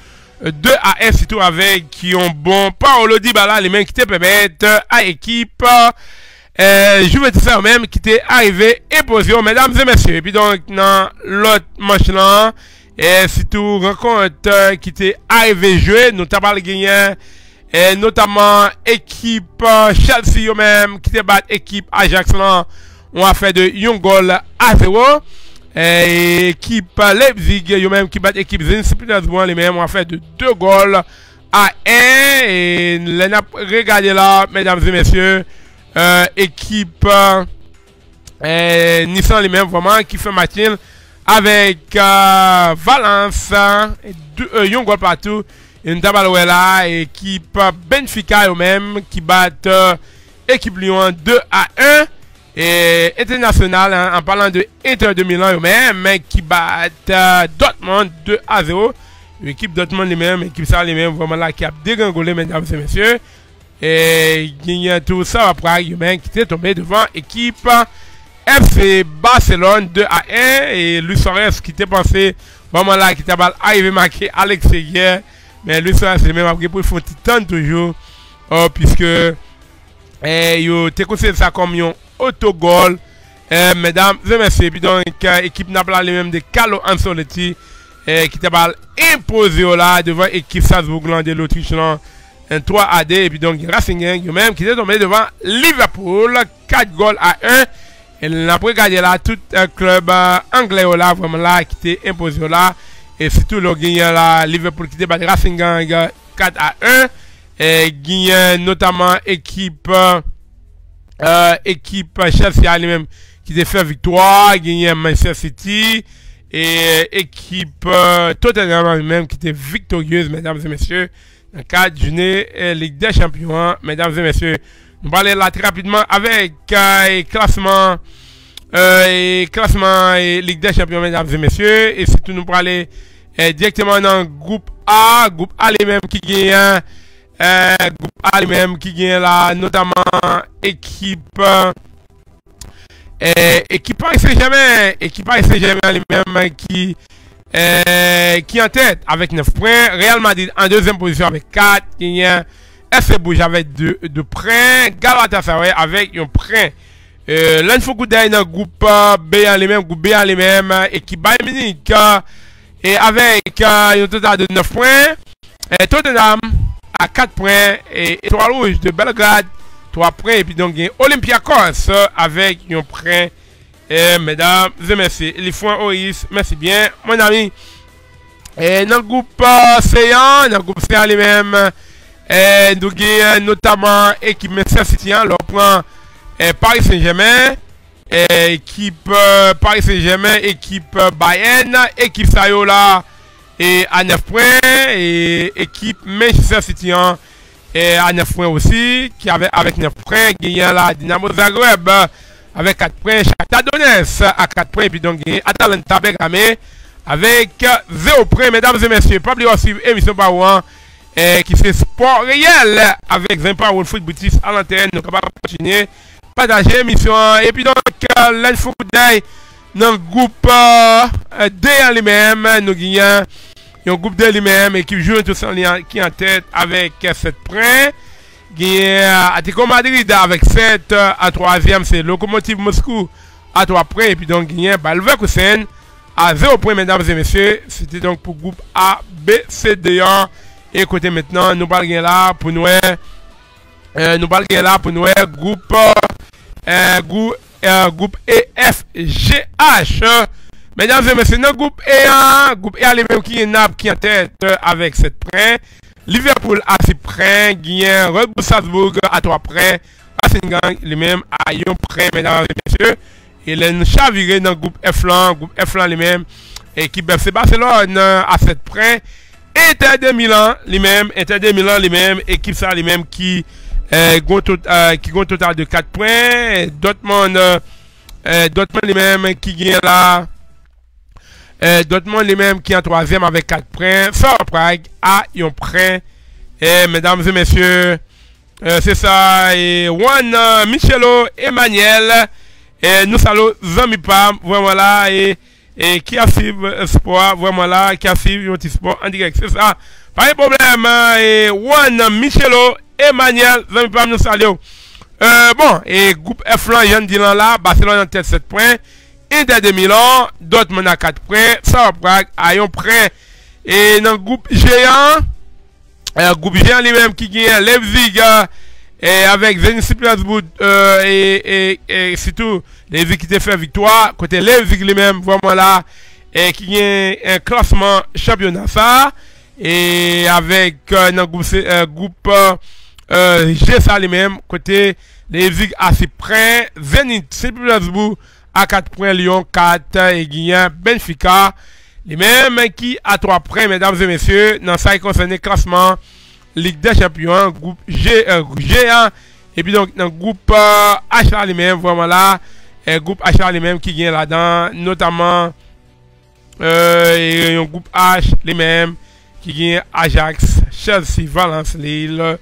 Euh, 2 AS surtout avec qui ont bon Paolo Dybala les mains qui te permettent à équipe euh, Juventus même qui t'est arrivé et posé mesdames et messieurs. Et puis donc dans l'autre match là et surtout rencontre qui t'est arrivé jouer nous t'as gagné et notamment équipe Chelsea même qui te bat équipe Ajax là. On a fait de 1 goal à 0 équipe Leipzig eux même qui bat équipe Zenit Petersburg les mêmes on a fait de 2 goals à 1 et les n'a regardé là mesdames et messieurs euh, équipe euh, Nissan les mêmes vraiment qui fait match avec euh, Valence hein, et deux, euh, Young goal partout. Et là équipe Benfica eux-mêmes qui battent euh, équipe Lyon 2 à 1 E internasyonal an palan de Inter de Milan yo men Men ki bat uh, Dortmund 2 a 0 Yo ekip Dortmund li men Ekip sa li men Voman la ki ap degangole men dames et messieurs E genyen tou sa waprak yo men Ki te tombe devan ekip FC Barcelone 2 a 1 E Luis Suarez ki te panse Voman la ki te bal a yve make Alex Seguier. Men Luis Suarez li men apre pou yon titan toujou Oh piske eh, Yo te konseye sa kom yon autogol. Eh, mesdames et messieurs puis donc euh, équipe Naples les mêmes de Carlo Ancelotti eh, qui mal imposé là devant équipe Salzbourg de l'Autriche un 3 à 2 et puis donc Racing même qui était tombé devant Liverpool 4 goals à 1 et n'a pas regardé là tout un club euh, anglais là vraiment là qui était imposé là. Et surtout le gagné là Liverpool qui battu Racing Gang euh, 4 à 1 et gagné notamment équipe euh, équipe Chelsea elle-même qui a fait victoire, gagné Manchester City et euh, équipe euh, Tottenham elle-même qui était victorieuse, mesdames et messieurs, dans le cadre du journée euh, Ligue des Champions, hein, mesdames et messieurs. Nous allons là très rapidement avec euh, classement euh, et classement et Ligue des Champions, mesdames et messieurs. Et surtout, nous aller euh, directement dans le groupe A, groupe A les mêmes qui gagne, euh, groupe A les mêmes qui gagne là, notamment équipe, euh, euh, équipe Paris Saint-Germain, équipe Paris Saint-Germain les mêmes qui euh, qui en tête avec 9 points. Real Madrid en deuxième position avec 4. Il y a FC Bouge avec 2 points. Galatasaray avec un point. Euh, faut dans le groupe B en les mêmes, groupe B en les mêmes, équipe Bayern Munich, et avec un total de 9 points. Tottenham à 4 points, et Étoile Rouge de Belgrade 3 points, et puis donc il avec un point. Et mesdames et messieurs, les foins Oris, merci bien, mon ami. Et dans le groupe C1, dans le groupe C1 lui-même, avons notamment l'équipe Manchester City, on prend Paris Saint-Germain, équipe Paris Saint-Germain, équipe Bayern, équipe Sayola E a 9 pwen, e ekip Manchester City an, e a 9 pwen osi, ki ave avèk 9 pwen, genyen la Dinamo Zagreb, avèk 4 pwen Shakhtar Donetsk, a 4 pwen, epi don genyen Atalanta Bergame, avèk 0 pwen, mesdames et messieurs, pabli osiv emisyon pa ouan, e ki se sport reyel, avèk 20 pa ouen foot boutis alantèn, nou kapap pachine, pataje emisyon, epi don euh, lèn fout day, nan goup de an li menm nou genyen yon goup de li menm ekip Juventus an li an ki an tèt avèk 7 pren genyen euh, Atletico Madrid avèk 7 a 3èm se Lokomotiv Moskou a 3 pren epi don genyen Balverkusen a 0 pren mèdames et messieurs. C'était donc pou goup A, B, C, D an e kote mètnen nou bal gen la pou euh, nouè nou bal gen la pou nouè goup euh, goup euh, groupe EFGH. Mesdames et messieurs, dans groupe E1, groupe E les mêmes qui est NAP qui est en tête avec 7 points. Liverpool a 6 points, Guyen, Red Bull Salzburg a 3 points, Racing Gang les mêmes à 1 point, mesdames et messieurs. Et les Chaviré dans le groupe F1, groupe F1 les mêmes, équipe FC Barcelone a 7 points. Inter de Milan les mêmes, Inter de Milan les mêmes, équipe ça les mêmes qui euh, euh, qui ont un total de 4 points. Dortmund, euh, Dortmund les mêmes qui gagnent là. Euh, Dortmund les mêmes qui en troisième avec 4 points. Fort Prague a point. Et mesdames et messieurs, euh, c'est ça. Et Juan euh, Michelo Emmanuel. Et nous saluons Zami Pam, vraiment là. Et, et qui a suivi sport, vraiment là, qui a suivi notre sport en direct. C'est ça. Pas de problème. Et Juan Michelo Emmanuel, Emmanuel, zanmi pam nou salyo. Euh, bon, e goup F lan yon dilan la, Barcelona nan tet 7 pren, Inter de Milan, Dortmund nan 4 pren, Sao Prague a yon pren. E nan goup G1, euh, goup G1 li menm ki gen Leipzig, euh, e avek Zenit Plasboud, e sitou Leipzig ki te fe victoire, kote Leipzig li menm, vwaman la, e ki gen en klasman championnat sa, e avek euh, nan goup... euh, jè sa li mèm, kote Leipzig asi pren, Zenit, St. Petersburg a 4 pren, Lyon 4, e Guiyan, Benfica, li mèm ki a 3 pren, mèdames et mèsyè, nan sa y konsene klasman, Ligue des Champions, groupe G, euh, G1, et puis donc nan groupe euh, H la li mèm, vwèman la, groupe H la li mèm ki gen la dan, notaman, euh, yon groupe H li mèm, ki gen Ajax, Chelsea, Valence, Lille,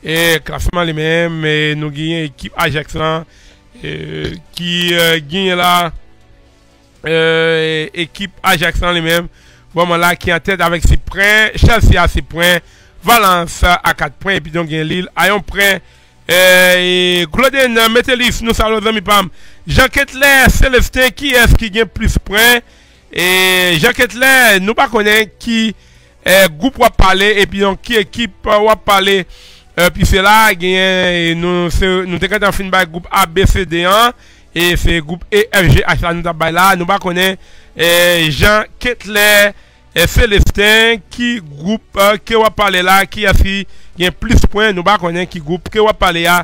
E klasman li menm, e, nou genyen ekip Ajax lan, e, ki e, genyen la e, ekip Ajax lan li menm, waman bon, la ki an tèt avèk se pren, Chelsea a se pren, Valence a 4 pren, epi don genyen Lille, ayon pren, Gloden, Metelif, nou sa lo zami pam, Jean Ketler, Celestin, ki es ki gen plus pren, Jean Ketler, nou pa konen ki eh, goup wap pale, epi don ki ekip wap pale, Epi se la genyen nou, nou teke tan fin bay goup A, B, C, D 1 E se goup E, F, G, H la nou tap bay la Nou ba konen eh, Jean Ketler eh, Celestin Ki goup eh, ke wap pale la Ki yasi gen plis poen Nou ba konen ki goup ke wap pale ya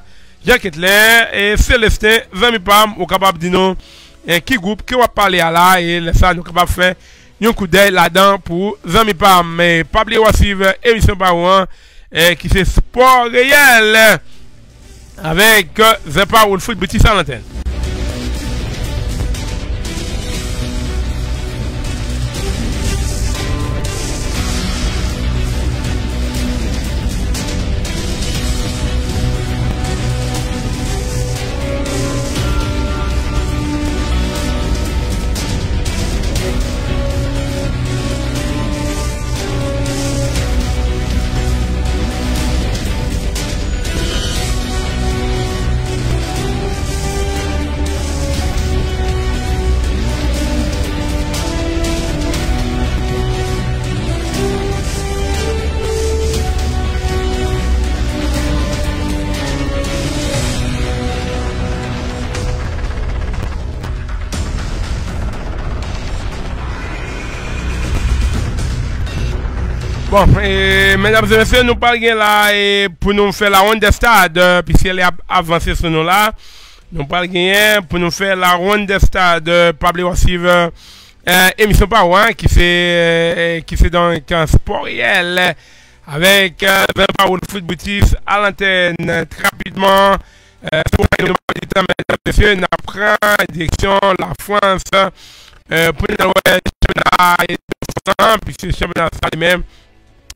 Jean Ketler Celestin 20 mi pam ou kapap di nou Ki goup ke wap pale ya la E lesa nou kapap fe yon kou dey la dan pou 20 mi pam Me pable wasiv emisyon pa ou an et qui fait sport réel avec The Power Foot British Bon, et, mesdames et messieurs, nous parlons là et pour nous faire la ronde des stades, euh, puisqu'elle est avancée ce nom-là. Nous parlons pour nous faire la ronde des stades, euh, Pablo Receiver, euh, émission par hein, qui c'est euh, qui c'est dans un sport réel avec euh, 20 paroles foot boutique à l'antenne très rapidement. Euh, pour mesdames et messieurs, nous apprend direction la France pour nous le championnat puisque le championnat ça lui-même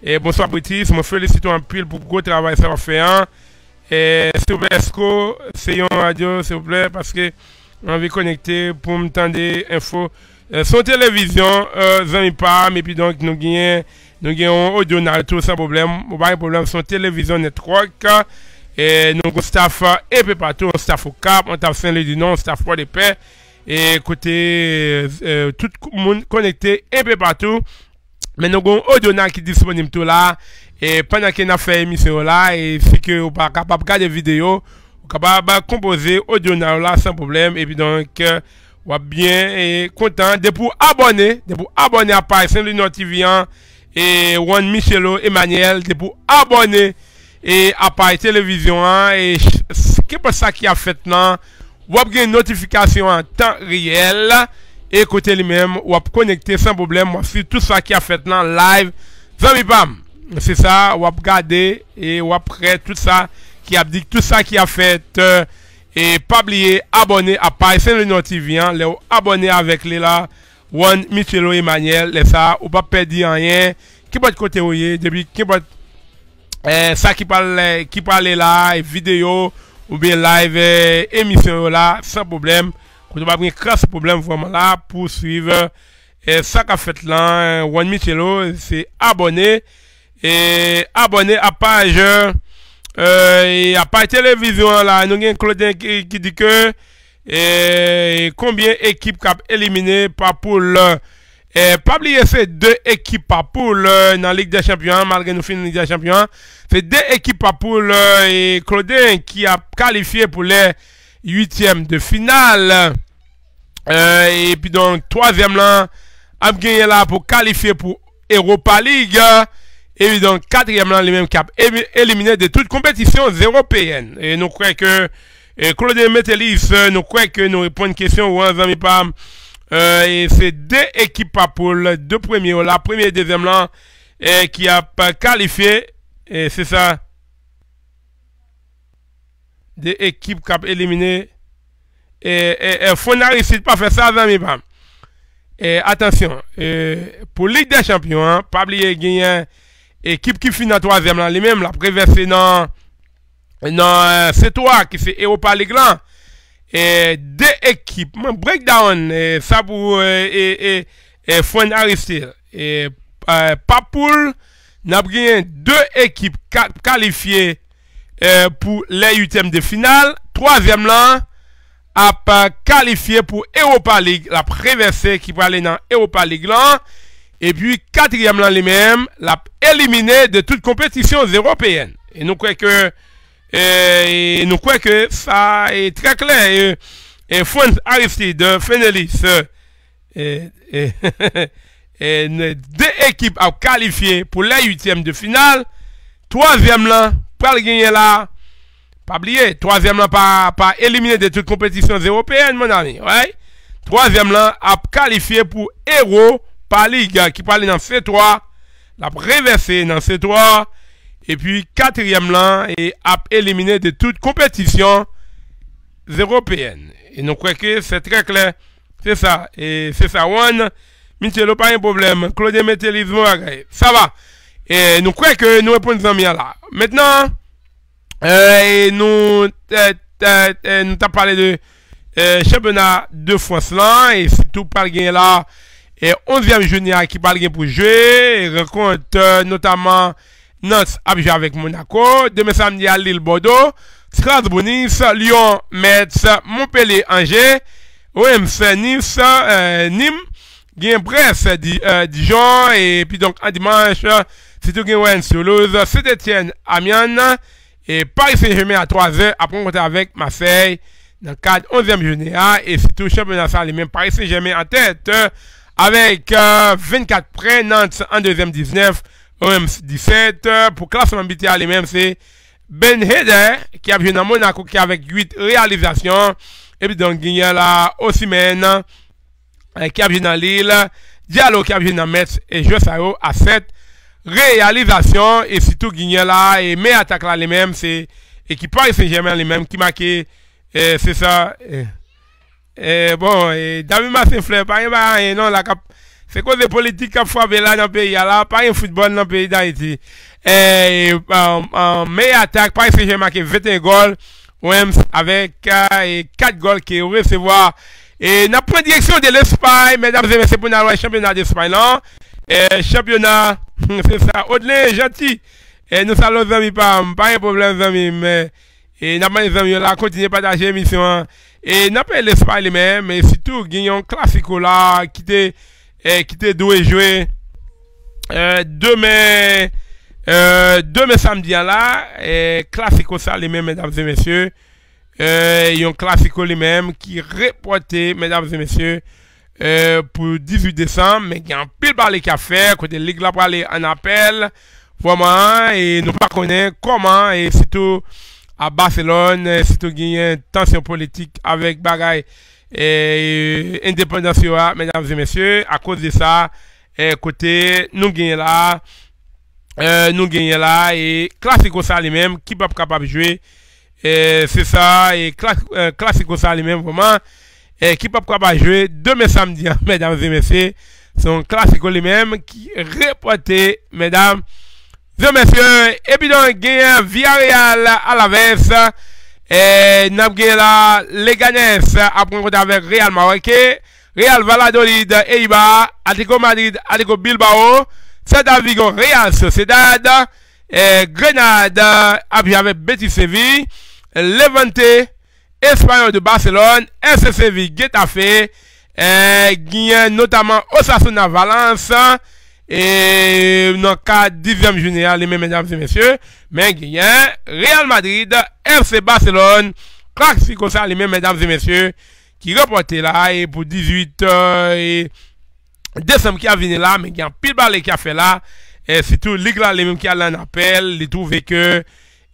Et bonsoir Britis, me félicite un pile pour le gros travail que ça va faire. Et s'il vous plaît, c'est une radio, s'il vous plaît, parce que on veut connecter pour me tendre des infos. Euh, son télévision, euh, zami pas, mais puis donc nous gagnons, nous gagnons audio tout sans problème. Pas de problème, son télévision network. Et nous avons staff et peu partout, on staff au Cap, on staff Nord, on staff Fort de Paix. Et écoutez, euh, tout le monde connecté et peu partout. Mais nous avons audio qui est disponible tout là. Et pendant qu'on a fait l'émission là, et si que vous pas capable de regarder vidéo, vous capable de composer audio là sans problème. Et puis donc, euh, vous êtes bien et content de pour abonner, de pour abonner à Paris Saint-Louis TV et Juan Michelo Emmanuel, de pour abonner et à Paris Télévision hein, et c'est pas ça qui a fait là. Vous avez une notification en E kote li menm, wap konekte san problem, wap si tout sa ki a fet nan live, zanmi pam. Se sa, wap gade, e wap pre tout sa ki ap dik, tout sa ki a fet, euh, e pabliye abone apay, sen le nou tivian, le ou abone avek li la, wan Michelo Emmanuel, le sa, ou pa pedi anyen, ki bot kote ou ye, debi ki bot, eh, sa ki pale, ki pale la, e video, ou bien live, euh, emisyon yo la, san problem, Quand on va avoir un problème vraiment là pour suivre. Et ça qu'a fait là, One Michelo, c'est abonner et abonner à page euh, et à page télévision là, nous avons Claudin qui, qui, dit que et combien d'équipes cap éliminé par poule et pas oublier ces deux équipes par poule dans la Ligue des Champions, malgré nous finir Ligue des Champions. C'est deux équipes par poule et Claudin qui a qualifié pour les huitième de finale. Euh, et puis donc, troisième là, a gagné là pour qualifier pour Europa League. Et puis donc, quatrième là, les mêmes cap éliminé de toute compétition européenne. Et nous croyons que, et Claude Metelis, nous croyons que nous répondons une question ou un. Euh, et c'est deux équipes par poule, deux premiers, la première et deuxième là, qui a qualifié, et c'est ça. de ekip kap elimine e, e, e fona risit pa fe sa zan mi pam. E atensyon e, euh, pou lig de champyon pabli e genyen ekip ki fin nan 3e lan li menm la prevese nan nan euh, C3 ki se Europa League lan e de ekip man breakdown sa pou e euh, fona risit e pa poul nan genyen de ekip kalifiye euh, pour les huitièmes de finale. Troisième là, a qualifié pour Europa League, la préversée qui va aller dans Europa League là. Et puis, quatrième là, les mêmes, l'a éliminé de toute compétition européenne. Et nous croyons que, et nous croyons que ça est très clair. Et, et Aristide, Fenelis, et, deux équipes ont qualifié pour les huitièmes de finale. Troisième là, le gagner là, pas oublier, troisième là, pas, pas de toutes compétitions européennes, mon ami. Ouais? Troisième là, a qualifié pour Héros par Ligue qui parle dans C3, l'a réversé dans C3, et puis quatrième là, et a éliminé de toutes compétitions européennes. Et nous croyons que c'est très clair. C'est ça. Et c'est ça. One, Michel, pas un problème. Claude Métélisme, ça va. Et nous croyons que nous répondons bien là. Maintenant, euh, nous, euh, euh, nous parlé de championnat de France là, et c'est tout par là, et 11e junior qui parle pour jouer, et rencontre notamment Nantes ap jwe avèk Monaco. Demè samdi a Lille Bordeaux. Strasbourg Nice. Lyon Metz. Montpellier Angers. OMC Nice. Euh, Nîmes. Gen Brest euh, Dijon. Et puis donc an dimanche. Sitou gen Rennes Toulouse. Saint-Etienne Amiens. Et Paris Saint-Germain a 3h. Apre on avèk Marseille. Nan kade 11e jounè a. Et sitou championnat sa li men Paris Saint-Germain an tèt. Avèk 24 prè. Nantes an 2e 19. OMC 17. Pour classement BTA les mêmes, c'est Ben Heder qui a vu dans Monaco qui avec 8 réalisations. Et puis donc, il y a là Osimhen qui a vu dans Lille. Diallo qui a vu dans Metz et Josao à 7 réalisations. Et surtout, a là, et mes attaques là les mêmes, c'est équipe Paris Saint-Germain les mêmes qui marqué, c'est ça. Et, bon, et David Massin Fleur, pas rien, non, la cap. Se koze politik kap fwa be la nan peyi ya la, pa yon futbol nan peyi da iti. E, me atak, pa yon seje make 21 gol, Wems avek 4 gol ki ou resevoa. E, nan pren direksyon de l'Espagne, medam zeme se pou nan wè championat de Espagne lan. E, championat, se sa, odle, janti. E, nou salon zami pa, pa yon problem zami. E, nan man zami yo la, kontinye pataje emisyon. E, nan pe l'Espagne li men, me sitou, genyon klasiko la, ki te... qui était doué jouer euh, demain euh, demain samedi là et classico ça les mêmes mesdames et messieurs euh, y a un classico les mêmes qui reporté mesdames et messieurs euh, pour 18 décembre mais il y a un pile qui a fait côté ligue aller en appel. Vraiment et nous pas comment et surtout à Barcelone surtout il y a une tension politique avec bagaille et indépendance mesdames et messieurs. À cause de ça côté nous gagnons là euh, nous gagnons là et classico ça les mêmes qui pas capable de jouer c'est ça et euh, classico ça les mêmes vraiment et qui pas capable de jouer demain samedi mesdames et messieurs. Sont classico les mêmes qui reporté mesdames et messieurs. Et puis donc gagne Villarreal à la veste. Et nous avons Leganés après contre avec Real Marrakech, Real Valladolid, Eibar, Atletico Madrid, Atletico Bilbao, Celta Vigo, Real Sociedad, et Grenade avec Betis Séville, Levante, Espanyol de Barcelone, FC Seville Getafe, eh, Gyen notaman Osasuna Valence, e nan ka 10e jounè a, lè mè mèdames et mèsyè, men Gyen, Real Madrid, FC Barcelone, Klaksiko sa lè mè mèdames et mèsyè, ki repote la, e pou 18 euh, e Desem ki avine la, men Gyen pil balè ki a fè la, e sitou lig la lè mèm ki a lan apel, lè touve ke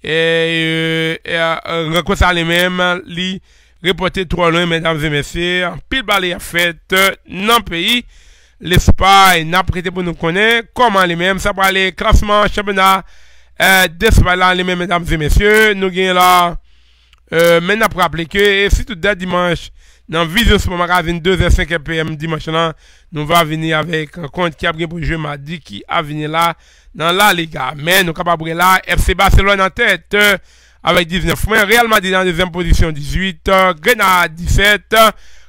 E, e, e rekou sa li mem li repote tro lwen mèdames et mèsyè Pil bali a fèt nan peyi L'Espany nan prete pou nou konen Koman li mem sa bali klasman chabena e, Despalan li mem mèdames et mèsyè Nou gen la euh, men nan pou aplike E si tout da dimanche dans Vision Sport Magazine 2h5 PM dimanche nous va venir avec un compte qui a pris pour jouer mardi qui a venu là dans la Liga. Mais nous capables là, FC Barcelone en tête euh, avec 19 points, Real Madrid en deuxième position 18, euh, Grenade 17,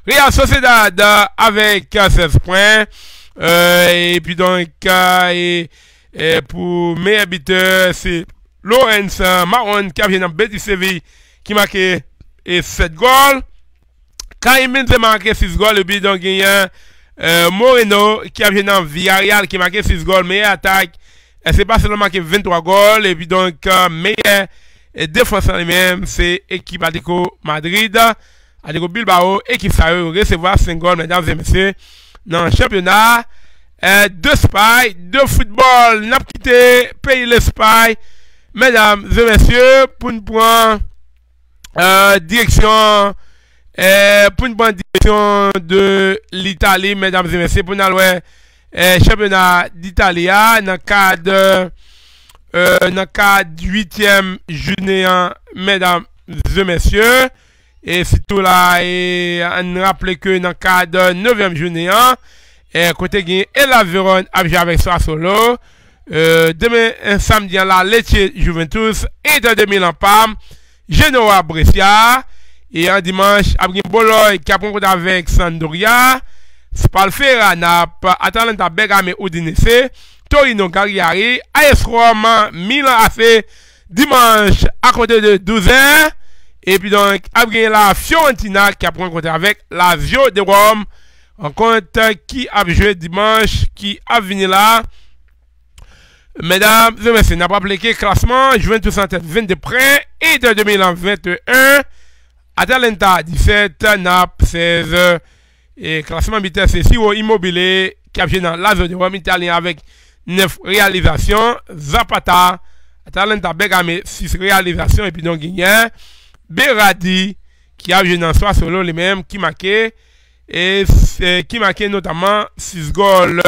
Real Sociedad avec 16 points. Euh, et puis donc, euh, pour mes habitants, c'est Lorenz Marron qui a venu dans Betis Séville qui marque 7 goals. Karim Benzema marqué 6 goals. Et puis donc, a euh, Moreno qui a venu dans Villarreal qui marqué 6 goals. Meilleur attaque. C'est pas seulement marqué 23 goals. Et puis donc, meilleur défenseur lui-même, c'est équipe Atletico Madrid. Atletico Bilbao, équipe ça recevoir 5 goals, mesdames et messieurs, dans le championnat euh, d'Espagne, de football. N'a quitté pays l'Espagne, mesdames et messieurs, pour une prendre euh, direction, Eh, pou nou ban direksyon de l'Itali, mèdames et mèsyè, pou nou alwè eh, championat d'Italia ah, nan kad euh, nan kad 8èm jounéan, mèdames et mèsyè. E sitou la, an rappele ke nan kad 9èm jounéan, eh, kote gen El Averon apja avèk sa solo. Euh, Demè, samdian la, Lecce Juventus, Inter de Milan Pam, Genoa Brescia, Et un dimanche, après Bologne qui a avec Sandoria. Spalfera nap Atalanta Bergame Udinese, Torino Cagliari, AS Roma, Milan AC, dimanche à côté de 12h. Et puis donc, après la Fiorentina qui a pris rencontre avec la Vio de Rome. En compte qui a joué dimanche, qui a venu là. Mesdames et messieurs, n'a pas appliqué classement Juventus en tête 22 points et de 2021. Atalanta 17, Naples 16. Et classement BTS, c'est Siro Immobilier qui a joué dans la zone de Rome italien avec 9 réalisations. Zapata, Atalanta Bergame 6 réalisations. Et puis donc, il y a Berardi qui a joué dans solo les mêmes qui marquait. Et qui marquait notamment 6 goals.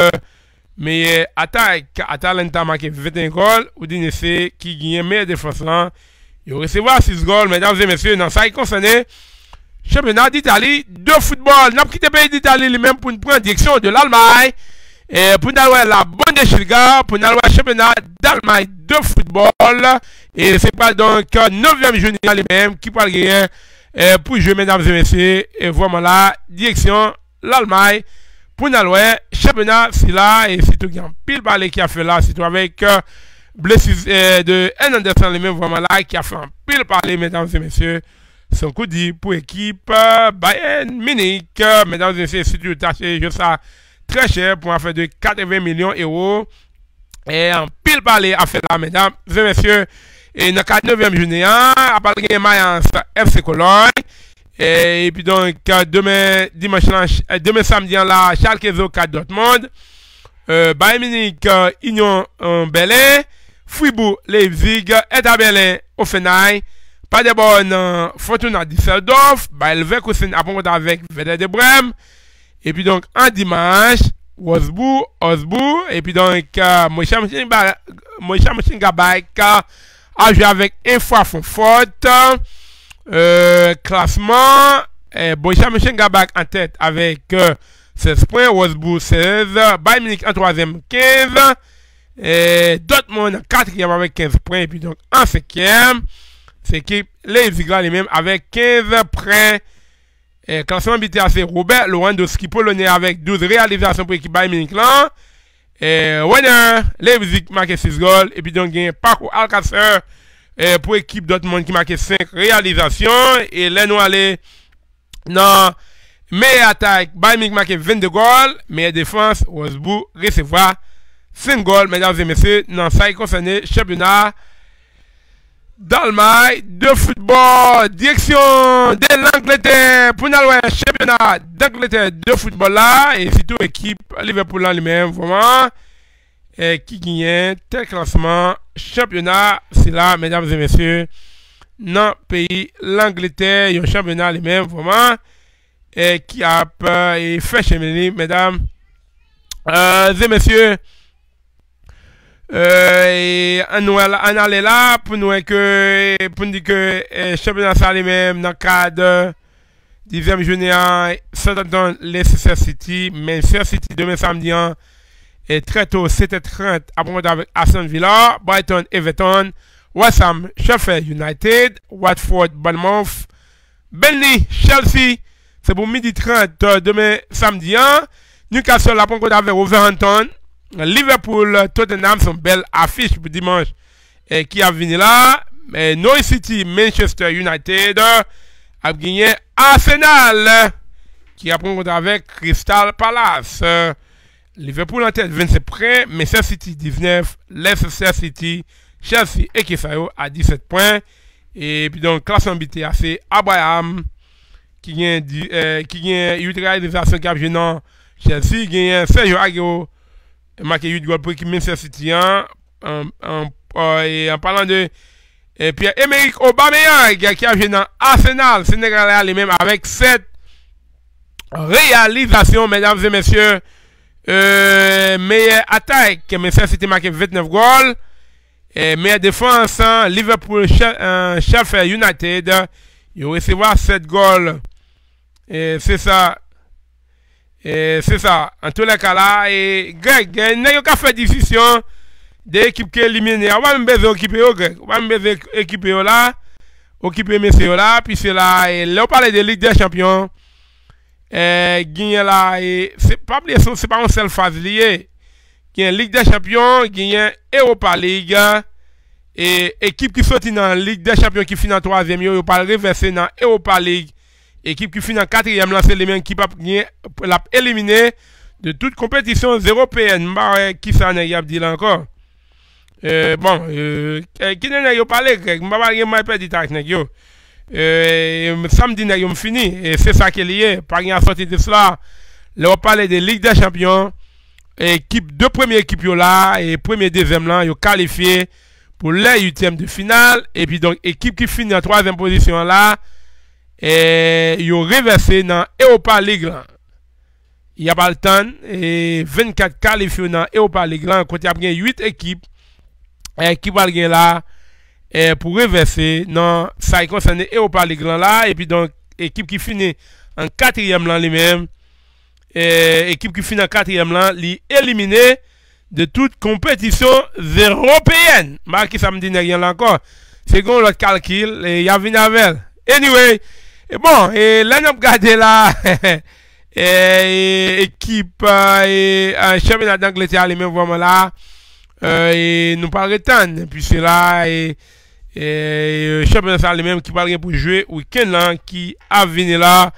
Mais attaque, Atalanta marqué 21 goals. Udinese qui gagne meilleure défense là. Il recevoir 6 goals, mesdames et messieurs, dans ça, il concerne championnat d'Italie de football. N'a pas quitté le pays d'Italie lui-même pour prendre direction de l'Allemagne. Pour nous avoir la Bundesliga, pour nous avoir le championnat d'Allemagne de football. Et c'est pas donc 9e journée lui-même qui parle rien pour jouer, mesdames et messieurs. Et vraiment là, direction l'Allemagne. Pour nous avoir championnat, c'est là. Et c'est tout pile balai qui a fait là. C'est tout avec blessure de un Anderson lui-même, vraiment là, qui a fait un pile parler, mesdames et messieurs. Son coup dit pour l'équipe Bayern Munich. Mesdames et messieurs, c'est tout acheté, je sais, très cher pour un fait de 80 millions d'euros. Et en pile parler à faire là, mesdames et messieurs. Et dans la 9e journée, à part de Mayence FC Cologne. Et puis donc, demain, dimanche, demain samedi, là, Schalke 04 Dortmund. Euh, Bayern Munich, Union Berlin. Fribourg, Leipzig, Eta Berlin, Offenheim. Paderborn, Fortuna Düsseldorf. Leverkusen a rencontré avec Werder de Brême. Et puis donc, en dimanche, Wolfsburg, Osbourg. Et puis donc, euh, Moïse Mchengabaik a joué avec un fois Francfort. Euh, classement, euh, Moïse Mchengabaik en tête avec euh, 16 points. Wolfsburg 16. Bayern Munich en troisième 15. Et Dortmund en quatrième avec 15 points. Et puis donc en cinquième, c'est l'équipe Leipzig là les-mêmes avec 15 points. Et classement BTA c'est Robert Lewandowski polonais avec 12 réalisations pour l'équipe Bayern Munich là. Et winner, Leipzig marqué 6 goals. Et puis donc il y a Paco Alcacer pour l'équipe Dortmund qui marqué 5 réalisations. Et là nous allons dans meilleure attaque. Bayern marqué 22 goals. Meilleure défense, Wolfsburg recevoir 5 singol, mesdames et messieurs, dans ça qui concerne championnat d'Allemagne de football. Direction de l'Angleterre pour nous championnat d'Angleterre de football là. Et surtout équipe Liverpool en lui-même, vraiment. Et qui gagne tel classement championnat. C'est là, mesdames et messieurs, dans le pays l'Angleterre, le championnat lui-même, vraiment. Et qui a euh, fait cheminer, mesdames euh, et messieurs. Euh, et on, allait là pour nous que pour nous dire que le championnat ça lui-même dans le cadre 10e journée Southampton Leicester City. Manchester City demain samedi et très tôt 7h30 après avec Aston Villa Brighton Everton West Sheffield United Watford Bournemouth Burnley Chelsea. C'est pour midi 30 demain samedi Newcastle après avec Wolverhampton Liverpool, Tottenham sont belles affiches pour dimanche et qui a venu là? Mais Norwich City, Manchester United a gagné Arsenal qui a pris avec Crystal Palace. Liverpool en tête 27 points, Manchester City 19, Leicester City, Chelsea et Kesayo à 17 points. Et puis donc, classement BTAC, Abraham qui gagne, euh, qui gagne 8 réalisations qui a Chelsea, gagne Sergio Aguero marqué 8 goals pour Manchester City en, en, et en parlant de et Pierre-Emerick Aubameyang qui a joué dans Arsenal Sénégalais lui-même avec 7 réalisations mesdames et messieurs. Euh, meilleure attaque. Manchester City marqué 29 goals. Et meilleure défense hein, Liverpool Sheffield United il recevoir 7 goals. Et c'est ça et c'est ça. En tous les cas là, et Greg, il n'y a pas fait décision d'équipe qui est éliminée. On va même besoin d'équiper, Greg. On va même besoin d'équiper là, occuper messieurs là, puis c'est là, et là on parle de Ligue des Champions. Genyen la, e, se pa ple son, se pa an sel faz liye. Genyen Ligue des Champions, genyen Europa League. E, ekip ki soti nan Ligue des Champions ki fin nan 3e yo, yo pal reverse nan Europa League. Ekip ki fin nan 4e lan, se le men ki pa genyen, la elimine de tout kompetisyon Européen. Mba, ki sa nan yap di la ankon. E, bon, e, ki nan yo pale, mba ba genyen may pe di tak nan yo. E, samedi nè yon fini e se sa ke liye par gen a soti de sla le wap pale de Ligue des Champions ekip, de premier ekip yo la e premier dezem lan yo kalifiye pou le yutiem de final e pi donk ekip ki fin nan 3e posisyon la e yo reverse nan Europa League lan. Yabal tan e 24 kalifiyo nan Europa League lan. Kote ap gen 8 ekip ekip wal gen la E pou reverse nan sa konsene e ou pa li gran la. E pi don ekip ki fini an katriyem lan li men e ekip ki fini an katriyem lan li elimine de tout kompetisyon zeropeyen ma ki sa mdi ne ryan lan kon se kon lot kalkil e yavi navel anyway e bon e len ap gade la e ekip e chemena d'Angleterre li men vwama la e nou pal retan e pi se la e E champion sa li menm ki pal gen pou jwe Weekend lan ki ap vini la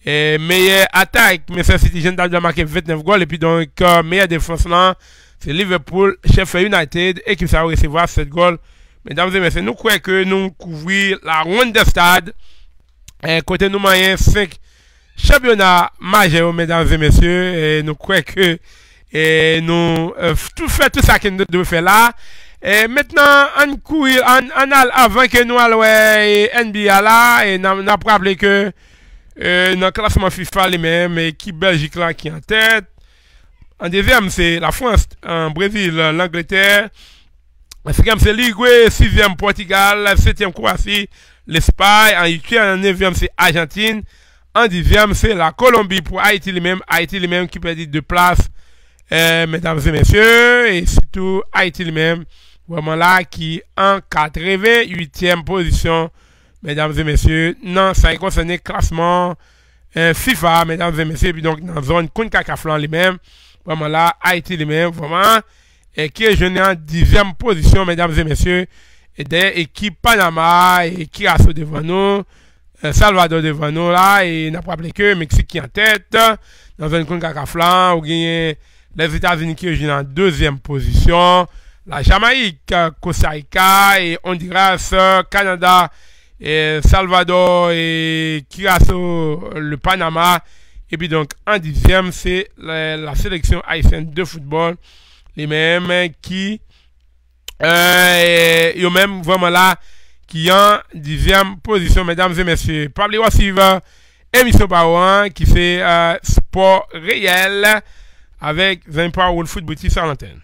e Meye atak Mese City jen dal di a make 29 gol E pi donk meye defons lan Se Liverpool, Sheffield United E ki sa ou resevo a 7 gol Mèdames et mèsè nou kwe ke nou kouvri La ronde de stade Kote nou mayen 5 Championnat majè ou mèdames et mèsè Nou kwe ke Nou tout fè tout sa ki nou dwe fè la E metnan an kou, an al avan ke nou alwe NBA la, e nan praple ke nan klasman FIFA li men, ki Belgique la ki an tet. An dezem se la France, an Brésil, l'Angleterre. An sekem se Ligwe, 6e Portugal, 7e Kouassi, l'Espagne. An 9e se Argentine. An 10e se la Colombie pou Haiti li men, Haiti li men ki pedi de plas. Mesdames et messieurs, et surtout li men. Ouèman la ki an 88e posisyon, mèdames et mèsyè, nan sa y konsene klasman FIFA, mèdames et mèsyè, pi donk nan zon koun kakaflan li mèm, ouèman la, Haiti li mèm, ouèman, e ki e jenè an 10e posisyon, mèdames et e de ekip Panama, e ki aso devan nou, Salvador devan nou la, e nan praple ke, Meksik ki an tèt, nan zon koun kakaflan, ou genye les Etats-Unis ki e jenè an 2e posisyon, la Jamaïque, Costa Rica, et Honduras, Canada, et Salvador, et Curaçao, le Panama. Et puis donc en dixième, c'est la, sélection haïtienne de football, les mêmes qui, euh, et, même vraiment là, qui en dixième position, mesdames et messieurs. Pablo suivre émission par qui fait euh, sport réel avec 20 World Football sur l'antenne.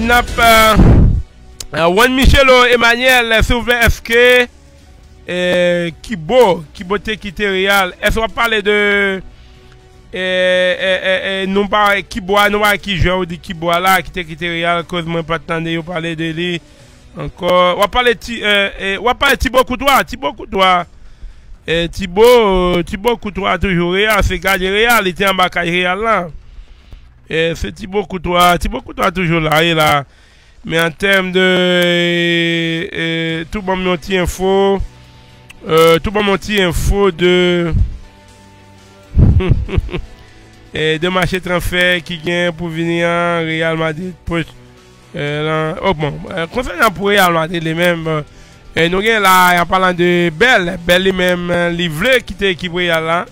nap euh, euh, Wan Michelo Emmanuel Souvle eske euh, Kibo Kibo Kibote Kiterial Es wap pale de Nou pa Kibo a Nou a ki jwa ou di Kibo a la Kite Real koz mwen patande yo pale de li Ankor Wap pale Tibo Koutoua Tibo Koutwa Tibo Koutoua toujou real Se gade real ite an bakaj real lan Se Thibaut Courtois, Thibaut Courtois toujou la e la. Me an tem de tout bon mon ti info, tout bon mon ti info de de machet transfer ki gen pou vini an Real Madrid. Oh bon, konsen an pou Real Madrid li men, nou gen la, an palan de Bel, Bel li men, li vle kite ekip Real la.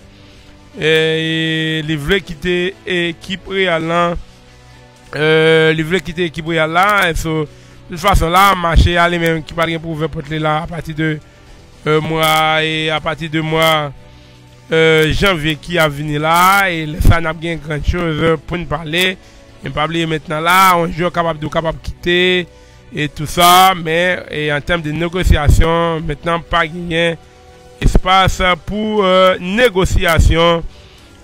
E, e, li vle kite ekip real lan. E, Li vle kite ekip real lan E so, de fason la, mache ale men ki par gen pou ve potle la A pati de euh, mwa, e a pati de mwa euh, Janvye ki avini la E sa nap gen kran chose pou n parle E mpable maintenant la, onjou kapap do kapap kite E tout sa, men, e an tem de negosyasyon Maintenant pa genyen espase pou euh, negosyasyon.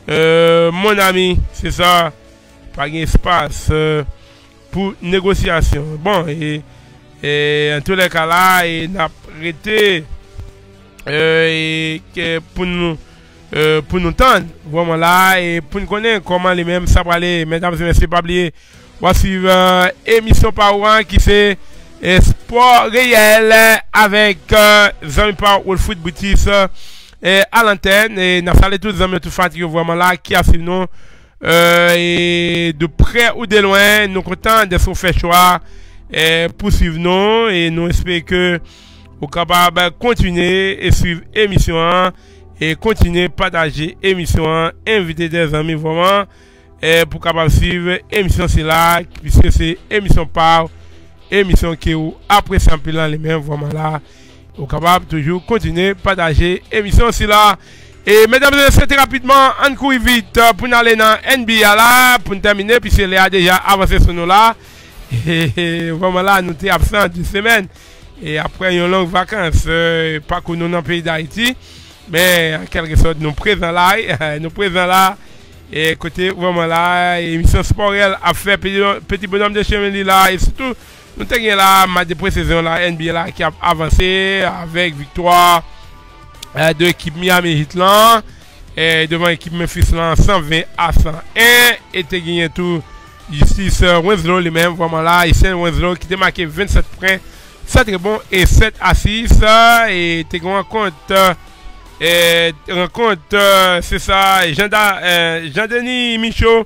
Euh, mon ami, se sa, pa gen espase euh, pou negosyasyon. Bon, e, e, an tou le ka la, e nap rete, euh, e, ke pou nou, euh, pou nou tan, vwaman la, e pou nou konen koman li menm sa prale, menm se menm se pabliye, wasiv euh, emisyon pa ouan ki se, sport réel avec euh, Zami Par Foot Boutis euh, à l'antenne. Et nous saluons tous les amis tout vraiment là qui a nous euh, et de près ou de loin. Nous contents de se faire choix pour suivre nous et nous espérons que vous capable de continuer et suivre l'émission et continuer à partager l'émission, inviter des amis vraiment pour capable suivre l'émission c'est là puisque c'est émission par émission qui ou apprécié un peu les mêmes vraiment là au capable toujours continuer partager émission aussi et mesdames et messieurs rapidement on court vite pour aller dans NBA là pour terminer puisque les a déjà avancé sur nous là. Et vraiment là nous sommes absents d'une semaine. Et après une longue vacances euh, pas que nous dans le pays d'Haïti mais en quelque sorte nous présents là nous présents là. Et côté vraiment là émission sportive a fait petit bonhomme de chemin là et surtout nous avons là ma précision la NBA là, qui a avancé avec victoire euh, de l'équipe Miami Heat et devant l'équipe Memphis 120 à 101 et tu gagné tout justice Winslow lui-même vraiment là ici Winslow qui a marqué 27 points 7 bon et 7 à 6 et as compte et rencontre c'est ça Jean-Denis Michaud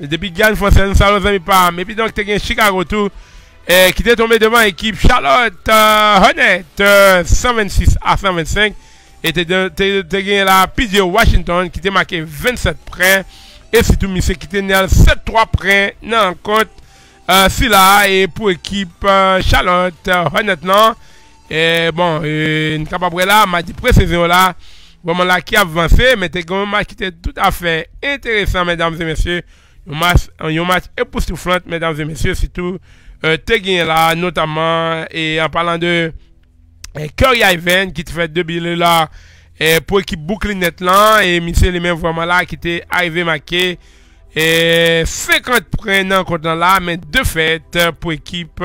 depuis Gann Français nous savons pas mais puis donc tu as Chicago tout et qui était tombé devant l'équipe Charlotte euh, Hornet 126 euh, à 125. Et tu gagné la PJ Washington qui était marqué 27 points. Et surtout, monsieur qui était 7-3 points dans le compte. Euh, si là, et pour l'équipe euh, Charlotte Hornet, non? Et bon, une capable là, m'a dit précision là. Vraiment là qui a avancé, mais c'était un match qui était tout à fait intéressant, mesdames et messieurs. Un match, un match époustouflant, mesdames et messieurs, surtout. Euh, te gagné là, notamment, et en parlant de euh, Curry Ivan, qui te fait deux billets là, et pour l'équipe Brooklyn net là, et monsieur les mêmes vraiment là, qui était arrivé marqué, et 50 points dans contre là, mais de fait, pour l'équipe,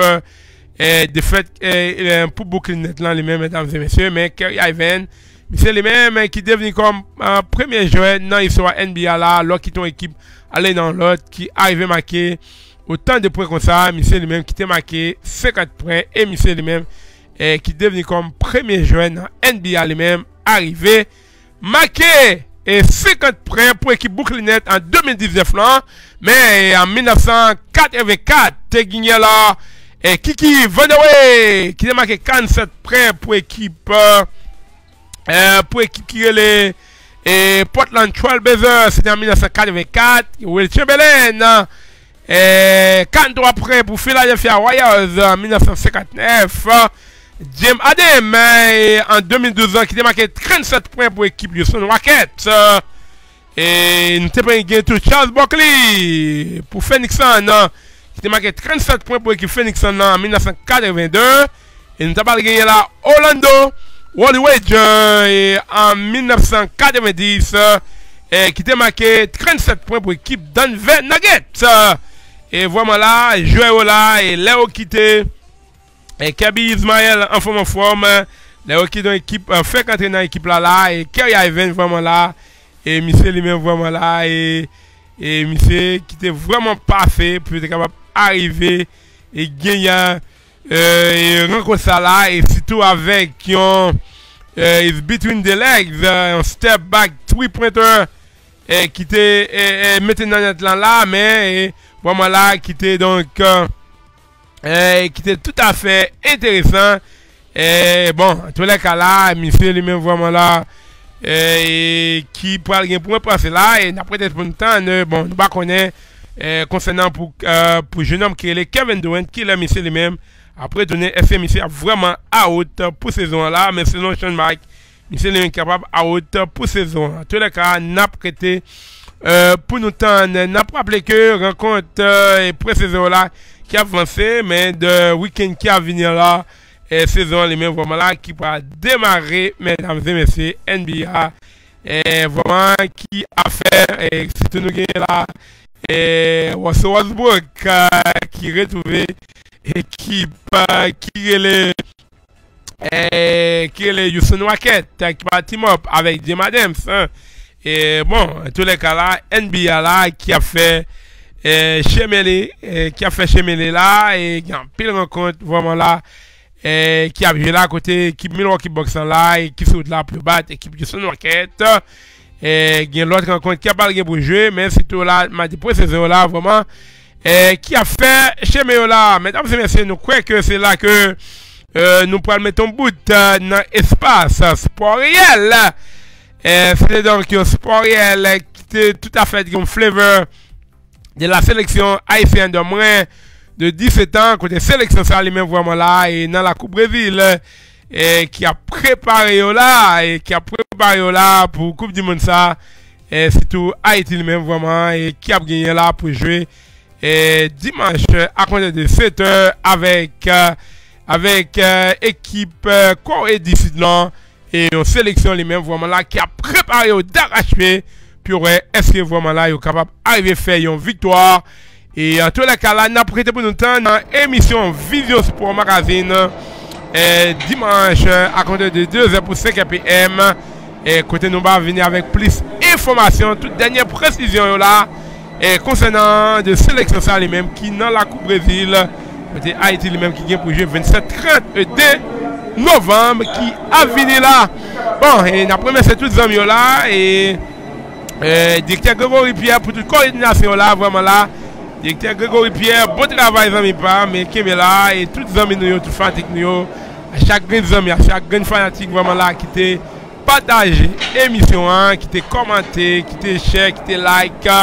et de fait, et, pour Brooklyn net mesdames et messieurs, mais Curry Ivan, c'est les mêmes qui devenu comme un premier joueur dans l'histoire NBA là, alors qu'ils ont équipe aller dans l'autre, qui arrivé marqué, autant de points comme ça, monsieur lui-même qui était marqué 50 points et monsieur lui-même eh, qui devenu comme premier joueur NBA lui-même arrivé marqué et 50 points pour l'équipe Brooklyn en 2019 là, mais en 1984, t'es là. Et Kiki Vanaway qui a marqué 47 points pour l'équipe euh, pour l'équipe qui est les et Portland Trailblazers, c'était en 1984, Will Chamberlain et quand on après pour Philadelphia Royals en 1959, Jim Adem en 2012 qui a marqué 37 points pour l'équipe Houston Rockets. Et nous avons gagné tout Charles Buckley pour Phoenix Sun qui a marqué 37 points pour l'équipe Phoenix Sun en 1982. Et nous avons gagné la Orlando en 1990 qui a marqué 37 points pour l'équipe Denver Nuggets. E vwaman la, jwe yo la, e le yo kite, e Kabi Ismael an fom an fom, le yo kite an ekip, an fek antre nan ekip la la, e Kerry Ivan vwaman la, e misye li men vwaman la, e, e misye kite vwaman pafe, pou te kapap arrive, e genyan, e renko sa la, e sitou avek yon, e between the legs, yon step back, 3 pointer, e kite, e mette nan net lan la, men, e, là, qui était donc, euh, qui était tout à fait intéressant. Et bon, en tous les cas là, monsieur lui-même vraiment là, qui pourrait rien pour me passer là, et d'après pour le temps, bon, nous pas concernant pour, euh, pour jeune homme qui est Kevin Durant, qui est monsieur lui-même, après donner FMC vraiment out pour saison là, mais selon Sean Mike, Monsieur est capable à hauteur pour saison. En tous les cas, n'a prêté euh, pour nous tendre, n'a pas rappelé que rencontre euh, et pré-saison là qui mais de week-end qui a venu là, et saison les vraiment là qui va démarrer, mesdames et messieurs, NBA. Et vraiment qui a fait, et c'est nous là, et Westbrook euh, qui retrouvé équipe euh, qui est le qui est le Houston Rockets qui va team up avec Jim Adams hein. E bon, tou le ka la, NBA la ki a fe e, eh, chemele, eh, e, ki a fe chemele la, e gen pil renkont vwaman la, e ki a vye la kote ekip Milwaukee Boxan la, ekip Sout la pou bat, ekip Jason Rocket, e gen lot renkont ki a bal gen pou jwe, men si tou la, ma di pou sezon la vwaman, e eh, ki a fe chemele la. Metam se mersi nou kwe ke se la ke euh, nou pral meton bout euh, nan espas sport riyel la. Fete donk yon sport yel ki te tout afet yon flavor de la seleksyon Haitien de mwen de 17 an kote seleksyon sa li men vwaman la e nan la Coupe Breville e ki a prepare yo la e ki a prepare yo la pou Coupe du Monde sa e sitou Haiti li men vwaman e ki ap genye la pou jwe e dimanche akonde de 7 an avek avek ekip Kore Dissidlan et une sélection lui-même vraiment là qui a préparé au d'arracher pour est-ce que vraiment là il est capable d'arriver à faire une victoire? Et en tous les cas là n'a prêté pour nous temps dans l'émission Vision Sport Magazine dimanche à compter de 2h pour 5 p.m. Et côté nous va venir avec plus d'informations, toute dernière précision là. Concernant de sélection ça lui-même qui dans la Coupe Brésil, Mwen te Haiti li menm ki gen pou jwe 27-30 de novem ki avini la. Bon, e na premen se tout zanm yo la. E, e dikter Gregory Pierre pou tout koordinasyon la, vwaman la. Dikter Gregory Pierre, bon travay zanm ipa, men keme la. E tout zanm nou yo, tout fanatik nou yo. A chak gen zanm ya, chak gen fanatik vwaman la ki te pataje emisyon an, ki te komante, ki te share, ki te like.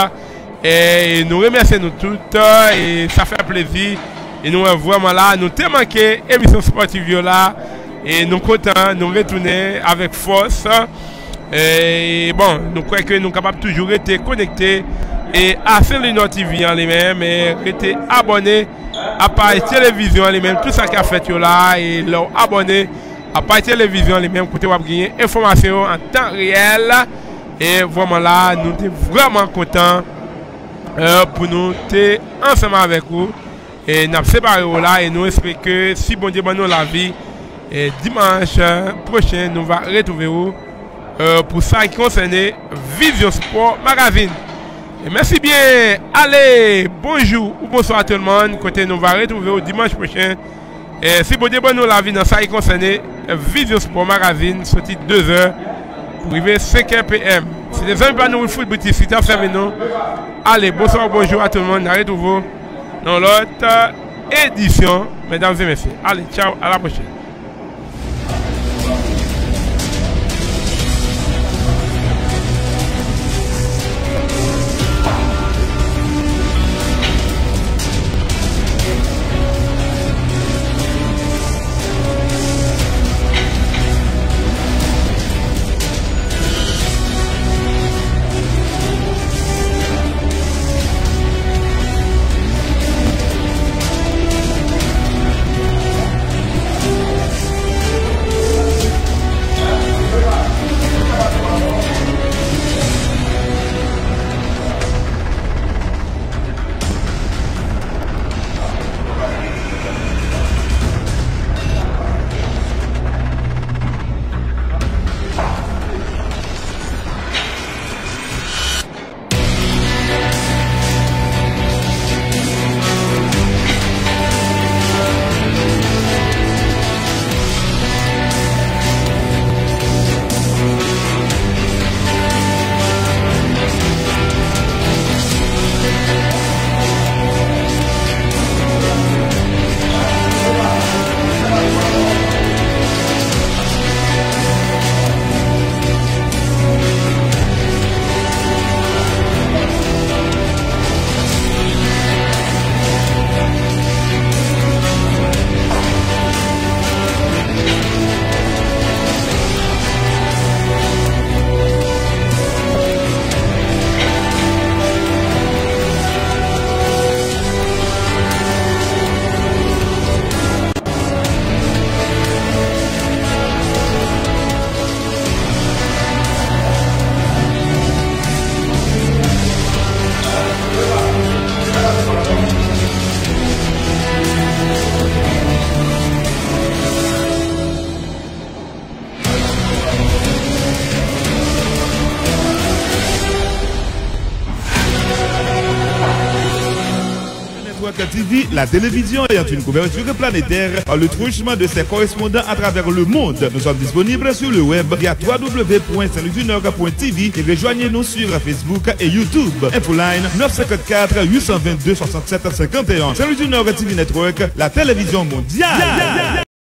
E nou remerse nou tout. E sa fe plezi. Et nous, vraiment là, nous t'ai manqué, émission sportive là, et nous contents, nous retourner avec force, et bon, nous croyons que nous sommes capables toujours connectés, et à Saint-Léonard TV en lui-même et restez abonné à Paris Télévision en lui-même. Tout ça qui a fait là et leur abonné à Paris Télévision en lui-même. Côté vous gagner information en temps réel. Et vraiment là nous sommes vraiment contents euh, pour nous être ensemble avec vous et nous séparé là et nous espérons que si bon Dieu nous la vie et dimanche prochain nous va retrouver vous euh, pour ça qui concerne Vision Sport Magazine merci bien. Allez, bonjour ou bonsoir à tout le monde. Côté nous va retrouver dimanche prochain. Si bon nous la vie dans ça qui concerne Vision Sport Magazine, sorti 2h pour arriver 5h PM. C'est des amis pas nous le foot boutique, si nous. Allez, bonsoir, bonjour à tout le monde. Arrête vous dans l'autre édition, mesdames et messieurs. Allez, ciao, à la prochaine. La télévision ayant une couverture planétaire par le truchement de ses correspondants à travers le monde. Nous sommes disponibles sur le web via www.saintlouisdunord.tv et rejoignez-nous sur Facebook et YouTube. Infoline 954 822 67 51. Saint-Louis du Nord TV Network, la télévision mondiale.